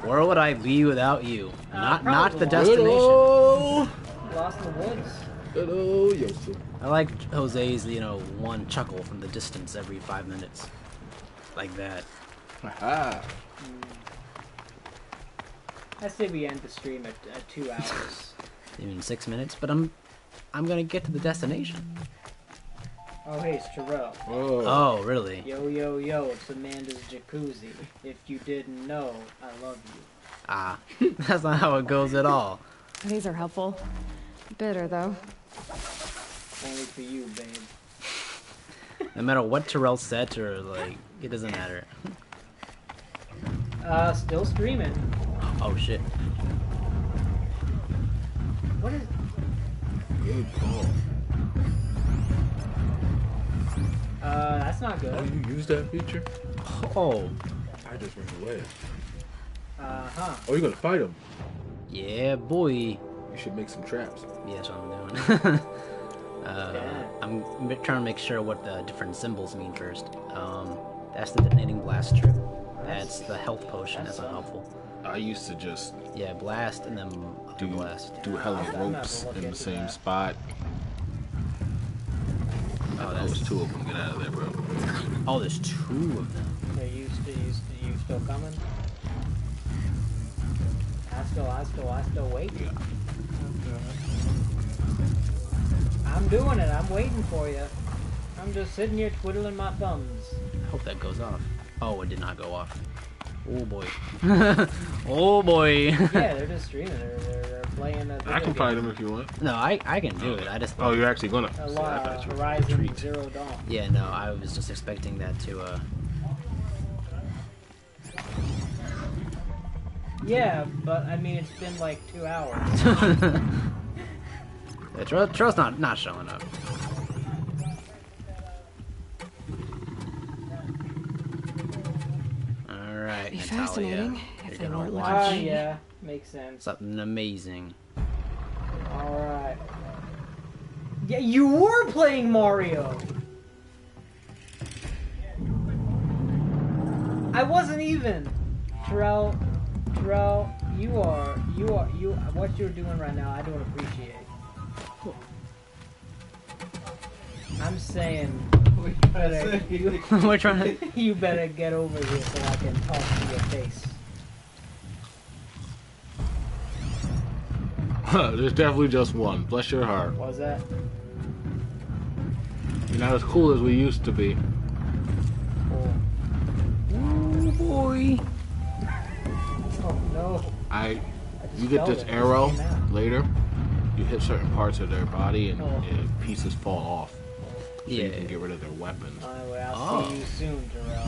Where would I be without you? Not not the destination. destination. Lost in the woods. Hello, Yosef. I like Jose's, you know, one chuckle from the distance every five minutes. Like that. Aha. I say we end the stream at, at two hours. Even six minutes, but I'm I'm gonna get to the destination. Oh, hey, it's Terrell. Whoa. Oh, really? Yo, yo, yo, it's Amanda's jacuzzi. If you didn't know, I love you. Ah, that's not how it goes at all. These are helpful. Bitter, though. Only for you, babe. No matter what Terrell said to her, like, it doesn't matter. Uh, still streaming. Oh shit. What is... Good call. Uh, that's not Oh, good. you use that feature? Oh, I just ran away. Uh-huh. Oh, you're gonna fight him. yeah, boy. You should make some traps. Yeah, that's what I'm doing. uh, Yeah. I'm trying to make sure what the different symbols mean first. Um, that's the detonating blast trip. That's the health potion. That's not helpful. I used to just Yeah, blast and then do blast. do hella I'm not ropes gonna in the same that. spot. Oh, that's there's two of them. Get out of there, bro. oh, there's two of them. Are you, st- you, st- you still coming? I still, I still, I still waiting. I'm doing it. I'm waiting for you. I'm just sitting here twiddling my thumbs. I hope that goes off. Oh, it did not go off. Oh boy. oh boy. Yeah, they're just streaming. They're, they're, they're playing a I can game. fight him if you want. no, I I can do it. I just Oh, you're actually gonna. A See, I lot, thought you were Horizon retreat. Zero Dawn. yeah no. I was just expecting that to uh. Yeah, but I mean, it's been like two hours. Yeah, Terrell, Terrell's not not showing up. All right, Be Natalia, fascinating you're if they weren't looking watch Ah, for yeah, makes sense. something amazing. All right. Yeah, you were playing Mario. I wasn't even. Terrell, Terrell, you are, you are, you. What you're doing right now, I don't appreciate. I'm saying, you better, you, We're trying to. you better get over here so I can talk to your face. There's definitely just one. Bless your heart. Was that? You're not as cool as we used to be. Oh, Oh boy. oh no. I, I just you get this it. It arrow just came out. later. You hit certain parts of their body and Oh. pieces fall off. So Yeah. you can get rid of their weapons. Anyway, I'll Oh. see you soon, Terrell.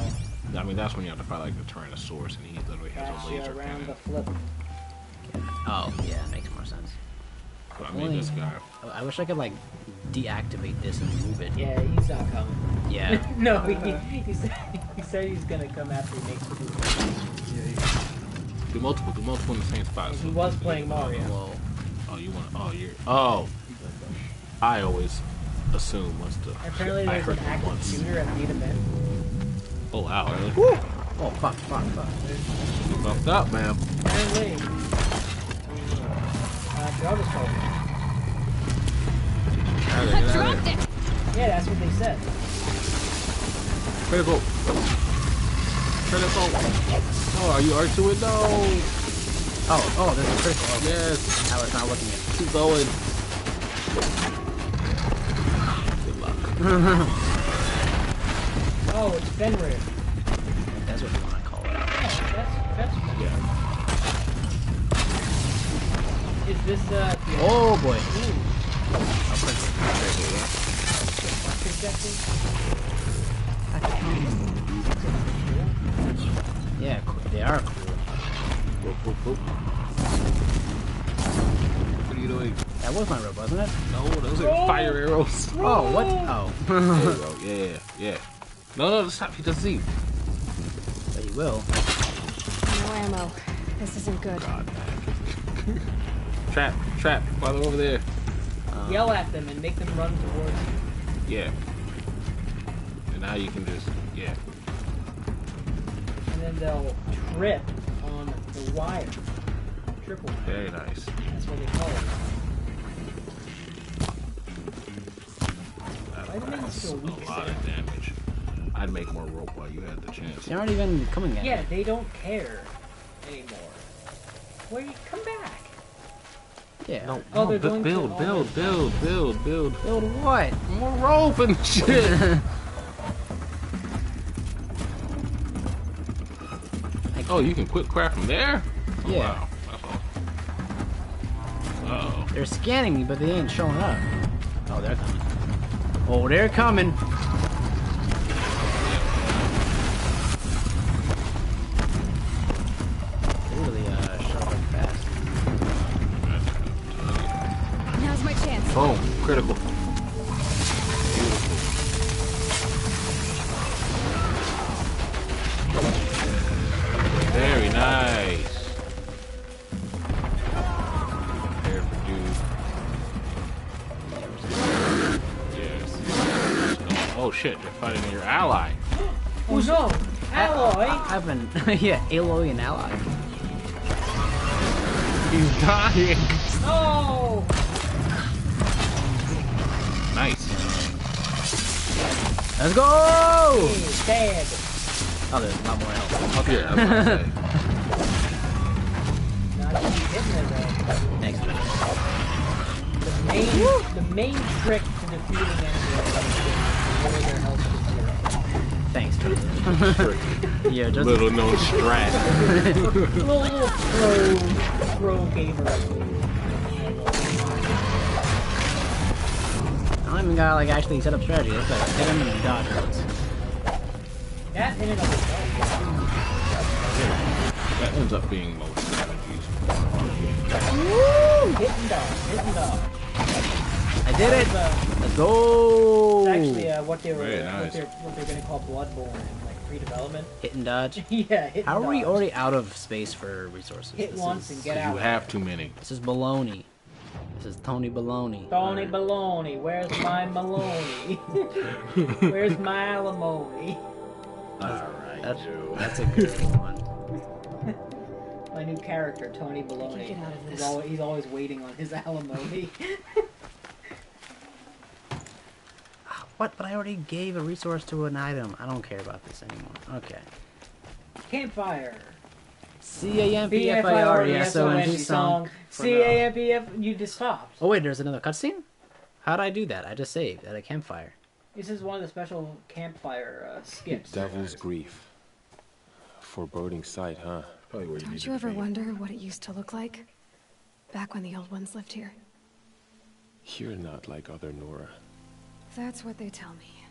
I mean, that's when you have to fight like the Tyrannosaurus, and he literally has Catch a laser around cannon. the flip. Oh yeah, that makes more sense. But I mean, this guy. I- oh, I wish I could like deactivate this and move it. Yeah, he's not coming. Yeah. no, he, he, said, he said he's gonna come after he makes food. Do multiple, do multiple in the same spot. He was playing Mario. Oh, you want? Oh, you're. Oh, I always assume once the. Apparently I there's heard an active once. shooter at the event. Oh wow, really? Oh fuck, fuck, fuck. Fucked up, man. Apparently. Uh, Jarvis told me. Yeah, that's what they said. Critical. Critical. Oh, are you R2 it? No. Oh, oh, there's a critical. Okay. Yes. I was not looking at. Keep going. Good luck. Oh, it's Fenrir. That's what you want to call it. Oh, that's, that's Yeah. Is this, uh, the Oh boy. Ooh, Oh, critical. projecting? Yeah, cool. they are cool. What are you doing? That that was my rope, wasn't it? No, those are fire arrows. Oh, what? Oh. There you go. Yeah, yeah. No, no, stop. He doesn't see you. but he will. No ammo. This isn't good. God, Trap, trap. While they're over there. Um, Yell at them and make them run towards you. Yeah. And now you can just, yeah. And then they'll trip on the wire. Triple. wire. Very nice. That's what they call it. That's still a lot of damage. I'd make more rope while you had the chance. They're not even coming at Yeah, me. they don't care anymore. Where you come back? Yeah. No, Oh, no, they're bu- going build, all build, build, build, build. Build what? More rope and shit. oh, you can quick craft from there? Oh, Yeah. Wow. Uh-oh. They're scanning me, but they ain't showing up. Oh, they're coming. Oh, they're coming. They really uh, fast. Now's my chance. Boom. Critical. No! Alloy! I've been, yeah, Aloy and Ally. He's dying. No! Nice. Let's go! He's dead. Oh, there's a lot more health. Okay. Yeah, I was about to say. Not keep hitting it though. Thanks, man. The main, the main trick to defeating enemies is lower their health to zero. Thanks, Jordan. yeah, just Little known strat. Little, little pro, pro gamer. I don't even gotta like actually set up strategy. It's like hit him and dodge roads. That in and of itself. That ends up being most strategies. Woo! Hit and dodge, hit and dodge. I did it. Go. it's actually uh, what they were, Very what they're, what they're gonna call Bloodborne in like pre-development. Hit and dodge. yeah, hit How and are we dodge. already out of space for resources? Hit This once is- and get out. You have too many. This is baloney. This is Tony Baloney. Tony Baloney, where's my Maloney? where's my alimony? Alright, That's, that's a good one. My new character, Tony Baloney. get out of He's always, he's always waiting on his alimony. What? But I already gave a resource to an item. I don't care about this anymore. Okay. Campfire. C A M P F I R E S O N G song. C A M P F. You just stopped. Oh wait, there's another cutscene. How'd I do that? I just saved at a campfire. This is one of the special campfire uh, skips. Devil's grief. Foreboding sight, huh? Probably where Don't to you ever be. wonder what it used to look like? Back when the old ones lived here. You're not like other Nora. That's what they tell me.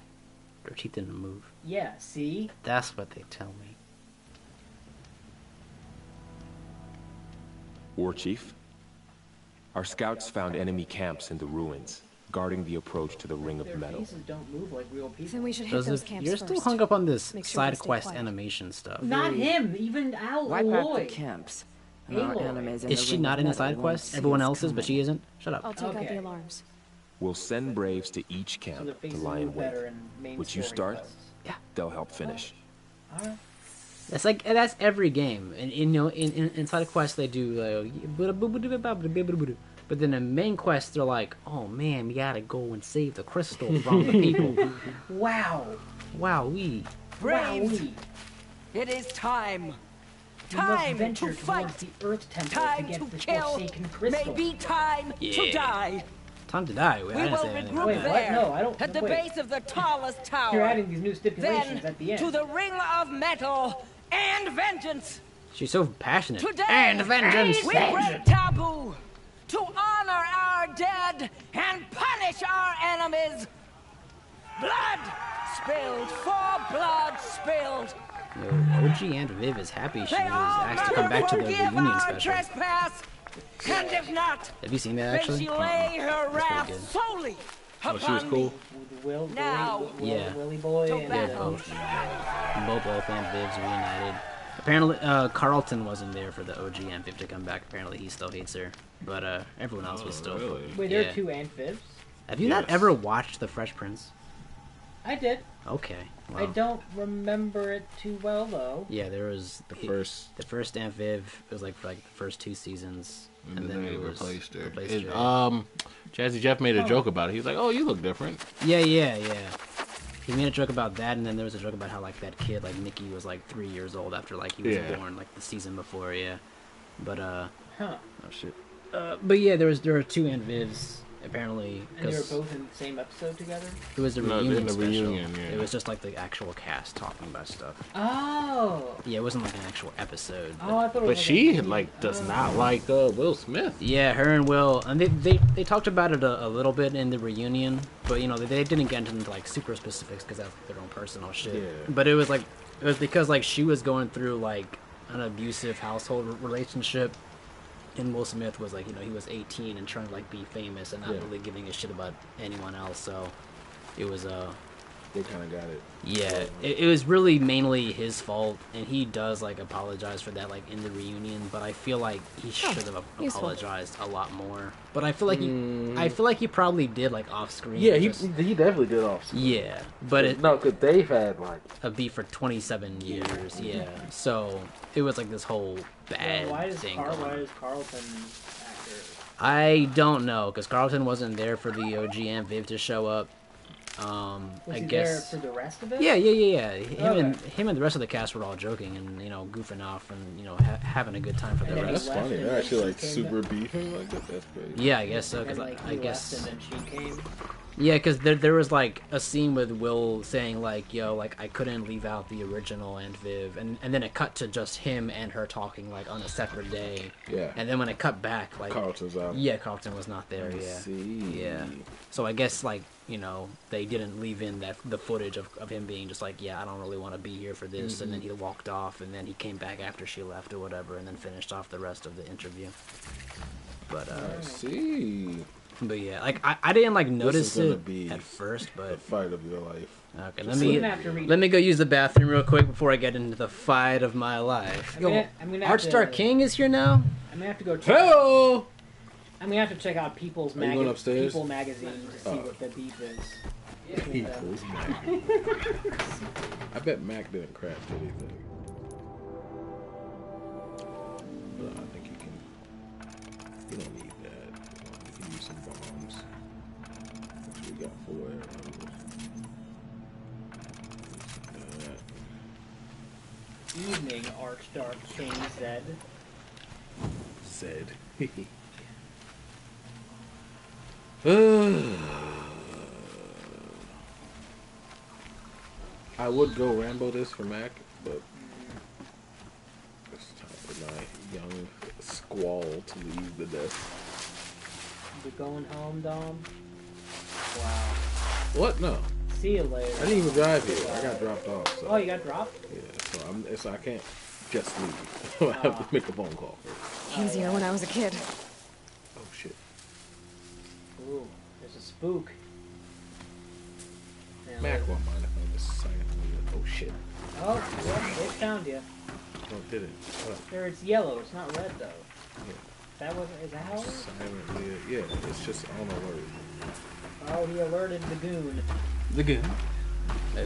Their teeth didn't move. Yeah. See. That's what they tell me. War Chief? Our scouts found enemy camps in the ruins, guarding the approach to the Ring Their of Metal. faces don't move like real people. Then we should hit Does those it, camps you're first. still hung up on this sure side quest quiet. animation stuff. Not him. Even Al Wipe out the camps. And our Aloy. enemies in Is the she Ring not in the Metal side quest? Everyone us else is, but she isn't. Shut up. I'll up. take out the alarms. We'll send braves to each camp their to lie in wait. better in main Would you start? quests. They'll help finish. All right. That's like that's every game. And you know, in, in inside a quest they do. Uh, but then in main quest they're like, oh man, we gotta go and save the crystal from the people. Wow. wow, we. Braves, Wowee. it is time. Time venture to towards fight. the Earth Temple to Time get to this kill. forsaken crystal. Maybe time to die. Time to die. Wait, I We will regroup about Wait, that. what? there. No, I don't- At the wait. base of the tallest tower. You're adding these new stipulations then at the end. to the Ring of Metal and vengeance. She's so passionate. Today, and vengeance. we break taboo to honor our dead and punish our enemies. Blood spilled for blood spilled. Yo, OG Aunt Viv is happy she They was asked to come back to the reunion special. trespass And if not, Have you seen that may actually? she lay her pretty wrath good. solely Oh, she was upon cool. Will, Now. Will, Will, Yeah. Willy Boy, and Yeah, both. Both Elf Aunt Viv's reunited. Apparently, uh, Carlton wasn't there for the OG and Viv to come back. Apparently, he still hates her. But uh, everyone else was still. really? Wait, there Yeah. are two Aunt Vivs? Have you not ever watched The Fresh Prince? I did. Okay. I don't remember it too well, though. Yeah, there was The he- first, the first Aunt Viv. It was like for like the first two seasons, and, and, then, then they it was replaced her. replaced It- her. um, Jazzy Jeff made a joke about it. He was like, "Oh, you look different." Yeah, yeah, yeah. He made a joke about that, and then there was a joke about how like that kid, like Mickey, was like three years old after like he was Yeah. born, like the season before. Yeah, but uh, Huh. Oh shit. uh, but yeah, there was there were two Aunt Vivs apparently And they were 'cause both in the same episode together? it was a No, in reunion the special. reunion, yeah. It was just like the actual cast talking about stuff. Oh! Yeah, it wasn't like an actual episode. Oh, I thought it was But like she a- like does oh. not like uh, Will Smith. Yeah, her and Will, and they they, they talked about it a, a little bit in the reunion, but you know they, they didn't get into like super specifics because that's like, their own personal shit. Yeah. But it was like it was because like she was going through like an abusive household relationship, and Will Smith was like you know he was 18 and trying to like be famous and not Yeah. really giving a shit about anyone else. So it was uh They kind of got it. yeah, it, it was really mainly his fault, and he does like apologize for that, like in the reunion. But I feel like he oh, should have ap- apologized a lot more. But I feel like he, mm. I feel like he probably did like off screen. Yeah, he just- he definitely did off. Screen. Yeah, but it, no, cause they've had like a beef for 27 years. Yeah, so it was like this whole bad why does thing. Carl, going why on. does Carlton after? I don't know because Carlton wasn't there for the OG Aunt Viv to show up. Um, Was I he guess. there for the rest of it? Yeah, yeah, yeah, yeah. Him and him and the rest of the cast were all joking and you know goofing off and you know ha- having a good time for And the then he rest. that's funny. They're actually like super back. beefing like that. That's crazy. Yeah, I guess so. And Because like I, I guess and then she came. Yeah, because there there was like a scene with Will saying like, "Yo, like I couldn't leave out the original Aunt Viv," and and then it cut to just him and her talking like on a separate day. Yeah. And then when it cut back, like Carlton's out. yeah, Carlton was not there. Yeah. see. Yeah. So I guess like you know they didn't leave in that the footage of, of him being just like yeah I don't really want to be here for this and then he walked off and then he came back after she left or whatever and then finished off the rest of the interview. But uh, I see. But yeah, like I, I didn't like notice gonna it be at first, but The fight of your life. okay, Just let me you're gonna have to read. let me go use the bathroom real quick before I get into the fight of my life. I'm gonna- I'm gonna have Archstar to- King is here now. I'm gonna have to go. Check, Hello. I'm gonna have to check out People's Are you Mag- People magazine to see Oh. what the beef is. between. People's Mac. I bet Mac didn't craft anything. But I think you can. You Evening, Archdark King said. Said. I would go Rambo this for Mac, but it's time for my young squall to leave the desk. You going home, Dom? Wow. What? No, See you later. I didn't even drive here. I got dropped off. So Oh, you got dropped? yeah, so I'm. It's, I can't just leave. I have to oh. make a phone call first. Easier when I was a kid. Oh shit! Ooh, there's a spook. Yeah, Mac won't mind if I just silently. Oh shit! Oh, well, they found you. Oh, did it? What? There, it's yellow. It's not red though. Yeah. That was is that how? It was? Silently. Yeah, it's just on alert. Oh, he alerted the goon. The goon.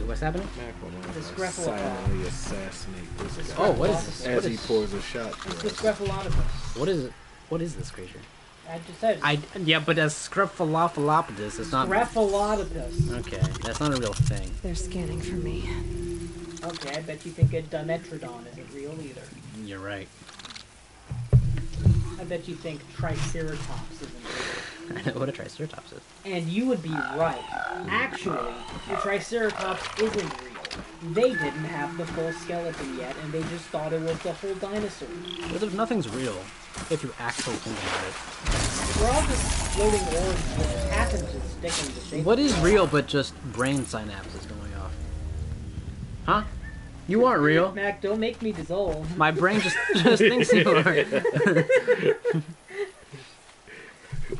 what's happening? Mac will mind The Scruffle silently assassinate this guy. Oh, what is this? As What he is- pours a shot. It's for the us. What is it? What is this creature? I just said I yeah, but that's Scruffalophalopodus. It's not. Scruffalotopus. Okay, that's not a real thing. They're scanning for me. Okay, I bet you think a Dimetrodon isn't real either. You're right. I bet you think Triceratops isn't real. I know what a Triceratops is. And you would be right. Actually, the Triceratops isn't real. They didn't have the full skeleton yet, and they just thought it was the whole dinosaur. But if nothing's real, if you actually think about it. We're all just floating orbs that just happen to stick in the shape. What is real but just brain synapses going off? Huh? You aren't real. Mac, don't make me dissolve. My brain just just thinks you are.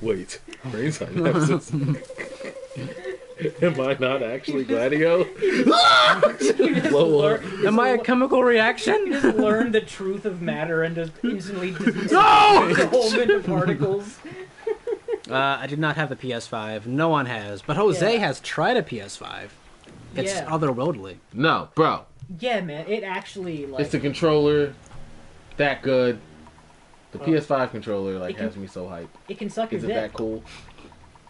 Wait, brain synapses. Am I not actually Gladio? Blow up. Am I a chemical reaction? Just learn the truth of matter and just instantly dis- No! dissolve into particles. Uh, I did not have the PS5. No one has, but Jose Yeah. has tried a PS5. It's Yeah. otherworldly. No, bro. Yeah, man, it actually like It's the controller that good. The Oh. PS5 controller like can- has me so hyped. it can suck your dick. Is it that cool?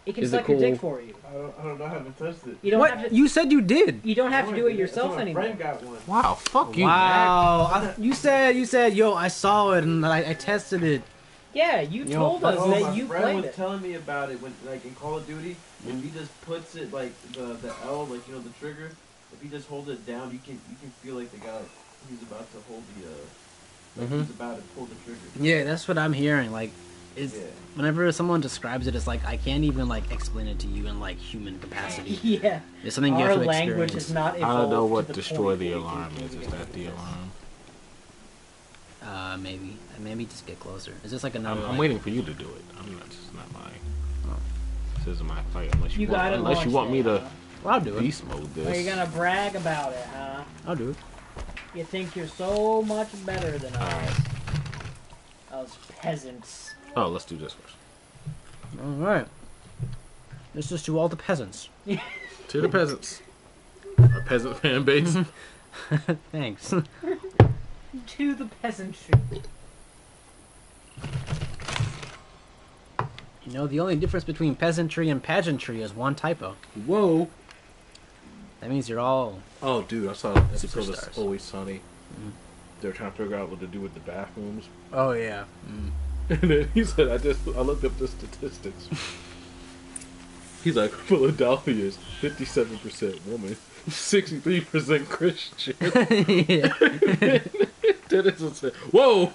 It can Is it suck your dick for you. I don't, I don't know. I haven't touched it. You don't what? have to. You said you did. You don't have to do it yourself my anymore. friend got one. Wow, fuck you, wow. I- you said you said yo. I saw it and I, I tested it. Yeah, you Yo, told us Oh, that my friend was telling me about it when, like, in Call of Duty, if he just puts it like the the L, like you know the trigger. If he just holds it down, you can you can feel like the guy he's about to hold the uh, like Mhm. he's about to pull the trigger. Yeah, that's what I'm hearing. Like, it's Yeah. whenever someone describes it, it's like I can't even like explain it to you in like human capacity. Yeah. It's something you Our have to language experience. is not I don't know what the destroy the alarm is. we Is that the do this. alarm? Uh, maybe, Uh, maybe just get closer. Is this like a I'm, number? I'm waiting for you to do it. I'm not. This is not my. This isn't my fight unless you, You want. Unless you launch want me to huh? Well, I'll do it. beast mode this. Are you gonna brag about it, huh? I'll do it. You think you're so much better than us. Us peasants. Oh, let's do this first. All right. This is to all the peasants. To the peasants. Our peasant fan base. Thanks. to the peasantry. You know, the only difference between peasantry and pageantry is one typo. Whoa. That means you're all. Oh, dude, I saw an episode of Always Sunny. Mm-hmm. They're trying to figure out what to do with the bathrooms. Oh yeah. Mm. And then he said, I just, I looked up the statistics. He's like, Philadelphia is 57% woman, 63% Christian. Dennis would say, Whoa!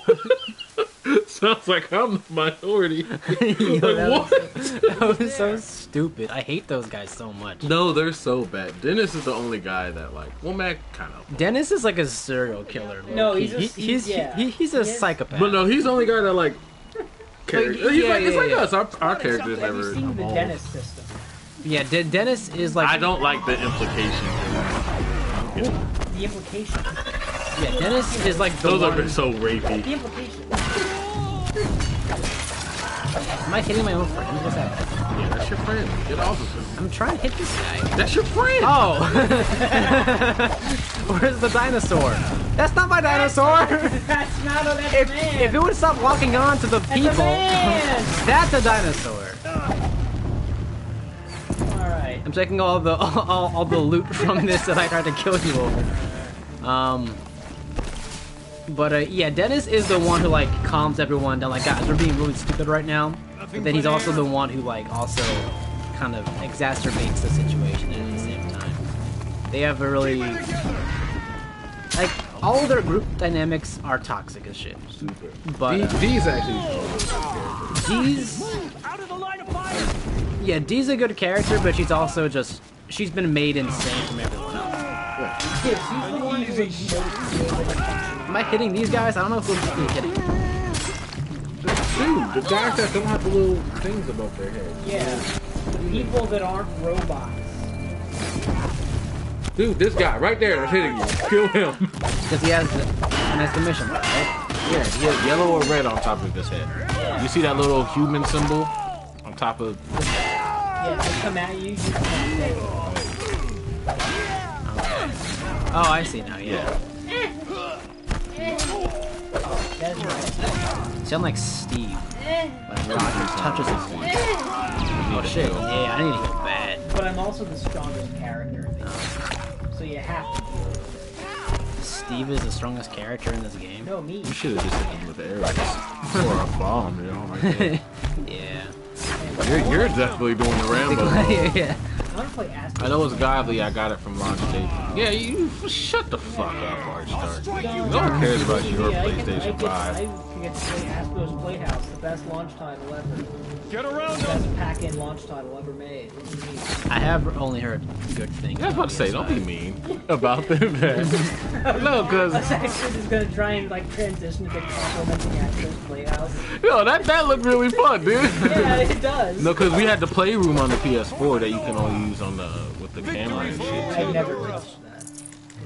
Sounds like I'm the minority. Yo, Like, that, what? was, that was so stupid. I hate those guys so much. No, they're so bad. Dennis is the only guy that like. Well, Mac kind of. Dennis is like a serial killer. No, low-key. he's a- He- he's yeah. he, he's a He psychopath. But no, he's the only guy that like. Character. he's yeah, like it's yeah, like yeah. us. Our, our characters Have you never. seen the. Dennis system? Yeah, De- Dennis is like. I don't like the implications. The implication. Yeah, Dennis is like the Those one. are so rapey. The implication. Am I hitting my own friend? What's happening? Yeah, that's your friend. Get off of him. I'm trying to hit this guy. That's your friend. Oh! Where's the dinosaur? That's not my dinosaur! That's not a that's if, man. if it would stop walking on to the That's a people, man. that's a dinosaur. Alright. I'm taking all the all, all the loot from this that I tried to kill you over. Um, but uh, yeah, Dennis is the one who like calms everyone down. Like, guys, we're being really stupid right now. But then he's also the one who like also kind of exacerbates the situation at the same time. They have a really like all their group dynamics are toxic as shit. Super. But D- uh, D's actually. Dee's yeah, Dee's a good character, but she's also just she's been made insane from everyone else. Yeah, she's the one who would most be able to function. Am I hitting these guys? I don't know if we're hitting. Dude, the guys that don't have the little things above their heads. Yeah. People that aren't robots. Dude, this guy right there that's hitting you. Kill him. Because he has the, and that's the mission, right? Yeah, he has yellow or red on top of his head. You see that little human symbol on top of? Yeah, they come at you, you can't take it. Oh, I see now. Yeah. That's right. Sound like Steve. Like Rogers touches his one. Oh, oh shit! Yeah, I need to heal bad. But I'm also the strongest character in the game. So you have to deal with it. Steve is the strongest character in this game. No, me. You should have just hit him with arrows or a bomb, you know, right there. Yeah. You're, you're definitely doing the Rambo. yeah. I'm play Astros? I know it's godly. I got it from launch day. Yeah, you shut the fuck up, Archstar. No one cares about your Yeah, I can- I PlayStation get- 5. I get to play Astro's Playhouse, the best launch title ever. Get around The best pack-in launch title ever made. Listen to me. I have only heard good things. Yeah, I was about to say, don't be mean about them. man. no, I because was actually just gonna try and like transition to complimenting Astro's Playhouse. yo, that that looked really fun, dude. Yeah, it does. No, because we had the playroom on the PS4 that you can only use on the with the camera and shit. I never touched that.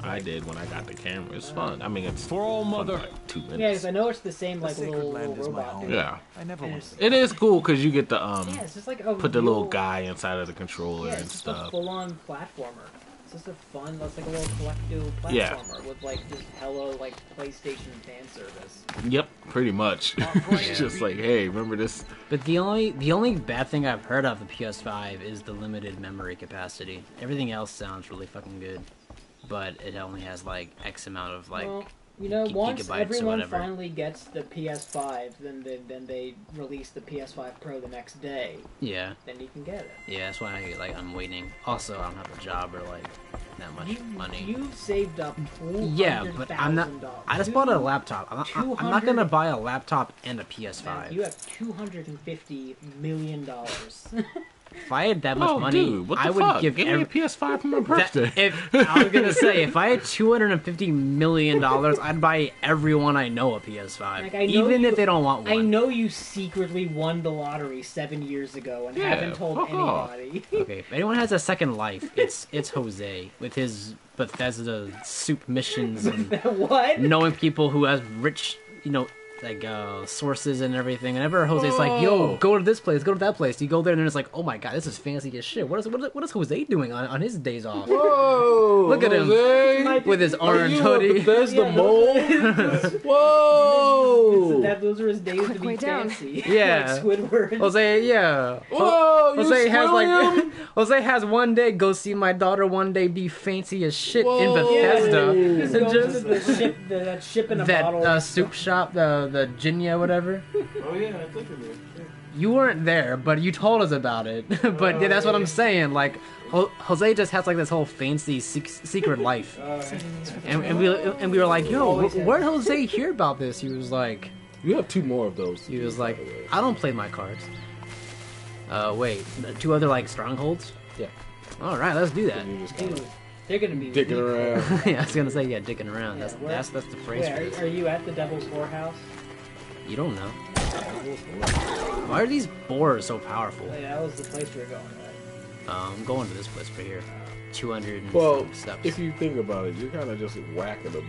I did when I got the camera. It's fun. I mean, it's For all fun mother. for like two Yeah, because. I know it's the same like sacred little, land little robot. dude. Yeah, I never And was. it's- cool because you get the um Yeah, it's just like a put the little real- guy inside of the controller Yeah, and it's just a stuff. full-on platformer. It's just a fun, that's like a little collectible platformer Yeah. with like just hello like PlayStation fan service. Yep, pretty much. it's just like, hey, remember this? But the only the only bad thing I've heard of the PS5 is the limited memory capacity. Everything else sounds really fucking good, but it only has like X amount of like. well, you know, once everyone finally gets the PS5, then they, then they release the PS5 Pro the next day. Yeah, Then you can get it. yeah. That's why I, like I'm waiting. Also, I don't have a job or like that much You, money. You've saved up yeah, but I'm not. I just bought a laptop. I'm not, I'm not gonna buy a laptop and a PS5. you have two hundred and fifty million dollars. If I had that much Oh, money, dude, what the I would fuck? give Give every, me a PS5 for my That- birthday. if I was gonna say, if I had two hundred and fifty million dollars, I'd buy everyone I know a PS5, Like, I know even you- if they don't want one. I know you secretly won the lottery seven years ago and Yeah, haven't told fuck off. anybody. Okay, if anyone has a second life, it's it's Jose with his Bethesda soup missions and what? knowing people who have rich, you know, like uh, sources and everything. Whenever Jose's like, "Yo, go to this place, go to that place," you go there and then it's like, "Oh my god, this is fancy as shit." What is what is, what is Jose doing on, on his days off? Whoa! Look at him with his orange you a hoodie. Bethesda Yeah, mole? Whoa! that those are his days to Quick be way down. fancy. Yeah. like Squidward. Jose, yeah. Whoa, Jose has like Jose has one day go see my daughter one day be fancy as shit in Whoa. yeah, Bethesda. just just- the ship, the, that ship in a that bottle. uh, soup shop, the the Jinya, whatever. Oh yeah, I took it there. You weren't there, but you told us about it. but yeah, that's what I'm saying. Like Ho- Jose just has like this whole fancy sec- secret life, and, and we and we were like, "Yo, wh- where did Jose hear about this?" He was like, You have two more of those. "He was like, I don't play my cards." Uh, wait, two other like strongholds. Yeah. All right, let's do that. You just kinda Dude, they're gonna be dicking around. yeah, I was gonna say yeah, dicking around. Yeah, That's that's that's the phrase Wait, for are, this. are you at the Devil's Whorehouse? You don't know. Why are these boars so powerful? Oh, yeah, that was the place we were going, right? Uh, I'm going to this place right here. 200 and Well, some steps. if you think about it, you're kind of just whacking them.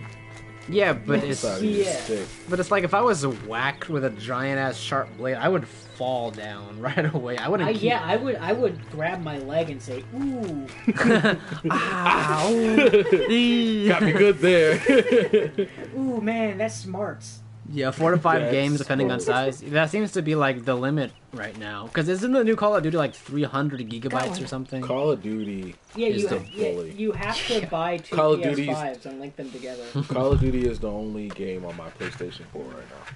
yeah, but it's Side of your Yeah. but it's like if I was whacked with a giant ass sharp blade, I would fall down right away. I wouldn't. I, keep... yeah, I would I would grab my leg and say, ooh. Ow. Got me good there. Ooh, man, that's smarts. Yeah, four to five games depending on size. That seems to be like the limit right now. Because isn't the new Call of Duty like 300 gigabytes or something? Call of Duty. Yeah, is you, the yeah, bully. you have to buy two Call of PS5s and link them together. Call of Duty is the only game on my PlayStation 4 right now.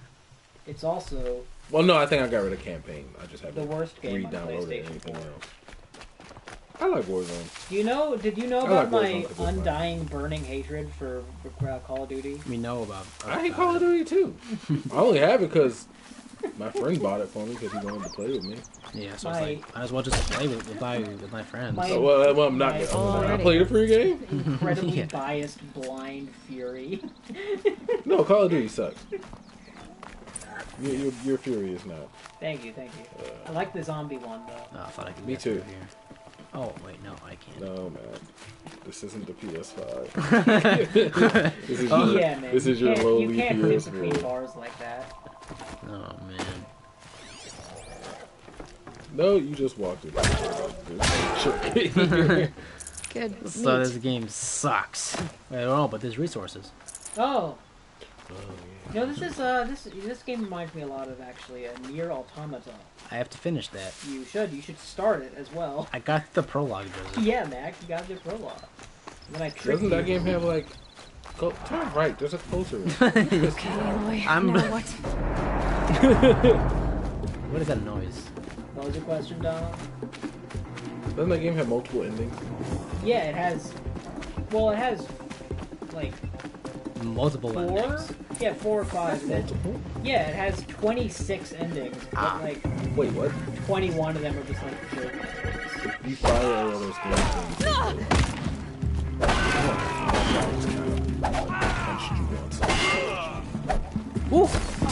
It's also Well, no, I think I got rid of campaign. I just haven't the worst game on re-downloaded PlayStation anything 4. else. I like Warzone. Do you know? Did you know I about like my Warzone 'cause it's fun. undying, burning hatred for, for uh, Call of Duty? We know about. I hate Call of Duty too. I only have it because my friend bought it for me because he wanted to play with me. Yeah, so it's My- like I might as well just play with, with my with my friends. My- Oh, well, well, I'm not. My- I'm not- I played a free game. Incredibly Yeah. biased, blind fury. No, Call of Duty sucks. You're, you're, you're furious now. Thank you, thank you. I like the zombie one though. Oh, I thought I could Me get too. through Here. Oh wait, no, I can't. No, man. This isn't the PS5. this is oh, your, yeah, man. This is you your can't, lowly You can't flip between PS4. bars like that. Oh man. No, you just walked it. Good. So Neat. this game sucks. I don't know, but there's resources. Oh. oh No, this is uh this this game reminds me a lot of actually a NieR Automata. I have to finish that. You should you should start it as well. I got the prologue, Joseph. Yeah, Mac, you got the prologue. And then I tricked Doesn't that you. game have like? Go turn right. There's a closer. Okay, Aloy. I'm- Now what? What is that noise? What was your question, Donald? Doesn't that game have multiple endings? Yeah, it has. Well, it has like Multiple four. endings. Yeah, four or five. That- Multiple? yeah, it has 26 endings. But Ah. like Wait, what? 21 of them are just like joke. You fire all those games. then- Punched you once. Woo!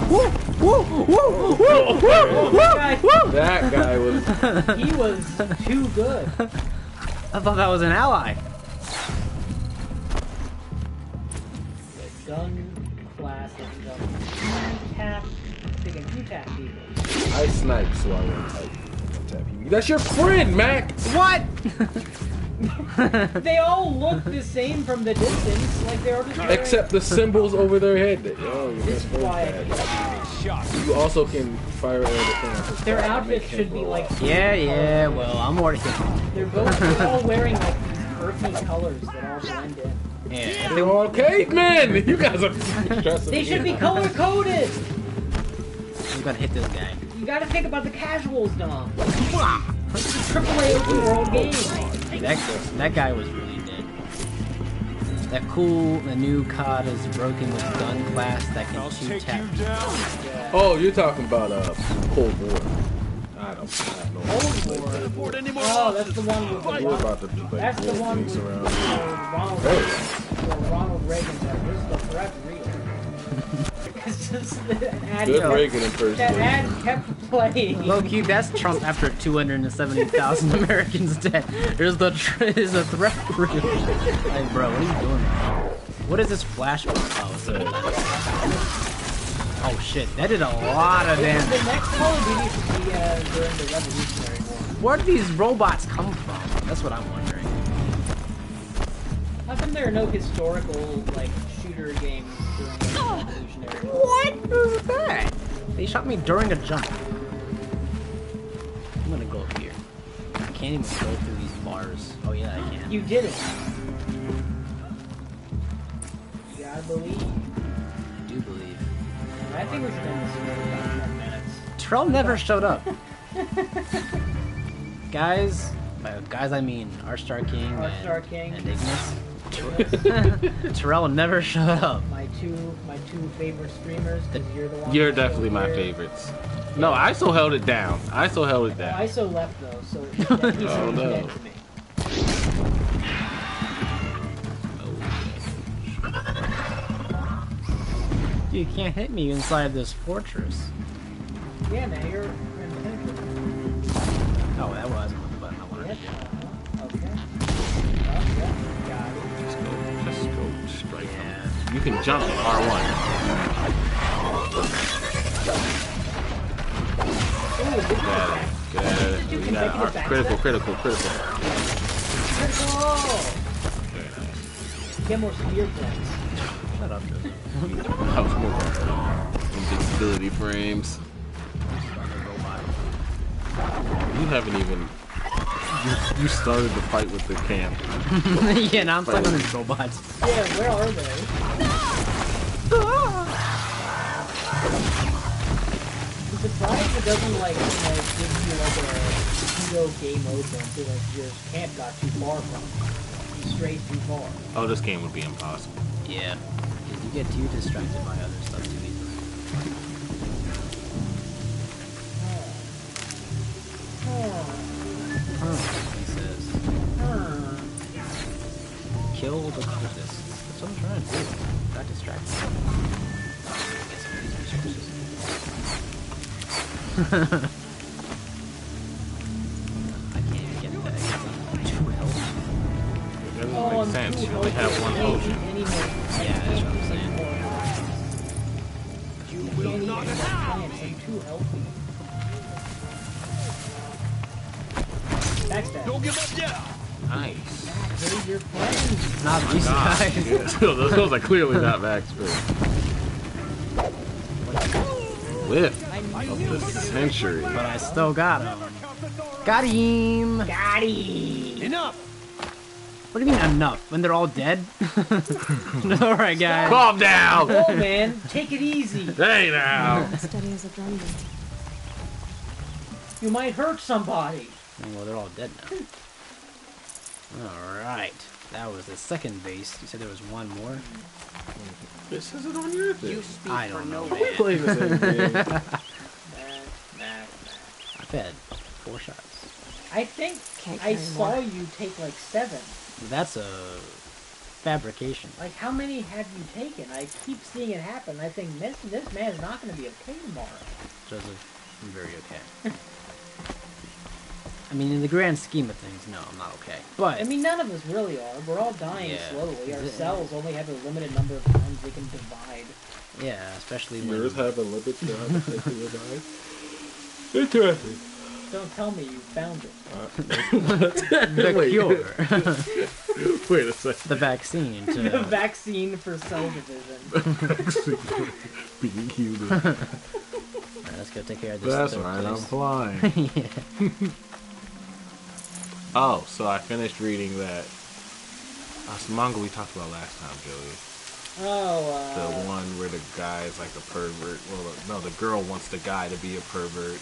Woo! Woo! Woo! Woo! Woo! Woo! That guy was. He was too good. I thought that was an ally. Gun class and gun tap. They can two tap people. I snipe, so I won't type. Tap you. That's your friend, Mac. What? They all look the same from the distance, like they're just Except the symbols over their head. Oh, that, oh, This best is why I friend hate bad. You also can fire at the thing. Their outfits should be like up. Yeah, yeah. Well, I'm already. they're both they're all wearing like these earthy colors that all blend in. Yeah. They're all cavemen. You guys are stressing They should be color coded. I'm gonna hit this guy. You gotta think about the casuals, Dom. This is a AAA open world game. That that guy was really dead. That cool, the new COD is broken with gun class that can two tap. Oh, you're talking about uh, Cold War. I don't. I have no Cold War. Oh, that's the one with the We're about to like, That's the one with around. Ronald Hey. Reagan. Ronald Reagan said, "This is the threat real." it's just the ad. Good kept- Reagan That ad kept playing. Low key, that's Trump after 270,000 Americans dead. There's the tr- is a threat real. Like, bro, what are you doing? What is this flashback? Oh, it's a- oh shit, that did a lot of The damage. next Call of Duty should be uh, during the Revolutionary War. Where do these robots come from? That's what I'm wondering. How come there are no historical like shooter games during the Revolutionary War? What was that? They shot me during a jump. I'm gonna go up here. I can't even go through these bars. Oh yeah, I can. You did it. You gotta believe. I do believe. I think we should end this in about 10 minutes. Terrell never showed up. guys, by guys I mean Arstar King Arstar and, King. and Ignis. Terrell never showed up. My two, my two favorite streamers, because you're the one. You're definitely my here. favorites. No, I still held it down. I still held it down. ISO left though, so he's, he's, he's Oh, no. dead to me. You can't hit me inside this fortress. Yeah, man, you're impenetrable. Oh, that wasn't the button I wanted. Yes. Okay. Oh, yeah, got it. Just go, just go straight. Yeah. You can jump R1. Ooh, this is Good. Good. You got consecutive R- critical, critical, critical. critical. Very nice. Get more spear points. Shut up, Joseph. That was more invincibility frames. You haven't even. You, you started the fight with the camp. yeah, now I'm stuck on these robots. Yeah, where are they? I'm surprised it doesn't like, you know, give you like a pseudo game open so like your camp got too far from it. You strayed too far. Oh, this game would be impossible. Yeah. 'Cause you get too distracted by other stuff too easily. He says, kill the cultists. That's what I'm trying to do. Got distracted. Get some of these resources. make I'm sense. You only have one healthy. potion. Yeah, that's what I'm saying. You will not plants. I'm too healthy. Backstab. Don't give up yet. Nice. Your friends. Not these guys. those, those are clearly not max speed. Whiff of the century. But I still got him. Got him. Got him. Enough. What do you mean enough? When they're all dead? all right, guys. Calm down. Whoa, man. Take it easy. Hey now. Steady as a drum. You might hurt somebody. Well, they're all dead now. Alright. That was the second base. You said there was one more? It says it on your thing. You speak I for don't no know, man. man. Playing the same game. I've had four shots. I think I saw more. you take like seven. That's a fabrication. Like, how many have you taken? I keep seeing it happen. I think this this man's not going to be okay tomorrow. Joseph, I'm very okay. I mean, in the grand scheme of things, no, I'm not okay. But I mean, none of us really are. We're all dying Yeah. slowly. Our cells only have a limited number of times they can divide. yeah, especially when Yours have a limit to how to take your life. Interesting. Don't tell me you found it. the Wait. cure, Wait a second. the vaccine the to vaccine for cell division. Being human. Alright, let's go take care of this. That's third right, I'm place. flying. yeah. Oh, so I finished reading that. Uh, the manga we talked about last time, Joey. Oh, The uh, one where the guy's like a pervert. Well, no, the girl wants the guy to be a pervert.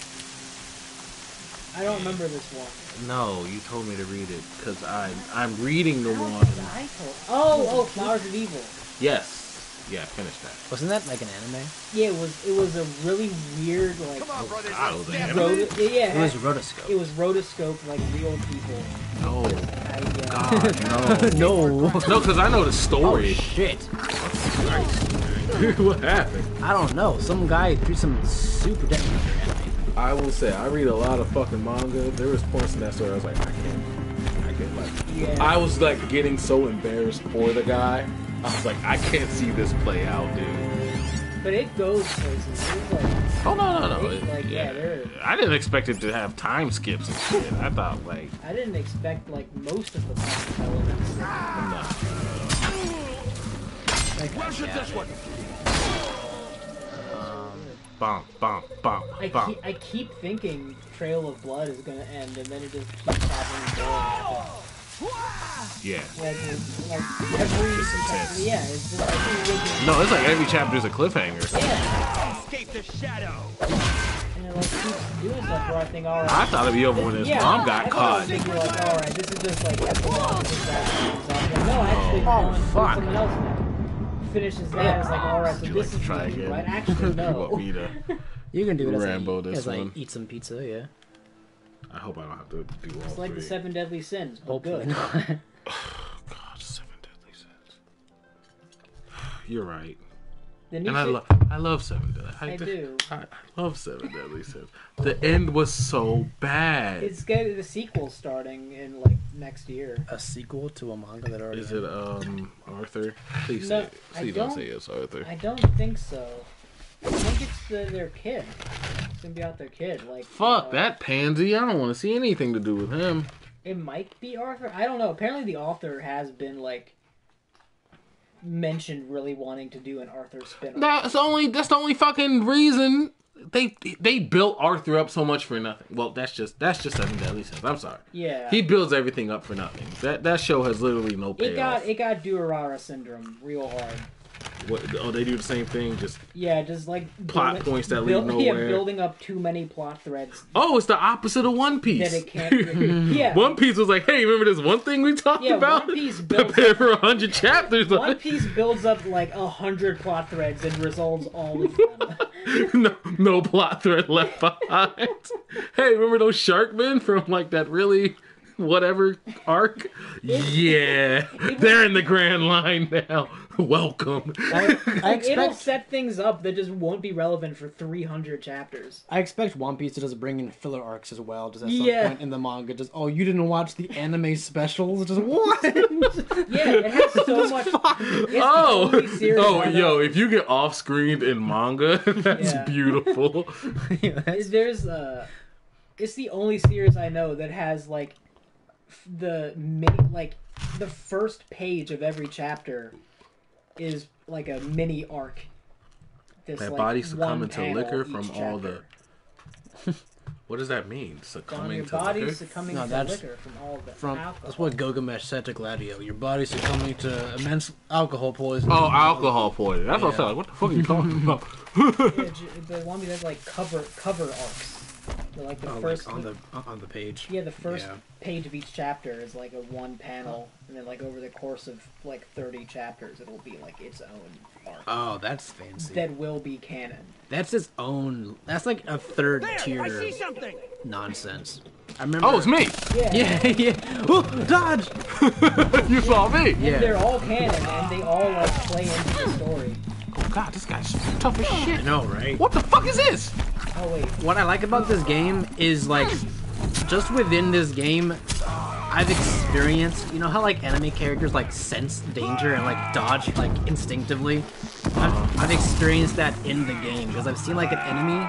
I don't remember this one. No, you told me to read it because I'm I'm reading the I one. think I told. Oh, oh, Flowers of Evil. Yes, yeah, I finished that. Wasn't that like an anime? Yeah, it was. It was a really weird like. God, it was an Rot- anime. yeah, yeah, It was rotoscope. It was rotoscope, like real people. No, I, uh, God, no, no. no, because I know the story. Oh story. shit! what happened? I don't know. Some guy threw some super deadly anime. I will say, I read a lot of fucking manga. There was points in that story I was like, I can't. I can't like. Yeah. I was like getting so embarrassed for the guy. I was like, I can't see this play out, dude. But it goes places. Like, Oh no, no, no! It- It- like, yeah, there- I didn't expect it to have time skips and shit. I thought like, I didn't expect like most of the positive elements. no. Russian this one. Bump, bump, bump, I bump. keep, I keep thinking Trail of Blood is gonna end, and then it just keeps having more. Yeah. Like, like every Just intense. yeah, it's just like No, it's like every chapter is a cliffhanger. Yeah, Escape the shadow. and it like keeps doing stuff where I think, all right. I thought it'd be over when his yeah, mom got thought caught. I was thinking like, all right, this is just like epilogue. This is that. So I was like, no, actually, Oh, fuck. someone else now. Finishes that. It's like, all right, so Would you this like to is try again? right? Actually, You want me to? You can do it as, Rambo I, this as I one. eat some pizza. Yeah. I hope I don't have to do all It's like three. the seven deadly sins, but Hopefully good. not. God, seven deadly sins. You're right. The new And I shit- love, I love Seven Deadly. I do. I, I love Seven Deadly Sins. The end was so bad. It's good. The sequel's starting in like next year. a sequel to a manga that already. Is it um Arthur? Please No, say, please don't, don't- say it's Arthur. I don't think so. I think it's the, their kid. It's gonna be out their kid. Like Fuck uh, that pansy! I don't want to see anything to do with him. It might be Arthur. I don't know. Apparently, the author has been like mentioned really wanting to do an Arthur spin-off. That's only that's the only fucking reason they they built Arthur up so much for nothing. Well, that's just that's just Seven Deadly Sins. I'm sorry. Yeah. He builds everything up for nothing. That that show has literally no payoff. it got it got Durarara syndrome real hard. What, oh, they do the same thing. Just Yeah, just like Plot building- points that lead build- Yeah, nowhere. building up too many plot threads oh, it's the opposite of One Piece. that it can't. yeah, One Piece was like, hey, remember this one thing we talked Yeah, about? One Piece built- Prepare for a hundred chapters. One it. Piece builds up like a hundred plot threads and resolves all of them. no, no plot thread left behind. hey, remember those Sharkmen from like that really whatever arc? yeah, they're in the Grand Line now. Welcome. I, I Like, it'll set things up that just won't be relevant for 300 chapters. I expect One Piece to just bring in filler arcs as well. Just at some Yeah. point in the manga, just oh, you didn't watch the anime specials? Just what? Yeah, it has so much. It's Oh, oh, I know- yo! If you get off screened in manga, that's Yeah. beautiful. Is there's uh, it's the only series I know that has like the mini like the first page of every chapter is like a mini arc. This, That like, body's one succumbing to liquor each from all the. What does that mean? Succumbing your to body liquor? succumbing No, to that's liquor from all the From alcohol. that's what Gilgamesh said to Gladio. Your body's succumbing to immense alcohol poisoning. Oh, alcohol poisoning. That's what I said. Yeah. Like, what the fuck are you talking about? Yeah, J- the one that like cover cover arcs. But, like the Oh, first like on the on the page. Yeah, the first Yeah. page of each chapter is like a one panel, and then like over the course of like thirty chapters, it'll be like its own arc Oh, that's fancy. that will be canon. That's its own. That's like a third There, tier I see something. nonsense. I oh, remember. Oh, it's me. Yeah, Yeah, yeah. Oh, dodge. you saw me. and Yeah. they're all canon, and they all like play into the story. Oh God, this guy's tough as shit. I know, right? What the fuck is this? Oh wait, What I like about this game is like, just within this game, I've experienced. You know how like anime characters like sense danger and like dodge like instinctively. I've, I've experienced that in the game because I've seen like an enemy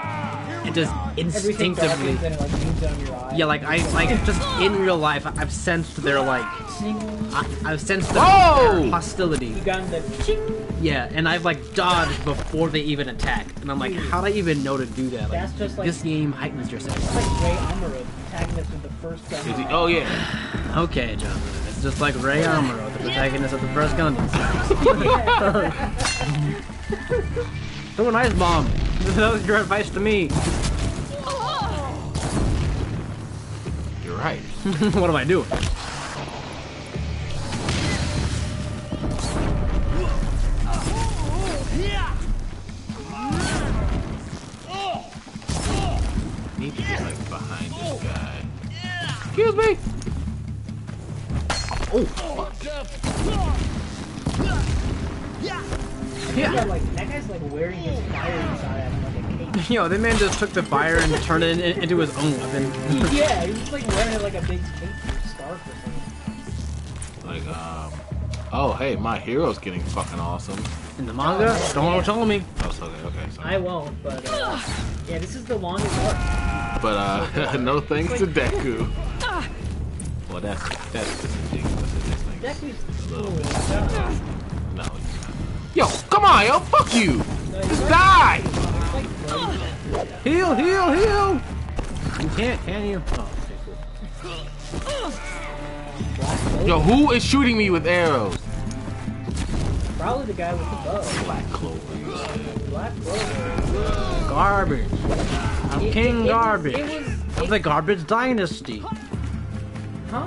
and just instinctively. darkens and it like zooms on your eye. Yeah, like I like just in real life, I've sensed their like, I, I've sensed their, Whoa! hostility. You got the ching. Yeah, and I've like dodged before they even attack, and I'm like, how would I even know to do that? Like, That's just like- this game heightens your It's sense. like Ray Amuro, protagonist of the first Is he? Oh yeah. Okay, John, it's just like Ray Amuro, the protagonist of the first Gundam series. Throw an ice bomb. That was your advice to me. You're right. what am I doing? Need to get like behind this guy. Excuse me. Oh fuck. That guy, like, that guy's like wearing his fire inside like a cape. Yo, that man just took the fire and turned it in, into his own weapon. yeah, he was like wearing it like a big cape or scarf or something. Like um. Oh hey, my hero's getting fucking awesome. In the manga, don't want to tell me. Oh, so okay, okay. So. I won't, but uh, yeah, this is the longest arc. But uh, no thanks to Deku. Well, that's that's just ridiculous. It is like Deku's a little cool. bit. stuff. No, it's not. Yo, come on, yo, fuck you. Just die. he's like Blade. Heal, heal, heal! You can't, can you? Oh, okay, cool. Black Clover. Yo, who is shooting me with arrows? Probably the guy with the bow. Black Clover. you. Black Clover. Garbage. I'm It- King it- it Garbage. it was- of the Garbage Dynasty. Huh?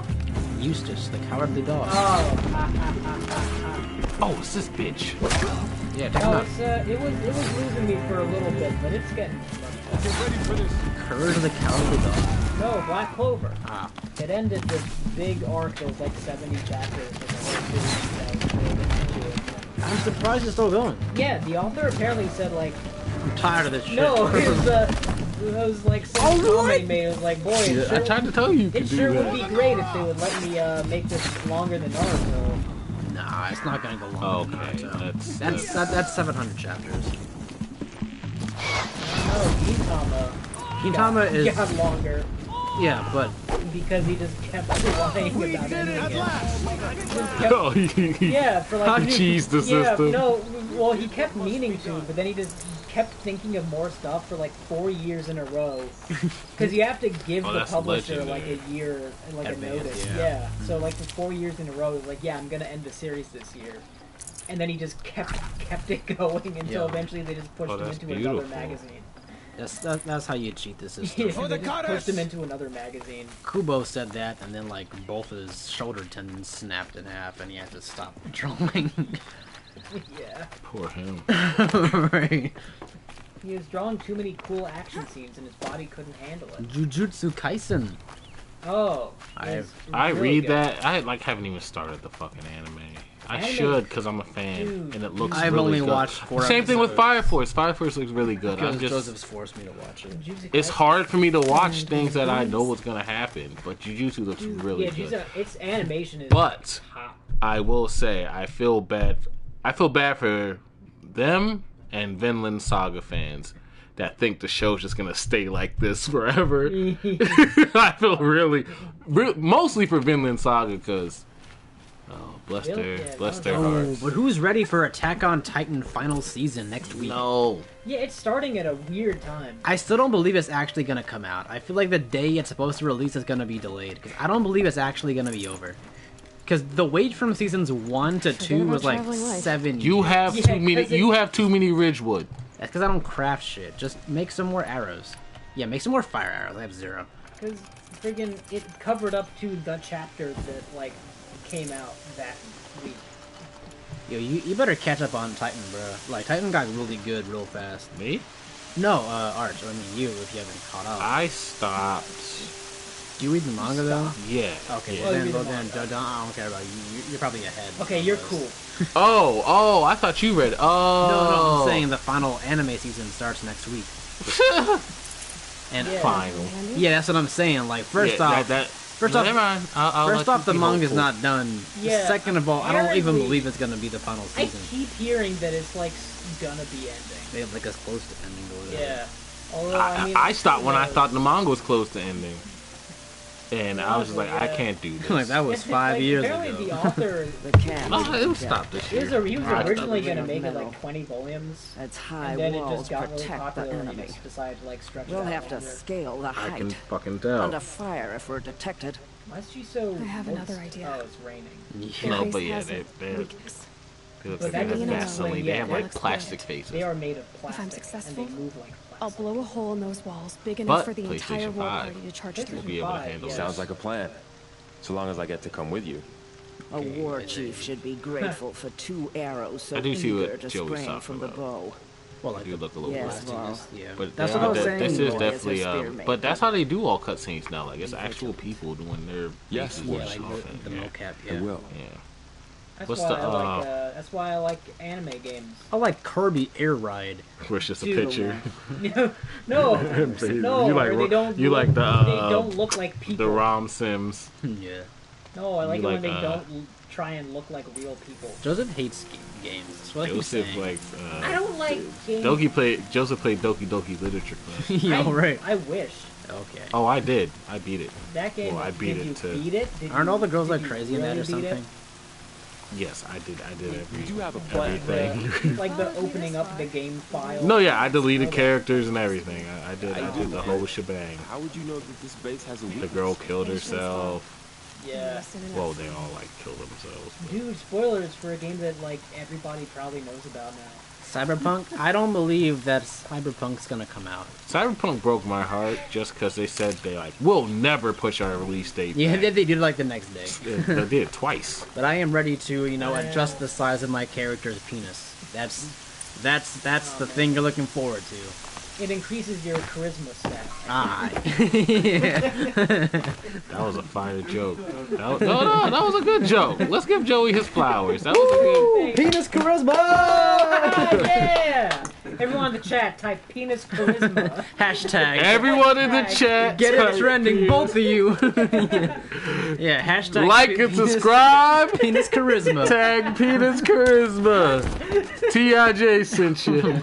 Eustace, the cowardly dog. Oh, ha, ha, ha, ha, Oh, it's this bitch. yeah, ha. take him No, it's, uh, it was it was losing me for a little bit, but it's getting much better. Courage of the cowardly dog. No, Black Clover. Ah, It ended this big arc that was like 70 chapters. Like a whole series that was building into it. I'm surprised it's still going. Yeah, the author apparently said like, I'm tired of this shit. no, it was, uh, it was like some Oh, comment made. It was like, boy, it Yeah, I sure, tried to tell you you could it do sure that. would be great if they would let me uh, make this longer than Naruto. Nah, it's not gonna go long. Okay, that's That's that, that's 700 chapters. No, Gintama. Gintama is got longer yeah, but because he just kept lying about ending it. Just kept- Oh, he, he, Yeah, for like he cheesed the yeah, system. No, well, he kept meaning to, but then he just kept thinking of more stuff for like four years in a row. Because you have to give Oh, the that's publisher like a year, like a notice. yeah. Yeah. Hmm. So like for four years in a row, he was like, "Yeah, I'm gonna end the series this year," and then he just kept kept it going until Yeah. eventually they just pushed Oh, him that's into another magazine. that's that, that's how you cheat the system. Yeah, oh, they just pushed him into another magazine. Kubo said that, and then like both his shoulder tendons snapped in half, and he had to stop drawing. yeah. Poor him. right. He was drawing too many cool action scenes, and his body couldn't handle it. Jujutsu Kaisen. Oh, I- it's I read good. that. I like haven't even started the fucking anime. I Anime- should because I'm a fan Dude, and it looks. I've really only good. watched four Same thing with. Fire Force. Fire Force looks really good. Because I'm just. Joseph's forced me to watch it. It's hard for me to watch things that I know what's gonna happen, but Jujutsu looks really yeah, good. Jujutsu, its animation is But top. I will say I feel bad. I feel bad for them and Vinland Saga fans that think the show's just gonna stay like this forever. I feel really, re- mostly for Vinland Saga because, oh, bless Really? their, Yeah, bless their was- Oh, hearts. but who's ready for Attack on Titan final season next week? No, Yeah, it's starting at a weird time. I still don't believe it's actually gonna come out. I feel like the day it's supposed to release is gonna be delayed because I don't believe it's actually gonna be over. Because the wait from seasons one to two was like traveling light. seven. you years. have Yeah, too many. 'cause it- You have too many Ridgewood. That's because I don't craft shit. Just make some more arrows. Yeah, make some more fire arrows. I have zero. Because friggin' it covered up to the chapter that like came out that week. Yo, you, you better catch up on Titan, bro. Like Titan got really good real fast. Me? No, uh, Arch. I mean you, if you haven't caught up. I stopped. Do you read the manga though? Yeah. Okay, yeah. well, then, well, the then manga. don't, don't- I don't care about you. You- You're probably ahead. Okay, you're us. cool. Oh, oh, I thought you read. Oh. No, no, I'm saying the final anime season starts next week. and Yeah. Final. Yeah, that's what I'm saying. Like, first Yeah, off, that, that, first no, off, never mind. I'll, I'll first off, the be manga's hopeful. not done. Yeah, Second of all, I don't even believe it's gonna be the final season. I keep hearing that it's like gonna be ending. They have like us close to ending or whatever. Yeah. Although I, I, mean, I stopped when I thought the manga was close to ending, and I was just like, I can't do this. like that was five Like, years apparently ago. the author The cat. Oh, it was stopped this he year. was, a, he was I stopped originally gonna year. make it like 20 volumes, Its high and then it walls just got really protect the popular. and he enemy. just decided to like stretch We'll out have to longer. scale the I can height. fucking tell. Under fire if we're detected. Why is she so? I have another idea. Oh, it's raining. Their No, but yeah, has they- a they're- weakness. They look But like they have doesn't mean- Vaseline. They have like plastic faces. They are made of plastic, and successful, they move like I'll blow a hole in those walls big enough But for the entire PlayStation war party to charge will through. be able to handle yeah. Sounds like a plan. So long as I get to come with you. A war chief should be grateful for two arrows so I do see eager what to Joey's spring talking from the bow. Well, They like do look a little Yes, plastic. well, yeah. But that's they what I are- was saying. This is definitely, uh, spearmen. but that's how they do all cutscenes now. Like it's actual people doing their Yes, faces yeah, like stuff, the, the yeah. mocap. I Yeah. will. Yeah. That's What's why the, I like. uh, Uh, that's why I like anime games. I like Kirby Air Ride. Where it's just a Dude, picture. no, no, no. You like or they don't. you look, like the, uh, They don't look like people. The ROM Sims. yeah. No, I like you it like, when they uh, don't try and look like real people. Joseph hates g- games. That's what Joseph saying. like I uh, don't like games. Doki played Joseph played Doki Doki Literature Club. yeah, I, right. I wish Okay. oh, I did. I beat it. that game. Well, I beat did it you to- beat it? Did Aren't you, all the girls like you crazy in that or really beat something? Yes, I did. I did every You do have a plan. everything. it? like the opening up the game file. no, yeah, I deleted characters and everything. I, I did. I did the whole shebang. How would you know that this base has a The girl killed herself. Yeah. Well, they all like killed themselves. but- Dude, spoilers for a game that like everybody probably knows about now. Cyberpunk? I don't believe that Cyberpunk's gonna come out. Cyberpunk broke my heart just because they said they like we'll never push our release date. Yeah, back." they, did like the next day. They, they did it twice. But I am ready to, you know, adjust the size of my character's penis. That's that's that's the thing you're looking forward to. It increases your charisma stat. Ah. That was a fire joke. That was, no, no, that was a good joke. Let's give Joey his flowers. That was a good. penis charisma! yeah! Everyone in the chat, type penis charisma. Hashtag. Everyone in the chat, Get it type trending, both of you. yeah, hashtag. like and penis- subscribe. Penis charisma. Tag penis charisma. Tij sent you.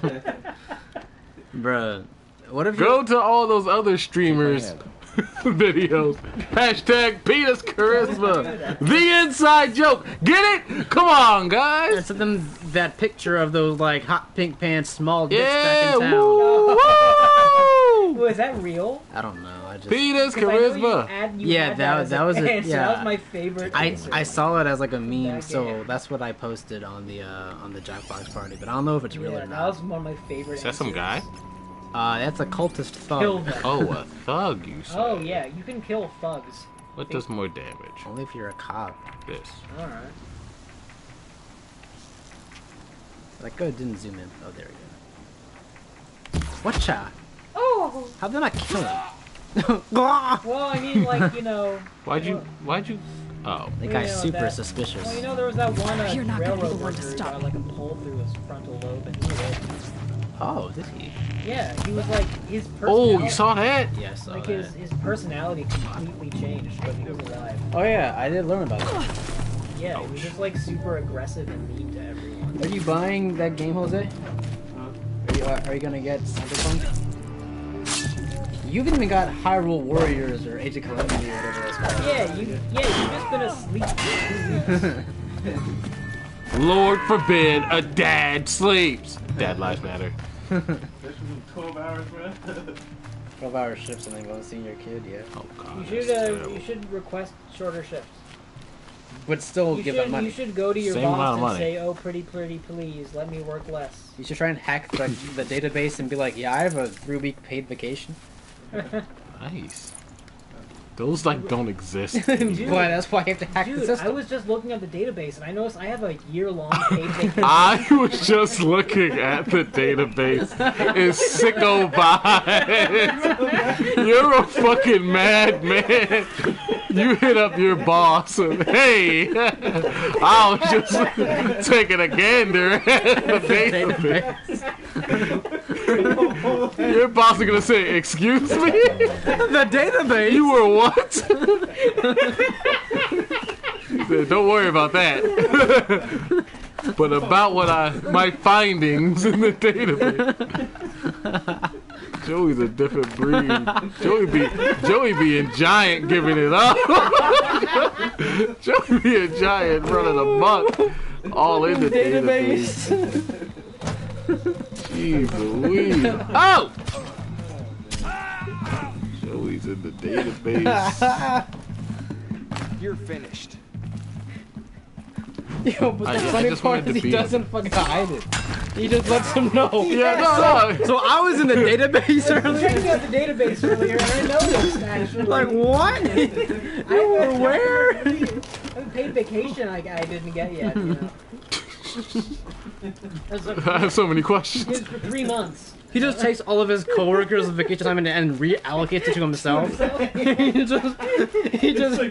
Bruh. What if Go to all those other streamers' videos. Hashtag penis charisma. The inside joke. Get it? Come on, you guys. sent them that picture of those like hot pink pants, small dicks Yeah. back in town? Woo, woo. Ooh, is that real? I don't know. I just Penis 'Cause I you charisma. add- you Yeah, had that- as that was a- yeah. that was my favorite. I answer. I saw it as like a meme, That so game. that's what I posted on the uh, on the Jackbox party. But I don't know if it's real Yeah, or not. that was one of my favorite. Is that some guy? Answers. Uh, that's a cultist thug. Kill them. Oh, a thug, you said. Oh yeah, you can kill thugs. What does more damage? Only if you're a cop. This. All right. Like, go didn't zoom in. Oh, there we go. Whatcha? Oh. How did I kill him? Well, I mean, like you know. Why'd you? Why'd you? Oh. That you guy's know, super that- suspicious. Well, you know, there was that one uh, You're not gonna be the one to stop got like a pole through his frontal lobe and he lived. Oh, did he? Yeah, he was like his. Oh, personality- you saw that? Yeah, saw Like that. his his personality completely changed when he was alive. Oh yeah, I did learn about that. Yeah, he was just like super aggressive and mean to everyone. Are you buying that game, Jose? Are you, uh, are you gonna get Cyberpunk? You've even got Hyrule Warriors or Age of Calamity or whatever it's called. Yeah, you yeah you've just been asleep for two weeks. Lord forbid a dad sleeps. Dad lives matter. Twelve hours, man. 12 hour shifts and then go see your kid, yeah. Oh god. You should uh, you should request shorter shifts. But still You give should them money. you should go to your Same boss and money. say, "Oh, pretty pretty, please let me work less." You should try and hack the, the database and be like, yeah, I have a three week paid vacation. Nice. Those like don't exist. Boy, that's why I have to hack the Dude, I was just looking at the database and I noticed I have a year-long paid. I was just looking at the database. It's sicko vibes. You're a fucking madman. You hit up your boss and hey, I was just taking a gander at the database. Your boss is gonna say, "Excuse me." the database. You were what? He said, Don't worry about that. but about what I my findings in the database. Joey's a different breed. Joey be Joey being giant giving it up. Joey be a giant running amok. All in the database. Jeez Louise. Oh! Joey's in the database. You're finished. Yo, but the I funny just part is he doesn't fucking hide it. He just lets him know. Yeah, no, so, no. so I was in the database I was checking earlier. out the database earlier and I noticed actually. Like what? I were where? I paid vacation I, I didn't get yet. You know. That's like- I have so many questions. It's for three months. He just takes all of his coworkers' vacation time and, and reallocates it to himself. he just, he just.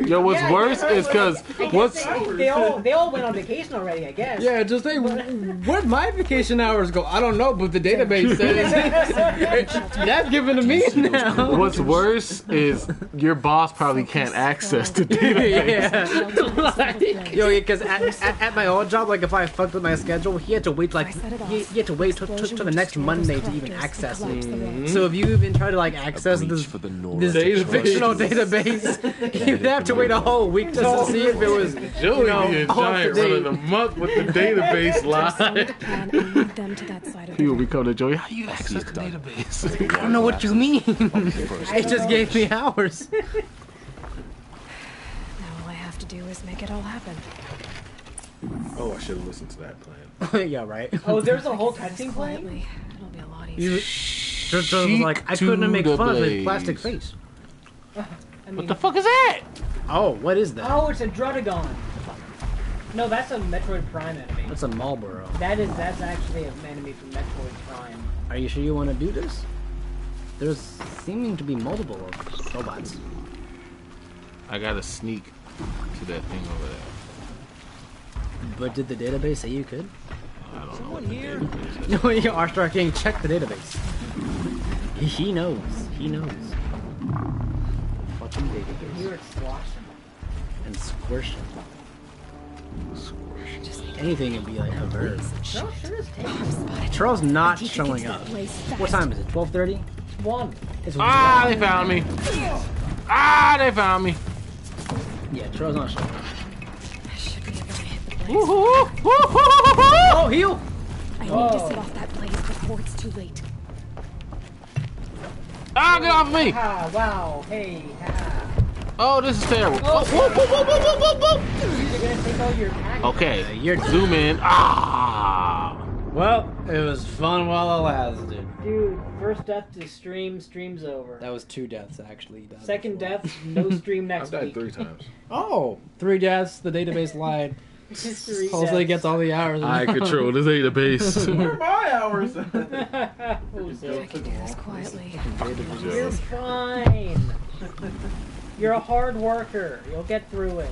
Yo, what's Yeah, worse yeah, is because I guess what's they, they all they all went on vacation already. I guess. Yeah, just say where'd my vacation hours go? I don't know, but the database says that's given to me now. what's worse is your boss probably can't access the database. yeah. Yo, because at, at, at my old job, like if I fucked with my schedule, he had to wait like he, he had to wait till till the next Monday to even access it. So if you even try to like access this, for this Database. fictional database, you'd have to wait a whole week just to see if it was Joey you know, be a giant to running amok with the database live. Can and lead them to that side of the People be coming to Joey. How you access the database? I don't know what you mean. it just gave me hours. Now all I have to do is make it all happen. Oh, I should have listened to that plan. yeah, right. Oh, there's a whole testing playing. You, easier. just, just was like I couldn't make the fun of his plastic face. I mean, What the fuck is that? Oh, what is that? Oh, it's a Drudagon. No, that's a Metroid Prime enemy. That's a Marlboro. That is that's actually an enemy from Metroid Prime. Are you sure you want to do this? There's seeming to be multiple of robots. I gotta sneak to that thing over there. But did the database say you could? I don't know what the database is. No, you are starting check the database. He, he knows. He knows. Fucking You database. hear it sloshing. And squishing. Squish? Anything would be like a verb. No, sure is. Charles not showing up. What time is it? 12:30? One. It's Ah, they found me. Ah, they found me. Yeah, Charles not showing up. I should be able to hit the blaze. Oh, heal! I need Whoa. to set off that blaze before it's too late. Ah, get off me. Ha! Wow! Hey! Ha! Oh, this is terrible. Oh. whoa, whoa, whoa, whoa, whoa, whoa, whoa. You're gonna take all your. Okay, you're zooming. Ah. Well, it was fun while it lasted. Dude, first death to stream. Stream's over. That was two deaths actually. Second before. death, no stream next I've died week. three times. Oh, three deaths. The database lied. Three Jose deaths. gets all the hours. I control the database. Where are my hours? Take quietly. You're fine. You're a hard worker. You'll get through it.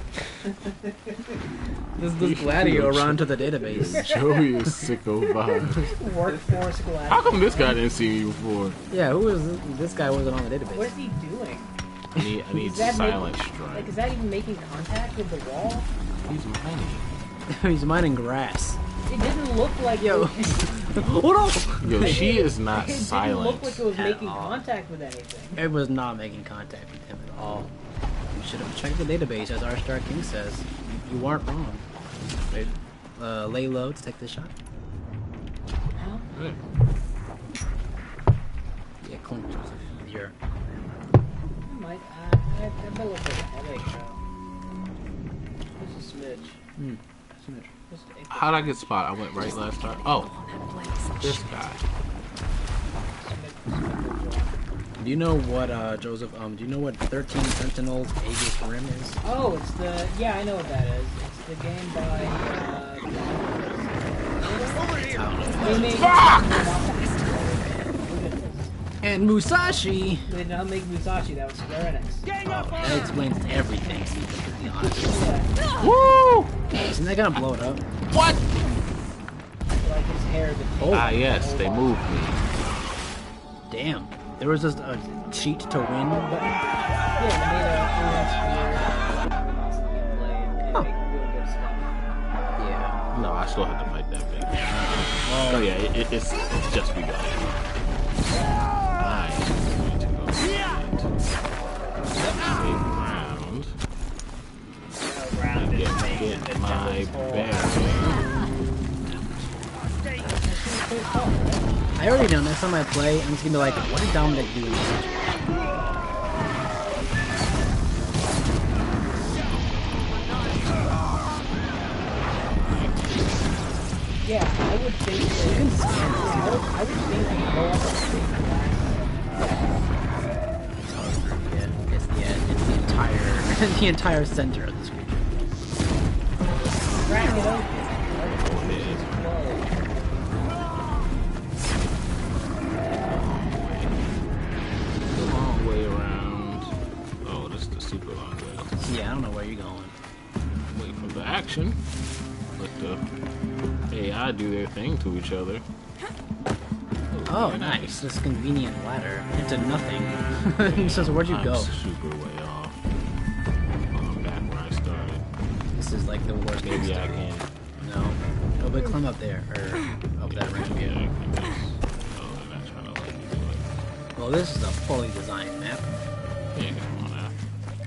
This this Gladio run to the database. Joey is sicko vibe. Workforce glad. How come this guy didn't see me before? Yeah, who was this, this guy? Wasn't on the database. is he doing? I need, I need silent making, strike. Like, is that even making contact with the wall? He's mining. He's mining grass. It didn't look like Yo. It, Hold on. Yo, she is not silent. it didn't look like it was making all. contact with anything. It was not making contact with him at all. You should have checked the database, as our Star King says. You, you weren't wrong. Wait, uh, lay low to take this shot. Huh? Yeah, clunk Joseph. You're I might. Uh, I have a little bit of headache though. Just. Hmm. How'd I get spot? I went right last time. Oh, On that blaze. this guy. smidge. smidge. Do you know what, uh, Joseph? Um, do you know what 13 Sentinels Aegis Rim is? Oh, it's the yeah, I know what that is. It's the game by. Uh, they made- And Musashi. They did not make Musashi. That was Square Enix. That explains everything. To be honest. Yeah. Woo! Isn't that gonna blow it up? What? Like his hair. Oh. Ah, yes, they moved me. Damn. There was just a cheat to win button. Yeah, they made a OS gameplay and they make real good stuff. Yeah. No, I still have to fight that thing. Oh yeah, it, it, it's, it's just begun. Get, my bearings. I already know next time I play, I'm just gonna be like, what did Dominic do? Yeah, I would think that. You can scan this. I would, think you. Yeah, it's the, it's the entire, the entire center of the to each other. Oh, nice. This convenient ladder into nothing. it says, where'd you I'm go? super way This is like the worst Maybe case I scenario. can. No. Oh, but climb up there, or up that ramp. Yeah, I can just. Oh, they're not trying to let me do it. Well, this is a fully designed map. Yeah, come on now.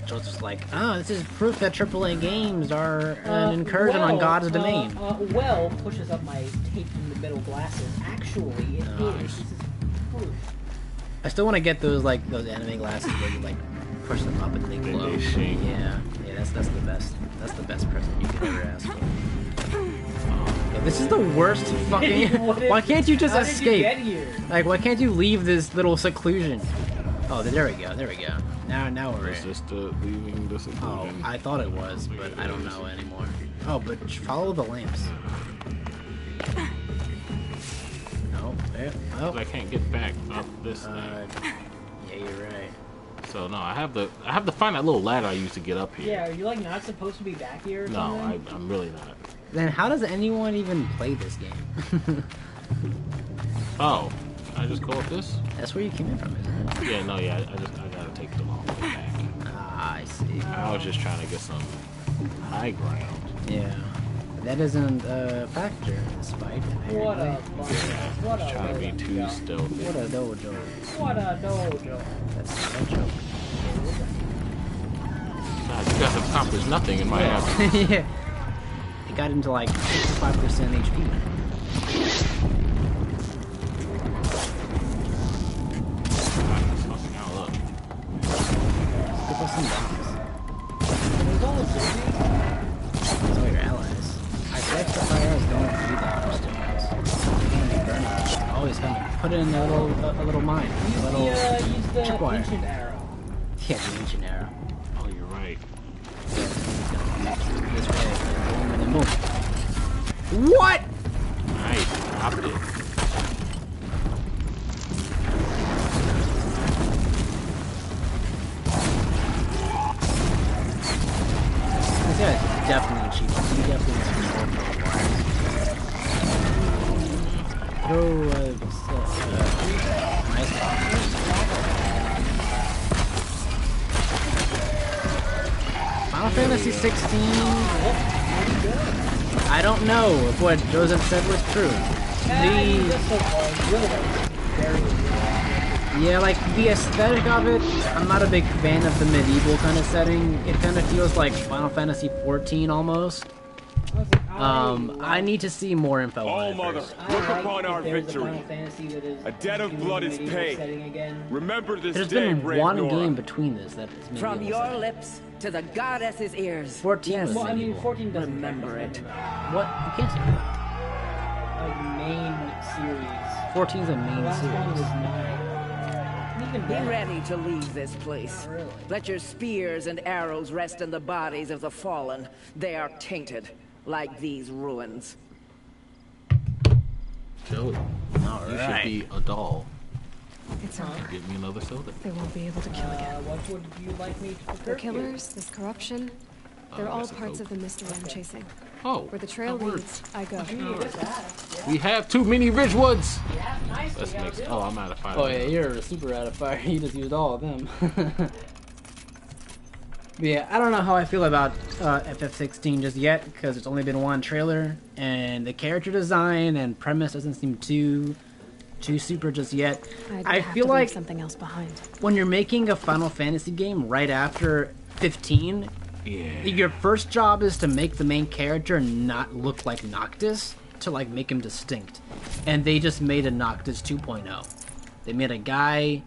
Joseph's like, ah, this is proof that AAA games are Uh, an incursion on God's uh, domain. Uh, well pushes up my tape in the middle glasses. Actually, it is. Nice. This is proof. I still want to get those like those anime glasses where you like push them up and they They- glow. they shake. Yeah, yeah, that's that's the best. That's the best present you could ever ask for. Yeah, this is the worst fucking. What is- why can't you just how did you escape? get here? Like, why can't you leave this little seclusion? Oh, there we go. There we go. Now, now we're It's in. just uh, leaving the Oh. I thought it was, but I don't know anymore. Oh, but follow the lamps. No, there. Oh, I can't get back up this uh, thing. yeah, you're right. So no, I have to. I have to find that little ladder I used to get up here. Yeah, are you like not supposed to be back here or No. I, I'm really not. Then how does anyone even play this game? Oh, I just go up this? That's where you came in from, isn't it? Yeah, no, yeah. I I just I gotta take the long way back. Ah, I see. I was just trying to get some high ground. Yeah. That isn't a factor in this fight, What a bunch of- what a Trying to be too stealthy. What a dojo. What a dojo. That's not a joke. God, you guys have accomplished nothing in my absence. yeah. It got into like 65% HP. Fucking hell up. Give us some bombs. There's all the Those are your allies. I feel like the fires don't do that for still Gonna be burning. Always gonna put it in a little, a, a little mine. A Use little the, uh, use the tripwire. ancient arrow. Yeah, the ancient arrow. Oh, you're right. This way. Boom, and then boom. What? Nice, dropped it. What Joseph said was true. The yeah, like the aesthetic of it, I'm not a big fan of the medieval kind of setting. It kind of feels like Final Fantasy 14 almost. Um, I need to see more info on All mother, first. look I upon our there's a victory. Final Fantasy that is A debt of blood is medieval paid. setting again. Remember this There's day, been brave one Nora. game between this that is From your setting. lips to the goddess's ears. 14 Yes. was Well, I mean, medieval. 14 doesn't Remember it. What? You can't say that. Like main series. 14's a main last one was series. nine. even Be ready to leave this place. Really. Let your spears and arrows rest in the bodies of the fallen. They are tainted, like these ruins. Joey, All you right. should be a doll. It's over. Get me another soda. They won't be able to kill again. Uh, what would you like me to The prepare? you? killers, this corruption, they're Oh, all parts of the mystery I'm chasing. Oh, Where the trail leads, I go. We have too many Ridgewoods. Yeah, nice. Let's yeah, Oh, I'm out of fire. Oh yeah, you're super out of fire. You just used all of them. But yeah, I don't know how I feel about uh, FF16 just yet because it's only been one trailer, and the character design and premise doesn't seem too too super just yet. I'd I feel to leave like something else behind. when you're making a Final Fantasy game right after 15, Yeah. your first job is to make the main character not look like Noctis to like make him distinct. And they just made a Noctis 2.0. They made a guy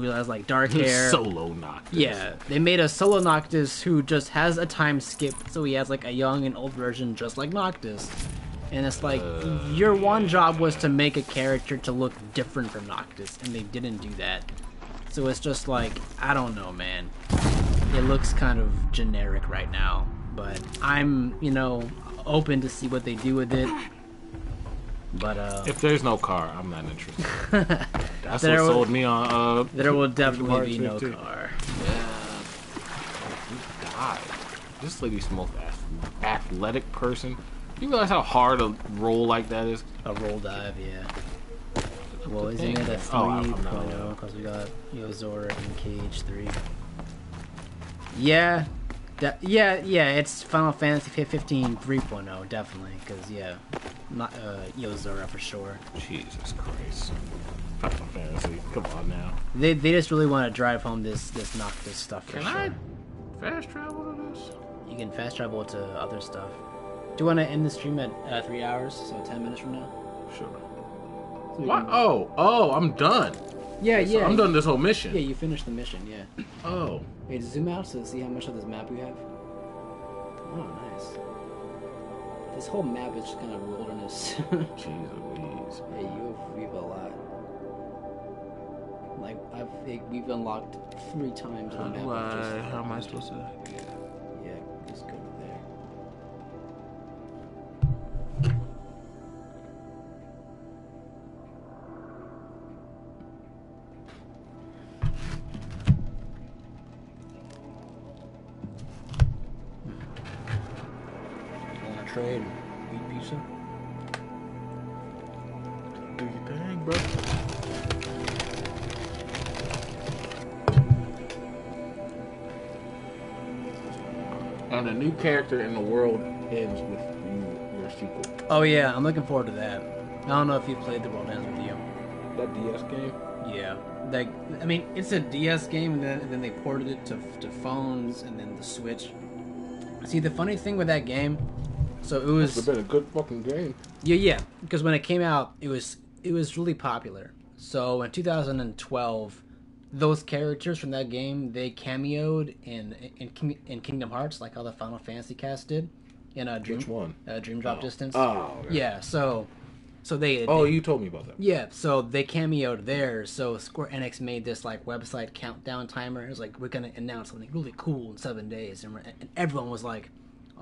who has like dark hair. Solo Noctis. Yeah, they made a solo Noctis who just has a time skip, so he has like a young and old version just like Noctis. And it's like uh, your one job was to make a character to look different from Noctis, and they didn't do that. So it's just like I don't know, man. It looks kind of generic right now, but I'm you know open to see what they do with it. But uh, If there's no car, I'm not interested. That's what will- sold me on. Uh, there will definitely be no 15. car. You died. This lady's the most athletic person. You realize how hard a roll like that is? A roll dive, yeah. Well, isn't it a Oh, I'm- I'm not 3.0 because we got Yozora and KH3? Yeah, de- yeah, yeah. It's Final Fantasy 15 3.0, definitely. Because yeah, not uh, Yozora for sure. Jesus Christ. Final Fantasy. Come on now. They they just really want to drive home this this Noctis stuff for Can sure. I fast travel to this? You can fast travel to other stuff. Do you want to end the stream at uh, three hours, so ten minutes from now? Sure. So What? can- Oh, oh, I'm done. Yeah, So yeah. I'm done this whole mission. Yeah, you finished the mission. Yeah. Oh. Hey, zoom out to see how much of this map we have. Oh, nice. This whole map is just kind of wilderness. Jeez Louise. Hey, you have, we have a lot. Like I've like, we've unlocked three times the How map. do of just- How am I supposed to? Yeah, just go there. You want to trade and eat pizza? Do your thing, bro. And a new character in the world ends with you, your sequel. Oh yeah, I'm looking forward to that. I don't know if you played The World Ends with You. That DS game? Yeah, like I mean, it's a DS game, and then, and then they ported it to to phones, and then the Switch. See, the funny thing with that game, so it was It's been a good fucking game. yeah, yeah, because when it came out, it was it was really popular. So in 2012, those characters from that game they cameoed in in, in Kingdom Hearts, like how the Final Fantasy cast did in a Dream Which one? Uh, Dream Drop Distance. Oh, okay. yeah. So so they Oh, they- you told me about that. yeah, so they cameoed there. So Square Enix made this like website countdown timer. It was like we're gonna announce something really cool in seven days, and, and everyone was like,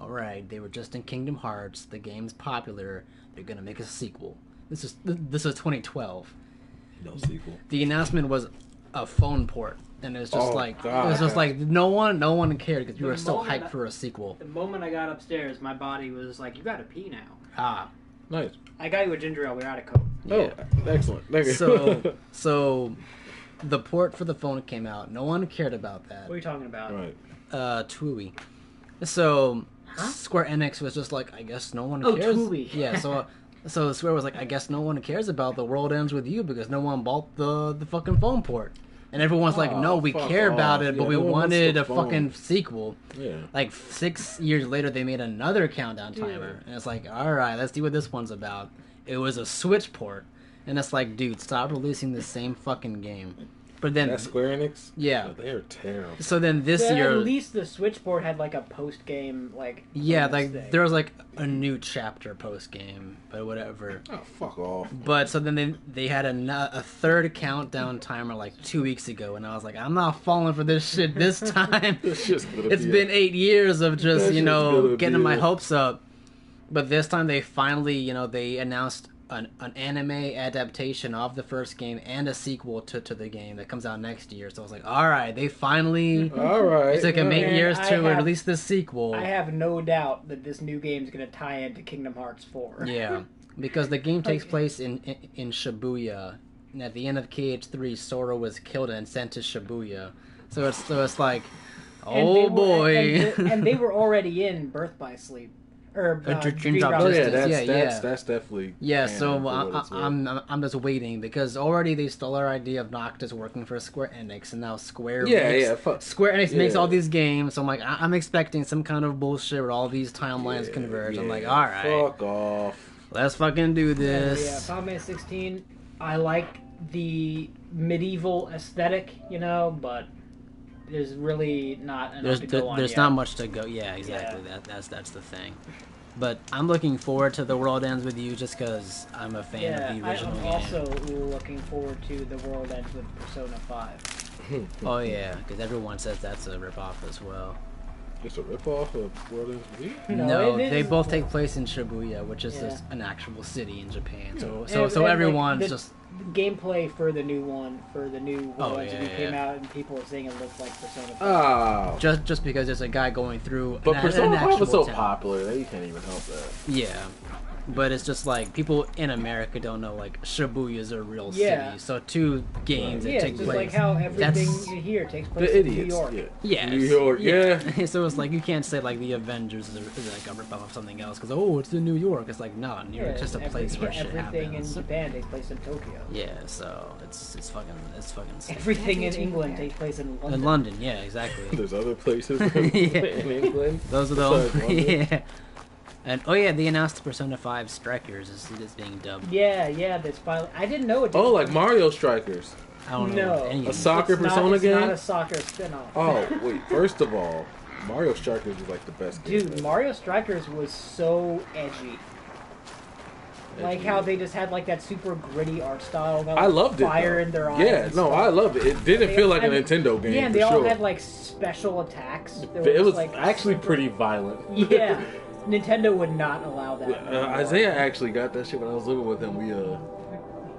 "All right, they were just in Kingdom Hearts. The game's popular. They're gonna make a sequel." This is this was 2012. No sequel. The announcement was a phone port, and it was just Oh, like God. it was just like no one no one cared because you were so hyped I- for a sequel. The moment I got upstairs, my body was like, "You gotta pee now." Ah, Nice. I got you a ginger ale. We're out of coke. Oh, excellent. Thank you. so so the port for the phone came out. No one cared about that. What are you talking about? right. uh Tui. So Square Enix was just like, I guess no one Oh, cares. Tui. Yeah, so so Square was like, I guess no one cares about the world ends with you because no one bought the the fucking phone port. And everyone's like, no, Oh, we care about off. it, but we no wanted a phone. fucking sequel. Yeah. Like six years later, they made another countdown timer, and it's like, all right, let's see what this one's about. It was a Switch port, and it's like, dude, stop releasing the same fucking game. But then That's Square Enix. Yeah. Oh, they're terrible. So then this But year, at least the Switch port had like a post game like. yeah, bonus like thing. there was like a new chapter post game, but whatever. Oh fuck off. But so then they they had a, no- a third countdown timer like two weeks ago, and I was like, I'm not falling for this shit this time. This shit's gonna it's be been a- eight years of just That you shit's know gonna getting be my a- hopes up. But this time they finally, you know, they announced an, an anime adaptation of the first game and a sequel to, to the game that comes out next year. So I was like, all right, they finally. All right, It took them eight years I to have- release the sequel. I have no doubt that this new game is going to tie into Kingdom Hearts 4. Yeah, because the game takes place in, in in Shibuya, and at the end of KH3, Sora was killed and sent to Shibuya. So it's so it's like, And they oh were- boy. And, and- and they were already in Birth by Sleep. Or Uh, uh, Dr- Dream Dream Drop Drop Oh yeah, that's yeah, that's yeah. that's definitely. Yeah, so I, what it's worth. I, I'm I'm I'm just waiting because already they stole our idea of Noctis working for Square Enix, and now Square Yeah, makes, yeah, fuck. Square Enix makes all these games. So I'm like, I, I'm expecting some kind of bullshit where all these timelines converge. I'm like, all right, Fuck off. let's fucking do And, this. yeah, Final Fantasy 16. I like the medieval aesthetic, you know, but there's really not enough there's to go there- on there's yet. not much to go. Yeah, exactly. That that's that's the thing. But I'm looking forward to the world ends with you just because I'm a fan Yeah, of the I, original I'm game. also looking forward to the world ends with Persona 5. Hmm. Oh yeah, because everyone says that's a ripoff as well. It's a ripoff of World Ends With You? No, No, they both take place in Shibuya, which is Yeah. just an actual city in Japan. So, hmm. And- so, and, so like, everyone's the just gameplay for the new one, for the new World Oh, Ends with You came out, and people are saying it looks like Persona 5. Oh. just just because there's a guy going through. But an, Persona an 5 was so town. popular that you can't even help that. Yeah, but it's just like people in America don't know like Shibuya's a real Yeah. city. So two games yeah, that it's take just place. like how everything that's- here takes place The in New idiots. York. Yeah. Yeah, New York, yeah. so it's like you can't say like the Avengers is, is like a ripoff of something else because oh it's in New York. It's like no, New York York's just a every- place where shit everything happens. in Japan takes place in Tokyo. Yeah, so it's it's fucking it's fucking. sick. Everything in England takes place in London. In London, yeah, exactly. There's other places in England. Those are the only, yeah. And oh yeah, they announced Persona Five Strikers is, is being dubbed. Yeah, yeah, that's finally. I didn't know it. Oh, like Mario Strikers. I don't know. No, any A of soccer it's not, Persona it's game? not a soccer spin-off. Oh, wait. First of all, Mario Strikers was like the best game. Dude, Mario Strikers was so edgy. Like how they just had like that super gritty art style. Got, I like, loved it. Fire in their eyes. Yeah, no. I loved it. It didn't They- feel like I a mean, Nintendo game. Yeah, and for they all sure. had like special attacks. that it just, was like, actually super- pretty violent. Yeah, Nintendo would not allow that. Uh, Isaiah actually got that shit when I was living with him. We uh,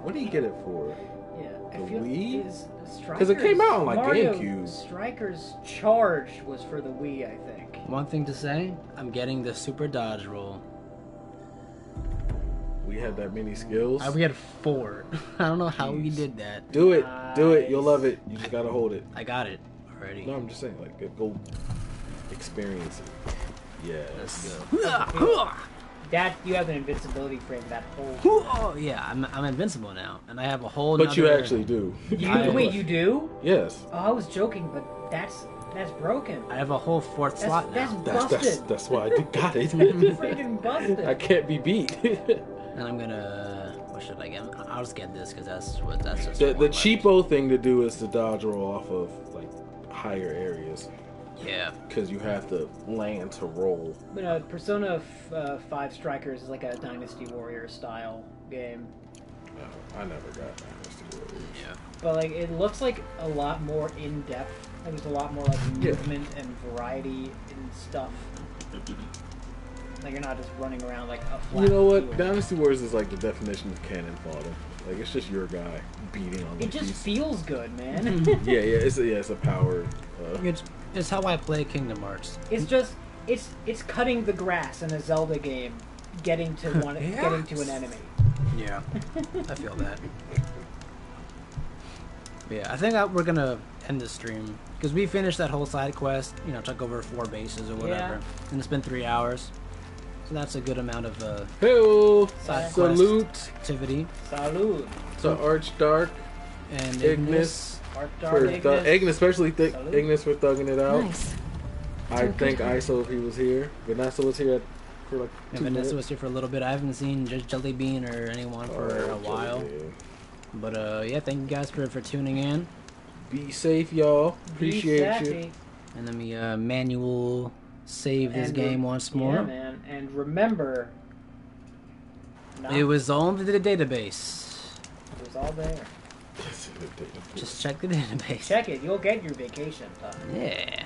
what did he get it for? Yeah, I The feel Wii? is- 'Cause it came out on, like, Mario GameCube. Strikers Charge was for the Wii, I think. One thing to say, I'm getting the super dodge roll. We had that many skills. Uh, we had four. I don't know how we did that. Do it, do it. You'll love it. You just gotta hold it. I got it already. No, I'm just saying, like, go experience it. Yes. Let's go. That you have an invincibility frame that whole. Oh yeah, I'm, I'm invincible now, and I have a whole. But you actually do. You, I- wait, you do? Yes. Oh, I was joking, but that's that's broken. I have a whole fourth That's, slot that's now. That's busted. that's that's why I did- got it. freaking busted. I can't be beat. And I'm gonna. What should I get? I'll just get this because that's what that's just. the one the left. cheapo thing to do is to dodge roll off of like higher areas. Yeah. Because you have to land to roll. But uh, Persona f- uh, Five Strikers is like a Dynasty Warrior style game. No, I never got Dynasty Warriors. Yeah. But like it looks like a lot more in depth. Like, there's a lot more like Yeah. movement and variety and stuff. Like you're not just running around like a flat. You know what? field. Dynasty Warriors is like the definition of cannon fodder. Like it's just your guy beating on the It just piece. feels good, man. yeah, yeah, it's a, yeah, it's a power. Uh, It's, it's how I play Kingdom Hearts. it's just it's it's cutting the grass in a Zelda game, getting to one getting to an enemy. Yeah, I feel that. Yeah, I think I, we're gonna end the stream because we finished that whole side quest. You know, took over four bases or whatever, Yeah. and it's been three hours. So that's a good amount of uh, Hey, side salute quest activity. Salud. to Archdark, And Ignis, Art for Dark, thu- Ignis. Ignis, especially th- Salute. Ignis for thugging it out. Nice. I So good thank time. ISO if he was here. Vanessa was here for like Yeah, Vanessa minutes. was here for a little bit. I haven't seen J- Jelly Bean or anyone for Oh, a while. Jelly Bean. But uh, yeah, thank you guys for, for tuning in. Be safe, y'all. Appreciate you. And let me uh, manual save this And game once more. Yeah, man. And remember, It was all in the database. it was all there. Just check the database. Check it. You'll get your vacation time. Yeah.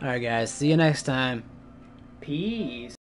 Alright, guys. See you next time. Peace.